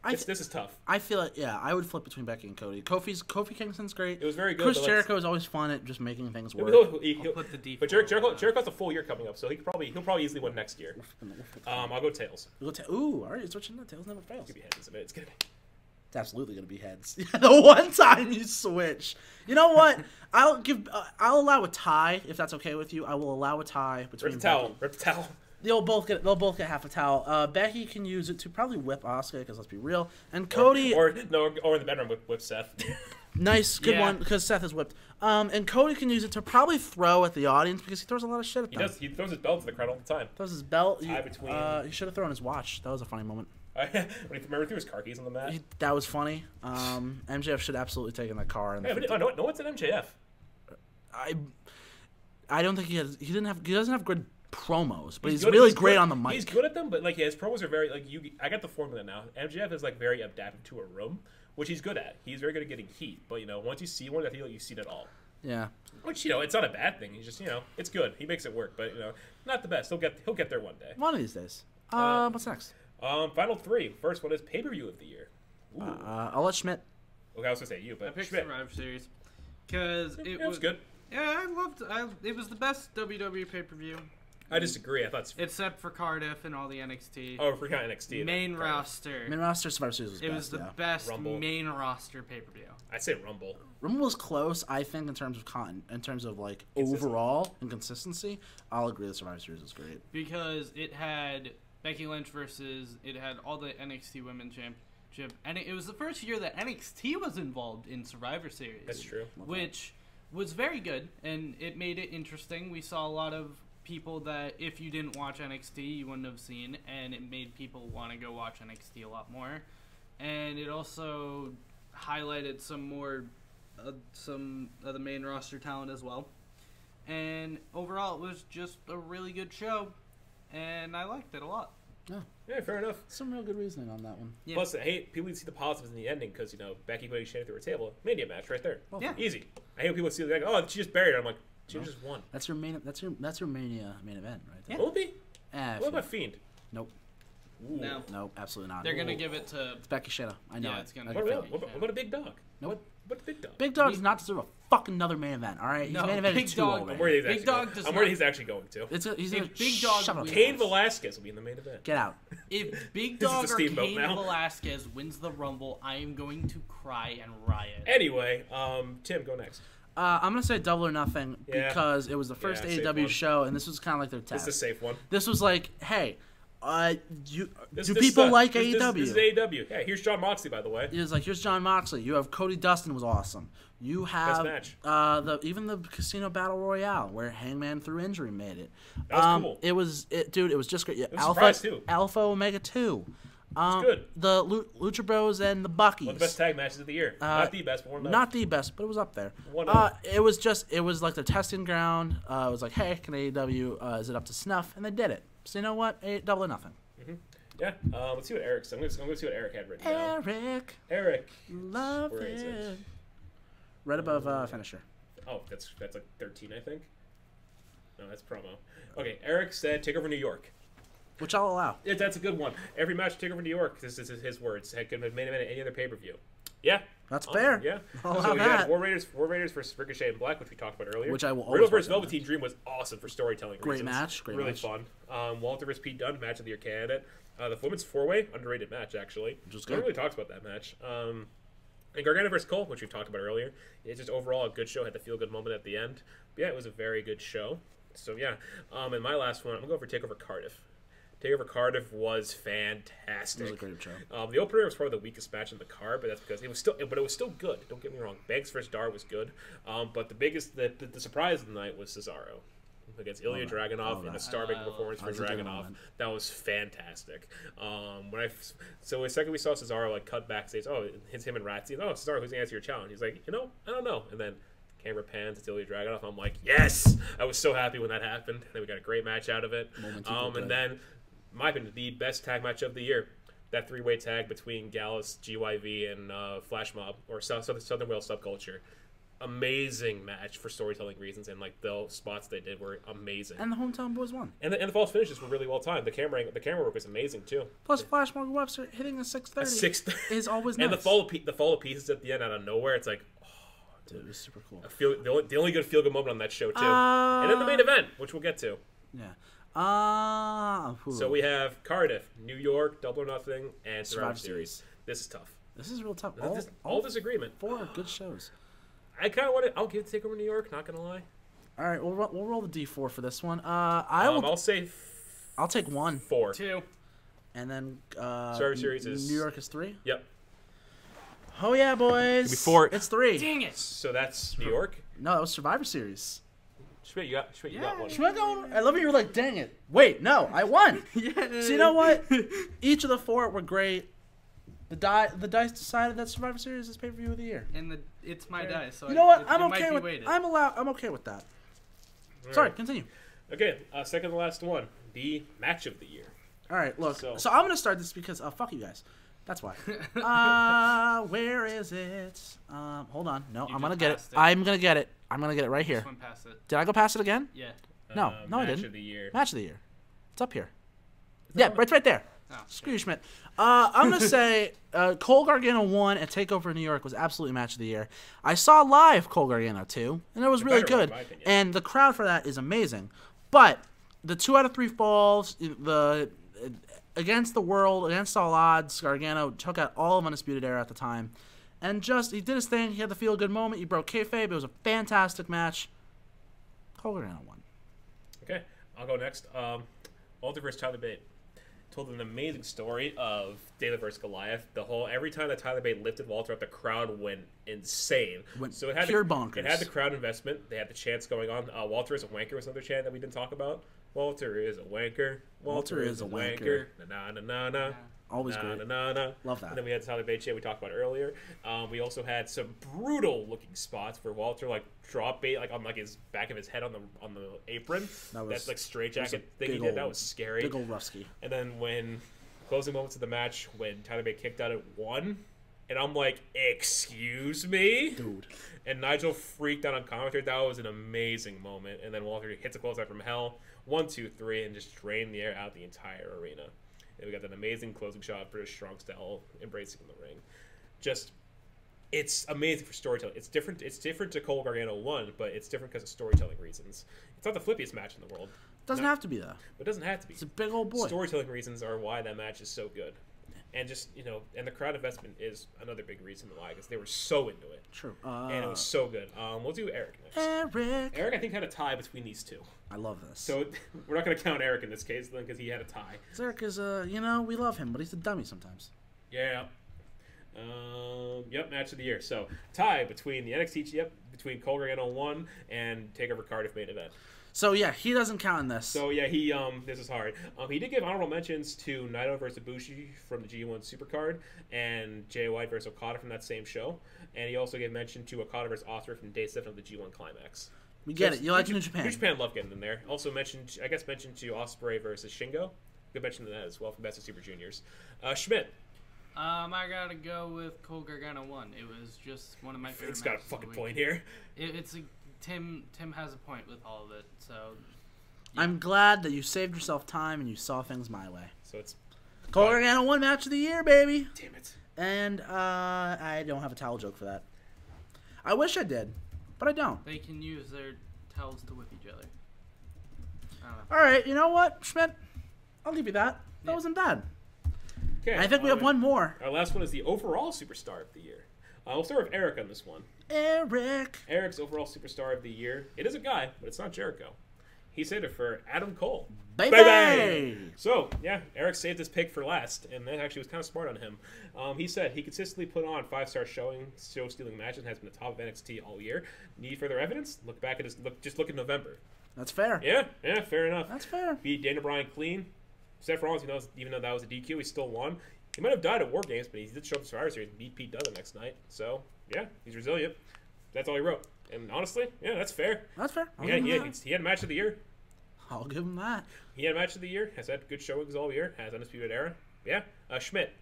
I, This, this is tough. I feel like yeah, I would flip between Becky and Cody. Kofi's Kofi Kingston's great. It was very good. Chris but, like, Jericho is always fun at just making things work. he'll- he- I'll he'll- put the D4 but Jer- Jericho, on. Jericho's a full year coming up, so he could probably he'll probably easily win next year. Um, I'll go tails. We'll ta- Ooh, all right, switching the tails never fails. Give me heads in a minute. It's gonna be. It's absolutely gonna be heads. the one time you switch, you know what? I'll give. Uh, I'll allow a tie if that's okay with you. I will allow a tie between. Rip the towel. Rip the towel. They'll both get. They'll both get half a towel. Uh, Becky can use it to probably whip Oscar because let's be real. And Cody, Or no, or in the bedroom with, with Seth. nice, good Yeah. one because Seth is whipped. Um, and Cody can use it to probably throw at the audience because he throws a lot of shit at He does. He throws his belt to the crowd all the time. Throws his belt. Tie He, between- uh, he should have thrown his watch. That was a funny moment. when he remember threw his car keys on the mat. He, that was funny. Um, MJF should absolutely take in that car. And Yeah, but, oh, no, no one's an MJF. I, I don't think he has. He didn't have. He doesn't have good promos, but he's, good- really great good- on the mic. He's good at them, but like his promos are very like you. I got the formula now. MJF is like very adaptive to a room, which he's good at. He's very good at getting heat. But you know, once you see one, I feel like you've seen it all. Yeah. Which you know, it's not a bad thing. He's just you know, it's good. He makes it work, but you know, not the best. He'll get he'll get there one day. One of these days. Uh, Uh, what's next? Um, final three. First one is pay per view of the year. Ooh. Uh, I'll let Schmidt. okay, I was gonna say you, I but picked Schmidt. Survivor Series because it, it was was good. Yeah, I loved. I, it was the best WWE pay per view, I disagree. I thought. it's- except for Cardiff and all the NXT Oh, for kind NXT. main then, kind of. roster. Main roster Survivor Series was it best. was the yeah. best Rumble. main roster pay per view. I'd say Rumble. Rumble was close, I think, in terms of con, in terms of like Consistency. overall and consistency. I'll agree. The Survivor Series was great. because it had Becky Lynch versus it had all the NXT Women's Championship, and it, it was the first year that NXT was involved in Survivor Series. That's true. Which was very good, and it made it interesting. We saw a lot of people that if you didn't watch NXT, you wouldn't have seen, and it made people want to go watch NXT a lot more. And it also highlighted some more, uh, some of the main roster talent as well. And overall, it was just a really good show, and I liked it a lot. Yeah, fair enough. Some real good reasoning on that one. Yeah. Plus, I hate people see the positives in the ending because you know Becky putting Shayna through her table, mania match right there. Yeah. Easy. I hate when people see like, oh, she just buried her. I'm like, she No. just won. That's your main. That's your. That's your mania main event, right there. Yeah. Will it be? Eh, What about Fiend? nope. Ooh. No. Nope. Absolutely not. They're gonna Ooh. give it to It's Becky Shayna. I know. Yeah, it. it's gonna I be can What about, what about, a big dog? Nope. What, what big dog? Big Dog does not deserve a fucking another main event. All right. He's No, main evented Big two Dog- already. I'm worried he's Big actually. Dog going, does I'm worried not- he's actually going to. It's a, he's If gonna Big Dog shut up. wins- Cain Velasquez will be in the main event. Get out. If Big Dog or steamboat Cain now. Velasquez wins the Rumble, I am going to cry and riot. Anyway, um, Tim, go next. Uh, I'm gonna say double or nothing Yeah. because it was the first Yeah, AEW show, and this was kind of like their This test. is a safe one. This was like, hey, uh, you This, do this people uh, like this, AEW? This, this is AEW. Yeah, here's Jon Moxley, by the way. It was like here's Jon Moxley. You have Cody Dustin was awesome. You have uh the even the Casino Battle Royale where Hangman through injury made it. That was um, cool. It was it, dude. It was just great. Yeah, was Alpha too. Alpha Omega two. Um, good. The Lu- Lucha Bros and the Buckies. One of the best tag matches of the year. not the best, but one of the Not the best, but it was up there. One uh, it was just it was like the testing ground. Uh, it was like, hey, can AEW uh, is it up to snuff? And they did it. So you know what? A- double or nothing. Mhm. Yeah. Uh, let's see what Eric's. I'm gonna, I'm gonna see what Eric had written down. Eric, Eric. love Where it? it. Right above uh, finisher. Oh, that's that's like 13, I think. No, that's promo. Okay, Eric said take over New York. Which I'll allow. Yeah, that's a good one. Every match take over New York. This is his words. Had could have made him in any other pay per view. Yeah. That's Awesome, fair. Yeah. I'll so we that. War Raiders, War Raiders versus Ricochet and Black, which we talked about earlier. Which I will Riddle versus Velveteen Dream was awesome for storytelling Great reasons. match, great match. really match. fun. Um, Walter versus Pete Dunne, match of the year candidate. Uh, the women's four way, underrated match actually. No good. really talks about that match. Um, and Gargano versus Cole, which we've talked about earlier. It's just overall a good show. Had the feel good moment at the end. But yeah, it was a very good show. So yeah. Um, and my last one, I'm gonna go for Takeover Cardiff. Takeover Cardiff was fantastic. It was a great show. Um, the opener was probably the weakest match in the card, but that's because it was still, but it was still good. Don't get me wrong. Banks versus Dar was good, um, but the biggest, the, the, the surprise of the night was Cesaro against Ilya that. Dragunov Love in a that. star-making Uh, performance for that was a good Dragunov. That was fantastic. Um, when I f- so the second we saw Cesaro like cut backstage, oh, it's him and Ratsy. Oh, Cesaro, who's gonna answer your challenge? He's like, you know, I don't know. And then camera pans, it's Ilya Dragunov. I'm like, yes! I was so happy when that happened. Then we got a great match out of it. Um, and then, in my opinion, the best tag match of the year. That three-way tag between Gallus, GYV, and uh, Flash Mob or South, Southern, Southern Wales Subculture. Amazing match for storytelling reasons, and like the spots they did were amazing. And the hometown boys won. And the, and the false finishes were really well timed. The camera the camera work was amazing too. Plus, Flash Morgan Webster hitting a six A is always and nice. the follow pe- the follow pieces at the end out of nowhere. It's like Dude, it was super cool. feel the only, the only good feel good moment on that show too. Uh, and then the main event, which we'll get to. Yeah. Uh, whew. So we have Cardiff, New York, Double or Nothing, and Survivor Survivor Series. Series. This is tough. This is real tough. All, All, this, all all disagreement. four good shows. I kind of want to. I'll give Takeover New York. Not gonna lie. All right, we'll we'll roll the d four for this one. Uh, I will. Um, I'll say f- I'll take one, four. Two. and then uh, Survivor Series N- is- New York is three. Yep. Oh yeah, boys. Give me four. It's three. Dang it. So that's New York. No, that was Survivor Series. Schmidt, you got Schmidt, you got one. Should I go? I love it. You were like, dang it. Wait, no, I won. Yeah. so you know what? Each of the four were great. The die, the dice decided that Survivor Series is pay per view of the year. And the it's my dice. So You know what? It, I'm it okay with. weighted. I'm allowed. I'm okay with that. All Sorry, right. continue. Okay, uh, second to last one, the match of the year. All right, look. So, So- I'm gonna start this because uh, fuck you guys. That's why. uh, where is it? Um, hold on. No, You I'm gonna get it. it. I'm gonna get it. I'm gonna get it right here. Just went past it. Did I go past it again? Yeah. No, Uh, no, I didn't. of the year. Match of the year. It's up here. Yeah, right, it's right there. Oh, Screw you, Schmidt. Uh, I'm gonna say uh, Cole Gargano won and Takeover New York was absolutely match of the year. I saw live Cole Gargano too, and it was The really better one, good. in. And the crowd for that is amazing. But the two out of three falls, the against the world, against all odds, Gargano took out all of Undisputed Era at the time, and just he did his thing. He had the feel good moment. He broke kayfabe. It was a fantastic match. Cole Gargano won. Okay, I'll go next. Um, Walter versus Tyler Bate told an amazing story of David versus Goliath. The whole every time that Tyler Bate lifted Walter up, the crowd went insane. Went so it had pure the, bonkers. It had the crowd investment. They had the chants going on. Uh, Walter is a wanker was another chant that we didn't talk about. Walter is a wanker. Walter is a wanker. Na na na na. Always na, great. Na, na, na. Love that. And then we had Bate chant we talked about earlier. Um, we also had some brutal looking spots for Walter, like drop bait, like on like his back of his head on the on the apron. That was- That's like straight that was a jacket thing he did. That was scary. Big old Rusky. And then when closing moments of the match, when Tyler Bate kicked out at one, and I'm like, "Excuse me, Dude. And Nigel freaked out on commentary. That was an amazing moment. And then Walter hits a clothesline from hell, one, two, three, and just drained the air out the entire arena. And we got that amazing closing shot, British strong style, embracing the ring. Just it's amazing for storytelling. It's different. It's different to Cole Gargano one, but it's different because of storytelling reasons. It's not the flippiest match in the world. Doesn't have to be though. But it doesn't have to be. It's a big old boy. Storytelling reasons are why that match is so good. And just, you know, and the crowd investment is another big reason why, because they were so into it. True. Uh, And it was so good. Um, we'll do Eric next. Eric. Eric, I think, had a tie between these two. I love this. So we're not going to count Eric in this case, then, because he had a tie. Eric is, uh, you know, we love him, but he's a dummy sometimes. Yeah. Um, yep, match of the year. So tie between the NXT, yep, between Cole Gargano one and Takeover Cardiff main event. So yeah, he doesn't count in this. So yeah, he um this is hard. Um, he did give honorable mentions to Naito versus Ibushi from the G1 Supercard and Jay White versus Okada from that same show, and he also gave mention to Okada versus Ospreay from Day Seven of the G1 Climax. We get So it. You like New, New Japan. New Japan love getting in there. Also mentioned, I guess mentioned to Ospreay versus Shingo. Good mention to that as well from Best of Super Juniors. Uh, Schmidt, Um, I gotta go with Cole Gargano one. It was just one of my favorite. it's got a matches of the fucking week. point here. It, it's a Tim. Tim has a point with all of it. So I'm glad that you saved yourself time and you saw things my way. So it's Cole Gargano one match of the year, baby. damn it. And uh, I don't have a towel joke for that. I wish I did, but I don't. they can use their towels to whip each other. I don't know. All right, you know what, Schmidt? I'll give you that. That Yeah. wasn't bad. Okay, I think we have uh, one more. Our last one is the overall superstar of the year. Uh, we'll start with Eric on this one. Eric. Eric's overall superstar of the year. It is a guy, but it's not Jericho. He saved it for Adam Cole. Baby! Baby! So, yeah, Eric saved his pick for last, and that actually was kind of smart on him. Um, he said he consistently put on five star showing, show stealing matches, and has been the top of NXT all year. Need further evidence? Look back at his look. Just look at November. That's fair. Yeah, yeah, fair enough. That's fair. Beat Daniel Bryan clean. Seth Rollins, even though, even though that was a DQ, he still won. He might have died at War Games, but he did show up to Survivor Series and beat Pete Dunne the next night. So, yeah, he's resilient. That's all he wrote. And honestly, yeah, that's fair. That's fair. Yeah, give he had, he had a match of the year. I'll give him that. He had a match of the year. Has had good showings all year. Has undisputed era. Yeah. Uh, Schmidt.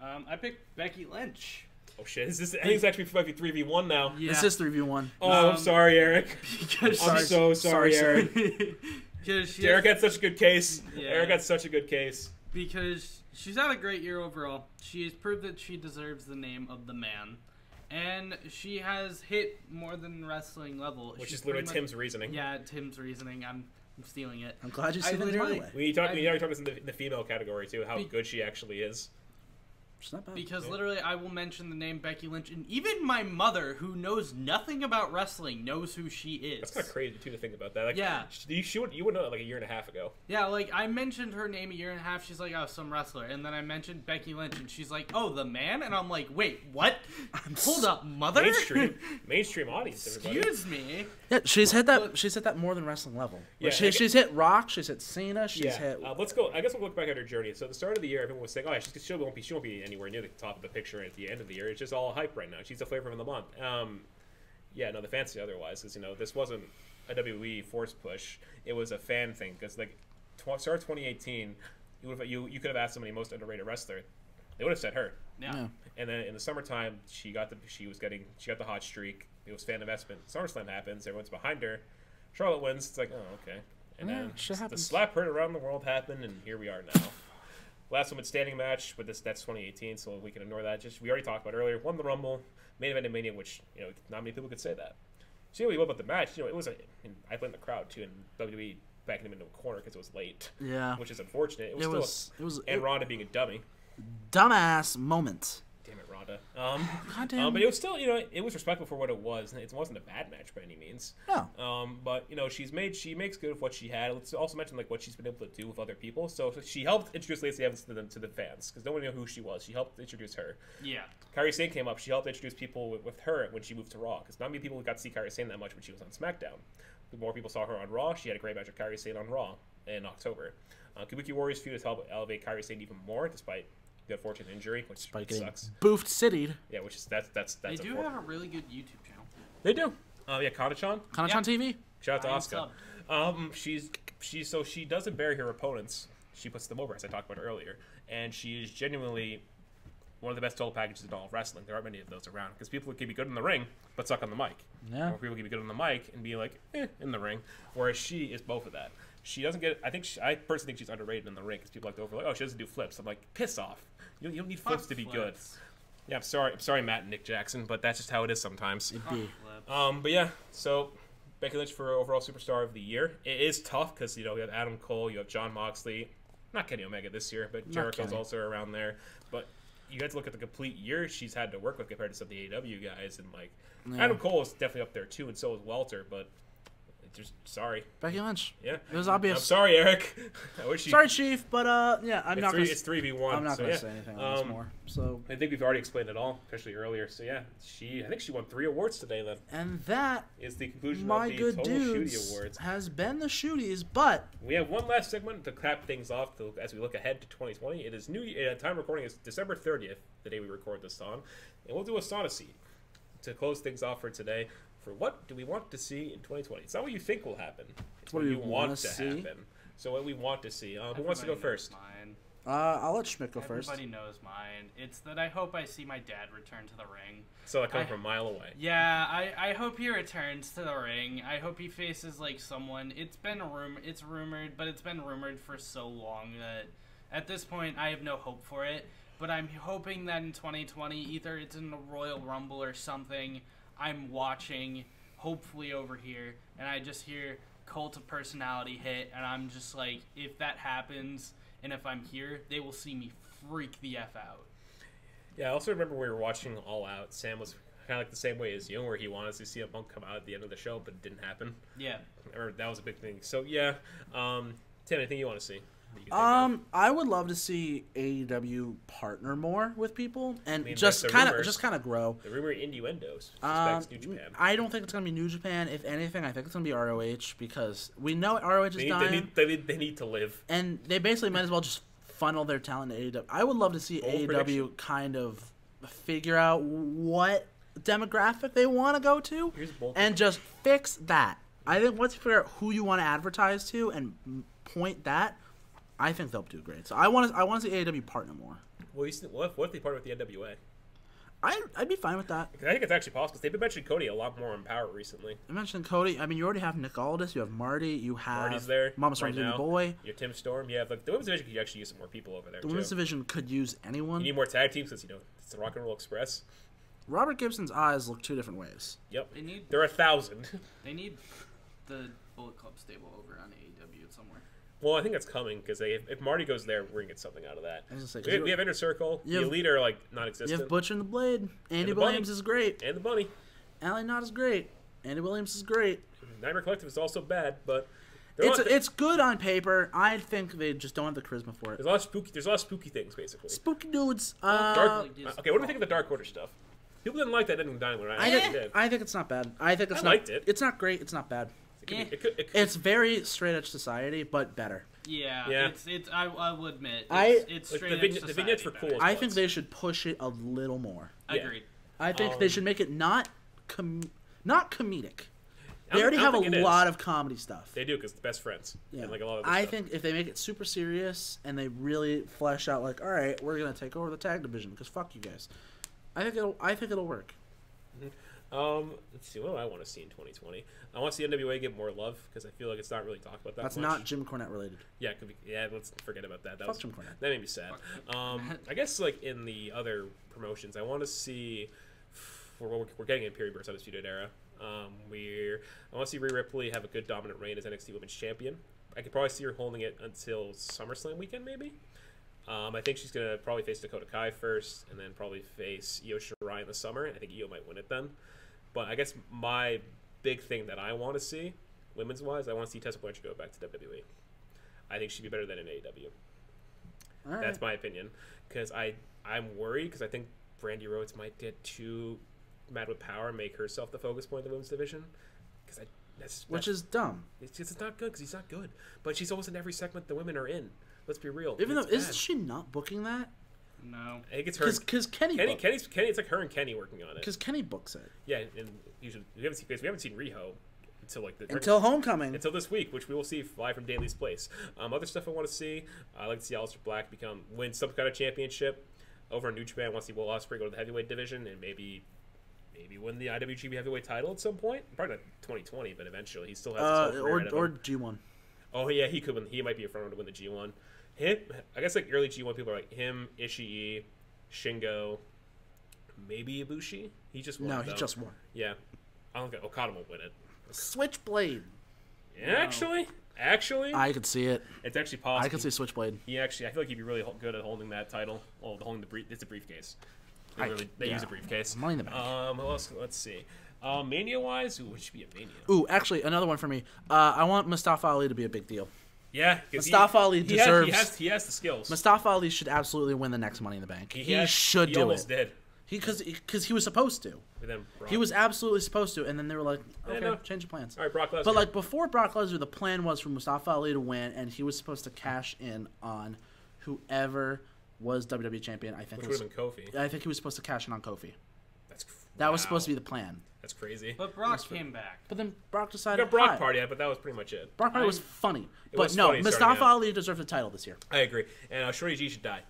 Um, I picked Becky Lynch. Oh shit! Is this? I think it's actually might be three v one now. Yeah. This is 3v1. Oh, I'm Um, sorry, Eric. because I'm Sorry, so sorry, sorry, Eric. because Eric had such a good case. Yeah. Eric had such a good case. because she's had a great year overall. She has proved that she deserves the name of the man, and she has hit more than wrestling level. Which She's is literally much- Tim's reasoning. Yeah, Tim's reasoning. I'm, I'm stealing it. I'm glad you I see things my literally- way. We talked. I- We already talked this in the, the female category too. How Be- good she actually is. It's not bad. Because Yeah. literally, I will mention the name Becky Lynch, and even my mother, who knows nothing about wrestling, knows who she is. That's kind of crazy too to think about that. Like, Yeah. she, you, she would you would know that like a year and a half ago. Yeah, like I mentioned her name a year and a half. She's like, oh, some wrestler, and then I mentioned Becky Lynch, and she's like, oh, the man, and I'm like, wait, what? Hold up, mother. Mainstream, mainstream audience. Everybody. Excuse me. Yeah, she's hit that. But- she's hit that more than wrestling level. Yeah, Yeah, she, I get- she's hit Rock. She's hit Cena. She's Yeah, hit. uh, let's go. I guess we'll look back at her journey. So at the start of the year, everyone was saying, "Oh, yeah, she's, she won't be, she won't be anywhere near the top of the picture at the end of the year. It's just all hype right now. She's the flavor of the month." Um, yeah, no, the fancy otherwise, because you know this wasn't a WWE force push. It was a fan thing. Because like, tw- start 2018, you would have, you you could have asked somebody most underrated wrestler, they would have said her. Yeah. Yeah. And then in the summertime, she got the she was getting she got the hot streak. It was fan investment. SummerSlam happens. Everyone's behind her. Charlotte wins. It's like, oh, okay. And Yeah, then the slap heard around the world happened, and here we are now. Last woman standing match, but this that's 2018, so we can ignore that. Just we already talked about earlier. Won the Rumble, main event of Mania, which you know not many people could say that. So See what you love about the match? You know, it was a. I blamed the crowd too, and WWE backing him into a corner because it was late, yeah. which is unfortunate. It was It still, was. It was. and it- Ronda being a dummy. dumbass moment. Damn it, Ronda. Um, Goddamn. um, but it was still, you know, it was respectful for what it was. It wasn't a bad match by any means. No. Um, but you know, she's made she makes good of what she had. Let's also mention like what she's been able to do with other people. So she helped introduce Lacey Evans to the to the fans because nobody knew who she was. She helped introduce her. Yeah. Kairi Sane came up. She helped introduce people with, with her when she moved to Raw because not many people got to see Kairi Sane that much when she was on SmackDown. The more people saw her on Raw, she had a great match with Kairi Sane on Raw in October. Uh, Kabuki Warriors feud has helped elevate Kairi Sane even more, despite the unfortunate injury, which By getting sucks. boofed citied. Yeah, which is that's that's They that's. do have a really good YouTube channel. They do. Uh, yeah, Kanachan. Kanachan TV. Shout out to I am Asuka. Um, she's she so she doesn't bury her opponents. She puts them over, as I talked about earlier, and she is genuinely one of the best total packages in all of wrestling. There aren't many of those around because people can be good in the ring but suck on the mic. Yeah. Or people can be good on the mic and be like eh, in the ring, whereas she is both of that. She doesn't get. I think she, I personally think she's underrated in the ring because people like to overlook. Oh, she doesn't do flips. I'm like, piss off. You, you don't need flips Fuck to be good. Yeah, I'm sorry. I'm sorry, Matt and Nick Jackson, but that's just how it is sometimes. It'd be. Um, but yeah, so Becky Lynch for overall superstar of the year. It is tough because you know you have Adam Cole, you have Jon Moxley, not Kenny Omega this year, but Not Jericho's Kenny. also around there. But you have to look at the complete year she's had to work with compared to some of the AEW guys, and like Yeah. Adam Cole is definitely up there too, and so is Walter. But just sorry, Becky Lynch. yeah. It was obvious. I'm sorry, Eric. I wish you. Sorry, Chief, but uh, yeah, I'm it's not three. gonna. It's three v one. I'm not so, gonna yeah. say anything Um, more. So, I think we've already explained it all, especially earlier. So yeah, she. I think she won three awards today. Then and that, is the conclusion my of the good total dudes, shooty awards. has been the shooties. But We have one last segment to cap things off to, as we look ahead to 2020. It is new. Uh, time recording is December 30th, the day we record this song, and we'll do a sauna seat to close things off for today. For what do we want to see in 2020? It's not what you think will happen. It's what, What you want wanna see? happen. So what we want to see. Uh, who wants to go first? Mine. uh, I'll let Schmidt go first. Everybody knows mine. It's that I hope I see my dad return to the ring. So I come I- from a mile away. Yeah, I, I hope he returns to the ring. I hope he faces like someone. It's been rum it's rumored, but it's been rumored for so long that at this point I have no hope for it. But I'm hoping that in 2020, either it's in the Royal Rumble or something, I'm watching, hopefully over here, and I just hear Cult of Personality hit, and I'm just like, if that happens, and if I'm here, they will see me freak the f out. Yeah, I also remember we were watching All Out. Sam was Kind of like the same way as you, where he wanted to see a Punk come out at the end of the show, but it didn't happen. Yeah. Or that was a big thing. So yeah, um, Tim, anything you want to see? That you can think of? Um, I would love to see AEW partner more with people and mean, just kind of just kind of grow. the rumor innuendos Um, New Japan. I don't think it's gonna be New Japan. If anything, I think it's gonna be ROH because we know ROH is They need, dying, they, need, they, need, they need to live. and they basically might as well just funnel their talent to AEW. I would love to see Bold AEW prediction. kind of figure out what demographic they want to go to, Here's and just fix that. I think once you figure out who you want to advertise to and point that, I think they'll do great. So I want to I want to see AEW partner more. Well, you see, what, if, what if they partner with the NWA? I I'd be fine with that. I think it's actually possible. 'cause They've been mentioning Cody a lot more on Power recently. I mentioned Cody. I mean, you already have Nick Aldis. You have Marty. You have Marty's there. Mama right Storm's now. boy. You have Tim Storm. You have like the women's division could actually use some more people over there. The too. women's division could use anyone. You need more tag teams because you know it's the Rock and Roll Express. Robert Gibson's eyes look two different ways. Yep, They need they're a thousand. they need the Bullet Club stable over on AEW somewhere. Well, I think that's coming because if, if Marty goes there, we're gonna get something out of that. I was gonna say, 'cause We have, we have Inner Circle. you the have- Elite are like You non-existent, have Butcher and the Blade. Andy the Bunny. Williams is great. and the Bunny. Allie Knott is great. Andy Williams is great. Nightmare Collective is also bad, but they're It's not- it's good on paper. I think they just don't have the charisma for it. there's a lot of spooky. There's a lot of spooky things basically. Spooky dudes. Uh, Dark. Okay, what do we think of the Dark Order stuff? People didn't like that ending Dynamite. Right? I I think did. I think it's not bad. I think it's I not. liked it. It's not great. It's not bad. It could, Eh. be, it could, it could, It's very straight edge society, but better. Yeah, Yeah. it's it's I, I will admit it's, I- it's Like, straight the edge vign- the vignettes were cool. I was. think they should push it a little more. Yeah. Agreed. I think they Um, should make it not com- not comedic. They already have a think it is. lot of comedy stuff. They do because the best friends. Yeah. And like a lot of. other I stuff. think if they make it super serious and they really flesh out like, all right, we're gonna take over the tag division because fuck you guys. I think it'll. I think it'll work. Um, let's see. What do I want to see in 2020? I want to see NWA get more love because I feel like it's not really talked about that much. That's much. not Jim Cornette related. Yeah, it could be. Yeah, let's forget about that. That Fuck was Jim Cornette. that made me sad. Um, I guess like in the other promotions, I want to see. We're, we're, we're getting in Period Burst Undisputed Era. Um, we're I want to see Rhea Ripley have a good dominant reign as NXT Women's Champion. I could probably see her holding it until SummerSlam weekend, maybe. Um, I think she's gonna probably face Dakota Kai first, and then probably face Io Shirai in the summer. I think Io might win it then. But I guess my big thing that I want to see, women's wise, I want to see Tessa Blanchard go back to WWE. I think she'd be better than in AEW. Right. That's my opinion. Because I I'm worried because I think Brandi Rhodes might get too mad with power and make herself the focus point of the women's division. Because I that's, Which that's- is dumb. it's just it's not good because he's not good. But she's almost in every segment the women are in. Let's be real. Even though It's isn't she not booking that? No. I think it's her. Because because Kenny Kenny, book- Kenny's, Kenny, it's like her and Kenny working on it. because Kenny books it Yeah, and usually we haven't seen because we haven't seen Riho until like the until Homecoming. until this week, which we will see live from Daily's Place. Um, other stuff I want to see, I like to see Aleister Black become win some kind of championship over in New Japan. I want to see Will Ospreay go to the heavyweight division and maybe maybe win the IWGP heavyweight title at some point. Probably not 2020, but eventually he still has. uh, his whole or or. G one. oh yeah, he could win. He might be a front runner to win the G1. Him, I guess like early G1 people are like him, Ishii, Shingo, maybe Ibushi. He just won. No, he just won. yeah. I don't think Okada won't win it. Switchblade. Actually, actually, I could see it. it's actually possible. I could see Switchblade. He actually, I feel like he'd be really good at holding that title. Oh, holding the brief. It's a briefcase. They, I- really, they use a briefcase. Money in the Bank. Um, who else? Let's see. Um, mania wise, ooh, it should be a mania. Ooh, actually, another one for me. Uh, I want Mustafa Ali to be a big deal. Yeah, Mustafa Ali he has, deserves- he has he has the skills. Mustafa Ali should absolutely win the next Money in the Bank. He, has- should he do almost it. did. He because because he was supposed to. But then Brock, He was absolutely supposed to, and then they were like, Yeah, okay, no. change your plans. all right. Brock Lesnar. But like before Brock Lesnar, the plan was for Mustafa Ali to win, and he was supposed to cash in on whoever was WWE champion. I think which it would was, have been Kofi. I think he was supposed to cash in on Kofi. That's That was wow. supposed to be the plan. That's crazy. But Brock came back. But then Brock We decided. got Brock "Hi." party, but that was pretty much it. Brock Party was funny, It but was no, funny starting Mustafa out. Ali deserved the title this year. I agree. And uh, Shorty G should die.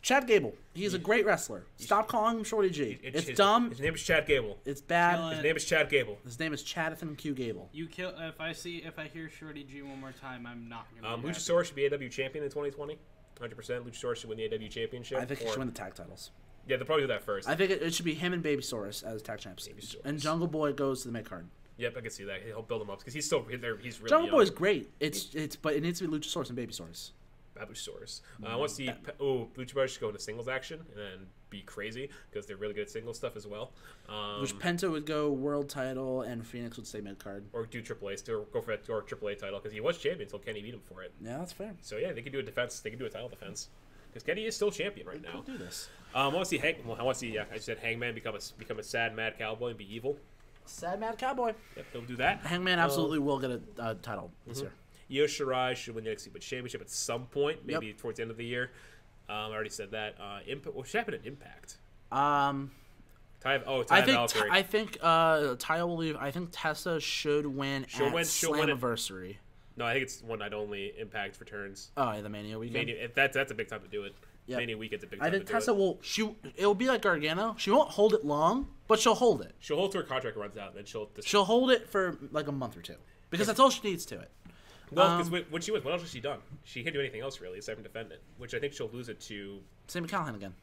Chad Gable, he's a great wrestler. Stop calling him Shorty G. It- It's his, dumb. His name is Chad Gable. It's bad. Kill His it. name is Chad Gable. His name is Chadathan Q Gable. You kill if I see if I hear Shorty G one more time, I'm not gonna. Um, be happy. Luchasaurus should be AW champion in 2020. 100%. Luchasaurus should win the AW championship. I think he or- should win the tag titles. Yeah, they'll probably do that first. I think it, it should be him and Baby Babysaurus as tag champs. Babysaurus. And Jungle Boy goes to the mid card. Yep, I can see that. He'll build him up because he's still they're- he's really Jungle young. Boy's great. It's it's but it needs to be Luchasaurus and Babysaurus. Babusaurus. Uh, I want to see. Oh, Lucha Brothers should go into singles action, and then be crazy because they're really good at single stuff as well. Um, Which Penta would go world title and Fenix would stay mid card. or do Triple A, still go for that or Triple A title because he was champion until Kenny beat him for it. Yeah, that's fair. So yeah, they could do a defense. They could do a title defense because Kenny is still champion right now. do this. Um, I want to see Hang. Well, I want to see. Yeah, I said Hangman become a become a sad mad cowboy and be evil. Sad Mad Cowboy. Yep, they'll do that. Hangman absolutely will get a uh, title this year. Io Shirai should win the NXT but Championship at some point, maybe towards the end of the year. Um, I already said that. Uh, Impact. What should happen at Impact? Um, Ty, oh, Ty I think Valkyrie. I think uh, Ty will leave. I think Tessa should win She'll at win- she'll win it. No, I think it's one night only. Impact returns. Oh, yeah, the Mania weekend. Mania. That's that's a big time to do it. Yep. Mania weekend's a big time I think to Tessa it. will. She it'll be like Gargano. She won't hold it long, but she'll hold it. She'll hold till her contract runs out, and then she'll. Just, She'll hold it for like a month or two because that's all she needs to it. well, because um, when, she was, what else has she done? She can't do anything else really aside from defend it, which I think she'll lose it to. Same with Callihan again.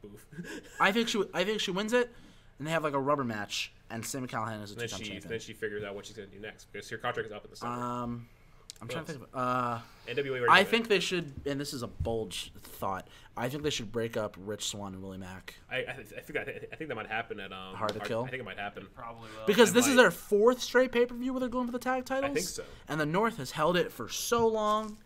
Boof. I think she. I think she wins it, and they have like a rubber match, and Sami Callihan is a two-time she champion. then she figures out what she's gonna do next because her contract is up in the summer. um, I'm trying to think. Of, uh, NWA. I did it. think they should, and this is a bold sh- thought. I think they should break up Rich Swann and Willie Mack I, I, th- I think that I think that might happen at um. Hard to Kill? I think it might happen. Probably will. because it this is their fourth straight pay per view where they're going for the tag titles. I think so. And the North has held it for so long.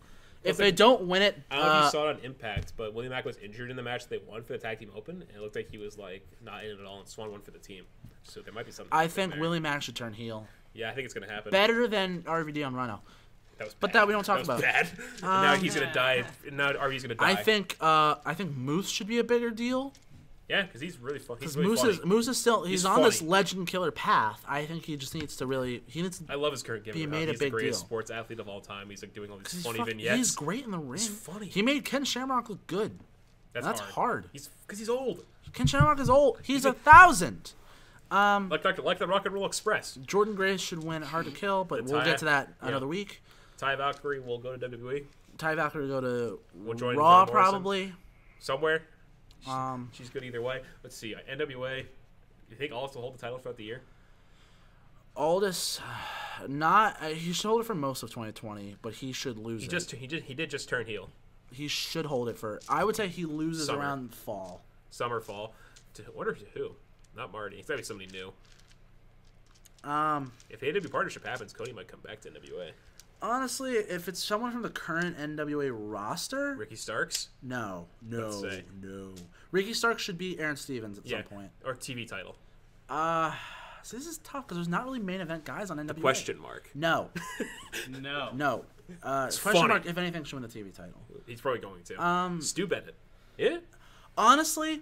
If It's they like- don't win it, I don't know if uh, you saw it on Impact, but Willie Mack was injured in the match they won for the tag team open, and it looked like he was like not in it at all, and Swann won for the team. So there might be something. I think there. Willie Mack should turn heel. Yeah, I think it's gonna happen. Better than RVD on Rhino. That was but that we don't talk was about. Bad. And now Um, he's gonna die. Now RV's gonna die. I think uh, I think Moose should be a bigger deal Yeah, because he's really fun. He's because really Moose funny. is Moose is still he's, He's on this legend killer path. I think he just needs to really he needs. I love his current gimmick. He how made a he's big the greatest deal. sports athlete of all time. He's like doing all these He's, funny fuck- vignettes. he's great in the ring. He's funny. He made Ken Shamrock look good. That's, that's hard. hard. He's because he's old. Ken Shamrock is old. He's a thousand. Um, Like Dr. like the Rock and Roll Express. Jordynne Grace should win Hard to Kill, but we'll get to that yeah. another week. Taya Valkyrie will go to WWE Taya Valkyrie will go to We'll join Raw probably. somewhere. Um, She's good either way. Let's see. uh, NWA. You think Aldis will hold the title throughout the year? Aldis, not uh, he should hold it for most of 2020, but he should lose He it. just he did he did just turn heel. he should hold it for. I would say he loses Summer. around fall. Summer fall. To wonder to who? Not Marty. It's gotta be somebody new. Um, If the AW partnership happens, Cody might come back to NWA. Honestly, if it's someone from the current NWA roster, Ricky Starks. no, no, Let's say. no. Ricky Starks should be Aaron Stevens at some point. Or TV title. Uh, so this is tough because there's not really main event guys on NWA. Question mark. No, no. no. Uh, question funny. mark if anything should win the TV title. He's probably going to. Um, Stu Bennett. Yeah, honestly,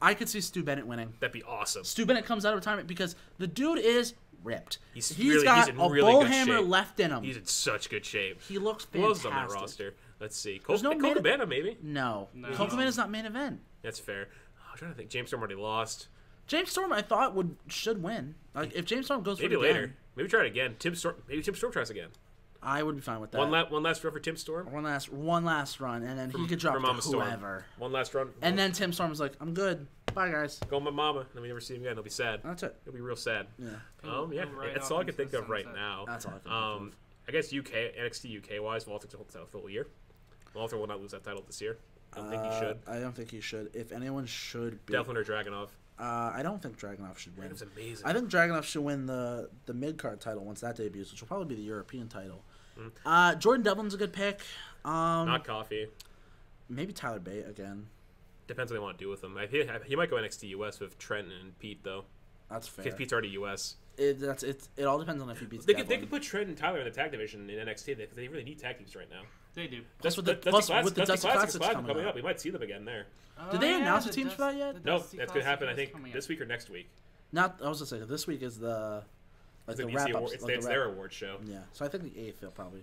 I could see Stu Bennett winning. that'd be awesome. Stu Bennett comes out of retirement because the dude is ripped. He's he's really- got he's in a really bull good hammer shape. left in him. He's in such good shape. he looks Who else is fantastic. on that roster? Let's see. Cole, no Cole main- Cabana, maybe. No, No. Colt Cabana is not main event. That's fair. Oh, I'm trying to think. James Storm already lost. James Storm, I thought would should win. Like if James Storm goes Maybe for it again, later. Maybe try it again. Tim Storm. Maybe Tim Storm tries again. I would be fine with that. One, la- one last run for Tim Storm. one last, one last run, and then he could drop for to Mama Storm. whoever. One last run. And then Tim Storm Storm's like, "I'm good. Bye, guys." go with my mama. And then we never see him again. He'll be sad. That's it. He'll be real sad. Yeah, Um, yeah, right that's all I can think of right sunset. now. that's all I can think Um, of. I guess UK NXT UK wise, Walter to hold the title for the year. Walter will not lose that title this year. I don't think he Uh, should. I don't think he should. If anyone should be, Devlin or Dragunov. uh, I don't think Dragunov should win. That was amazing. I think Dragunov should win the the mid card title once that debuts, which will probably be the European title. Mm. Uh, Jordan Devlin's a good pick. Um, not coffee. maybe Tyler Bate again. Depends what they want to do with him. I, he, he might go NXT US with Trent and Pete though. That's fair. Because Pete's already US. It, that's it. It all depends on if he beats. They could, they could put Trent and Tyler in the tag division in NXT because they really need tag teams right now. They do. Plus Dusty- with the- Dusty plus Classic- with the Dusty Dusty Classic Classics coming coming up. up. We might see them again there. Did Oh, they yeah, announce the the teams Dust- for that yet? No, Dusty that's gonna happen. I think this week or next week. Not. I was gonna say this week is the like It's, the the wrap up. it's, like it's the their award show. Yeah. So I think the eighth they'll probably,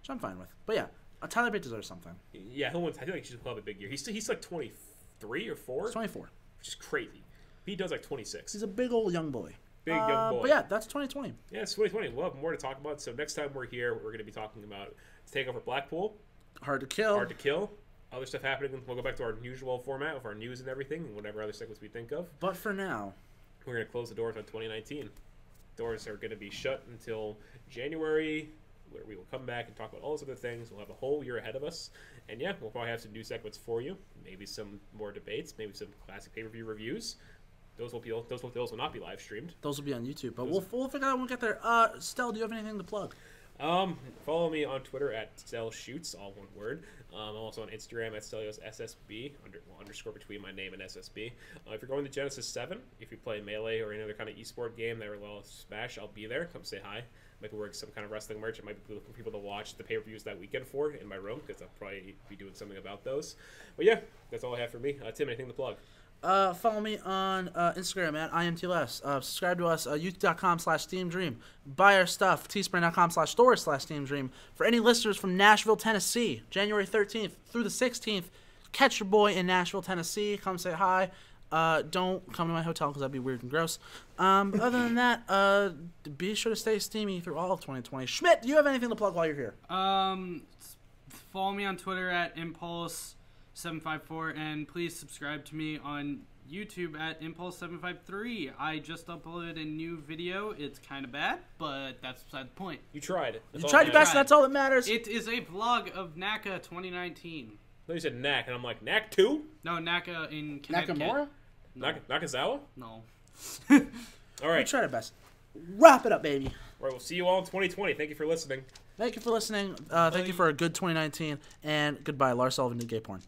which I'm fine with. But yeah, uh, Tyler Bate deserves something. Yeah, he'll win. I feel like he'll have a big year. He's he's like 23 or 4, 24. which is crazy. He does like 26. He's a big old young boy. Big young Uh, boy. But yeah, that's 2020. Yeah, it's 2020. We'll have more to talk about. So next time we're here, we're going to be talking about Takeover Blackpool, Hard to kill. Hard to Kill, other stuff happening. We'll go back to our usual format of our news and everything, and whatever other segments we think of. But for now, We're going to close the doors on 2019. Doors are going to be shut until January where we will come back and talk about all those other things. We'll have a whole year ahead of us, and yeah, we'll probably have some new segments for you. Maybe some more debates, maybe some classic pay per view reviews. Those will be those will those will not be live streamed. Those will be on YouTube, but we'll, we'll figure out when we get there. Uh, Stel, do you have anything to plug? Um, follow me on Twitter at Stel Shoots, all one word. Um, I'm also on Instagram at Stelios SSB, under, well, underscore between my name and SSB. Uh, if you're going to Genesis 7, if you play Melee or any other kind of esport game that will Smash, I'll be there. Come say hi. Might be wearing some kind of wrestling merch. I might be looking for people to watch the pay per views that weekend for in my room because I'll probably be doing something about those. But yeah, that's all I have for me. Uh, Tim, anything to plug? Uh, follow me on uh, Instagram at IMTLS. Uh, subscribe to us, uh, youtube.com slash Steam Dream. Buy our stuff, teespring.com slash store slash Steam Dream. For any listeners from Nashville, Tennessee, January 13th through the 16th, catch your boy in Nashville, Tennessee. Come say hi. Uh, don't come to my hotel because that'd be weird and gross. Um, other than that, uh, be sure to stay steamy through all of 2020. Schmidt, do you have anything to plug while you're here? Um, follow me on Twitter at impulse754 and please subscribe to me on YouTube at impulse753. I just uploaded a new video. It's kind of bad, but that's beside the point. You tried. That's You tried that your matters. best, that's all that matters. It is a vlog of NACA 2019. Then you said Knack, and I'm like, Knack 2? No, NACA in Connecticut. Nakamura? Nak- Nakazawa? No. all right. We right. tried our best. Wrap it up, baby. All right, we'll see you all in 2020. Thank you for listening. Thank you for listening. Uh, thank you for a good 2019. And goodbye, Lars Sullivan did gay porn.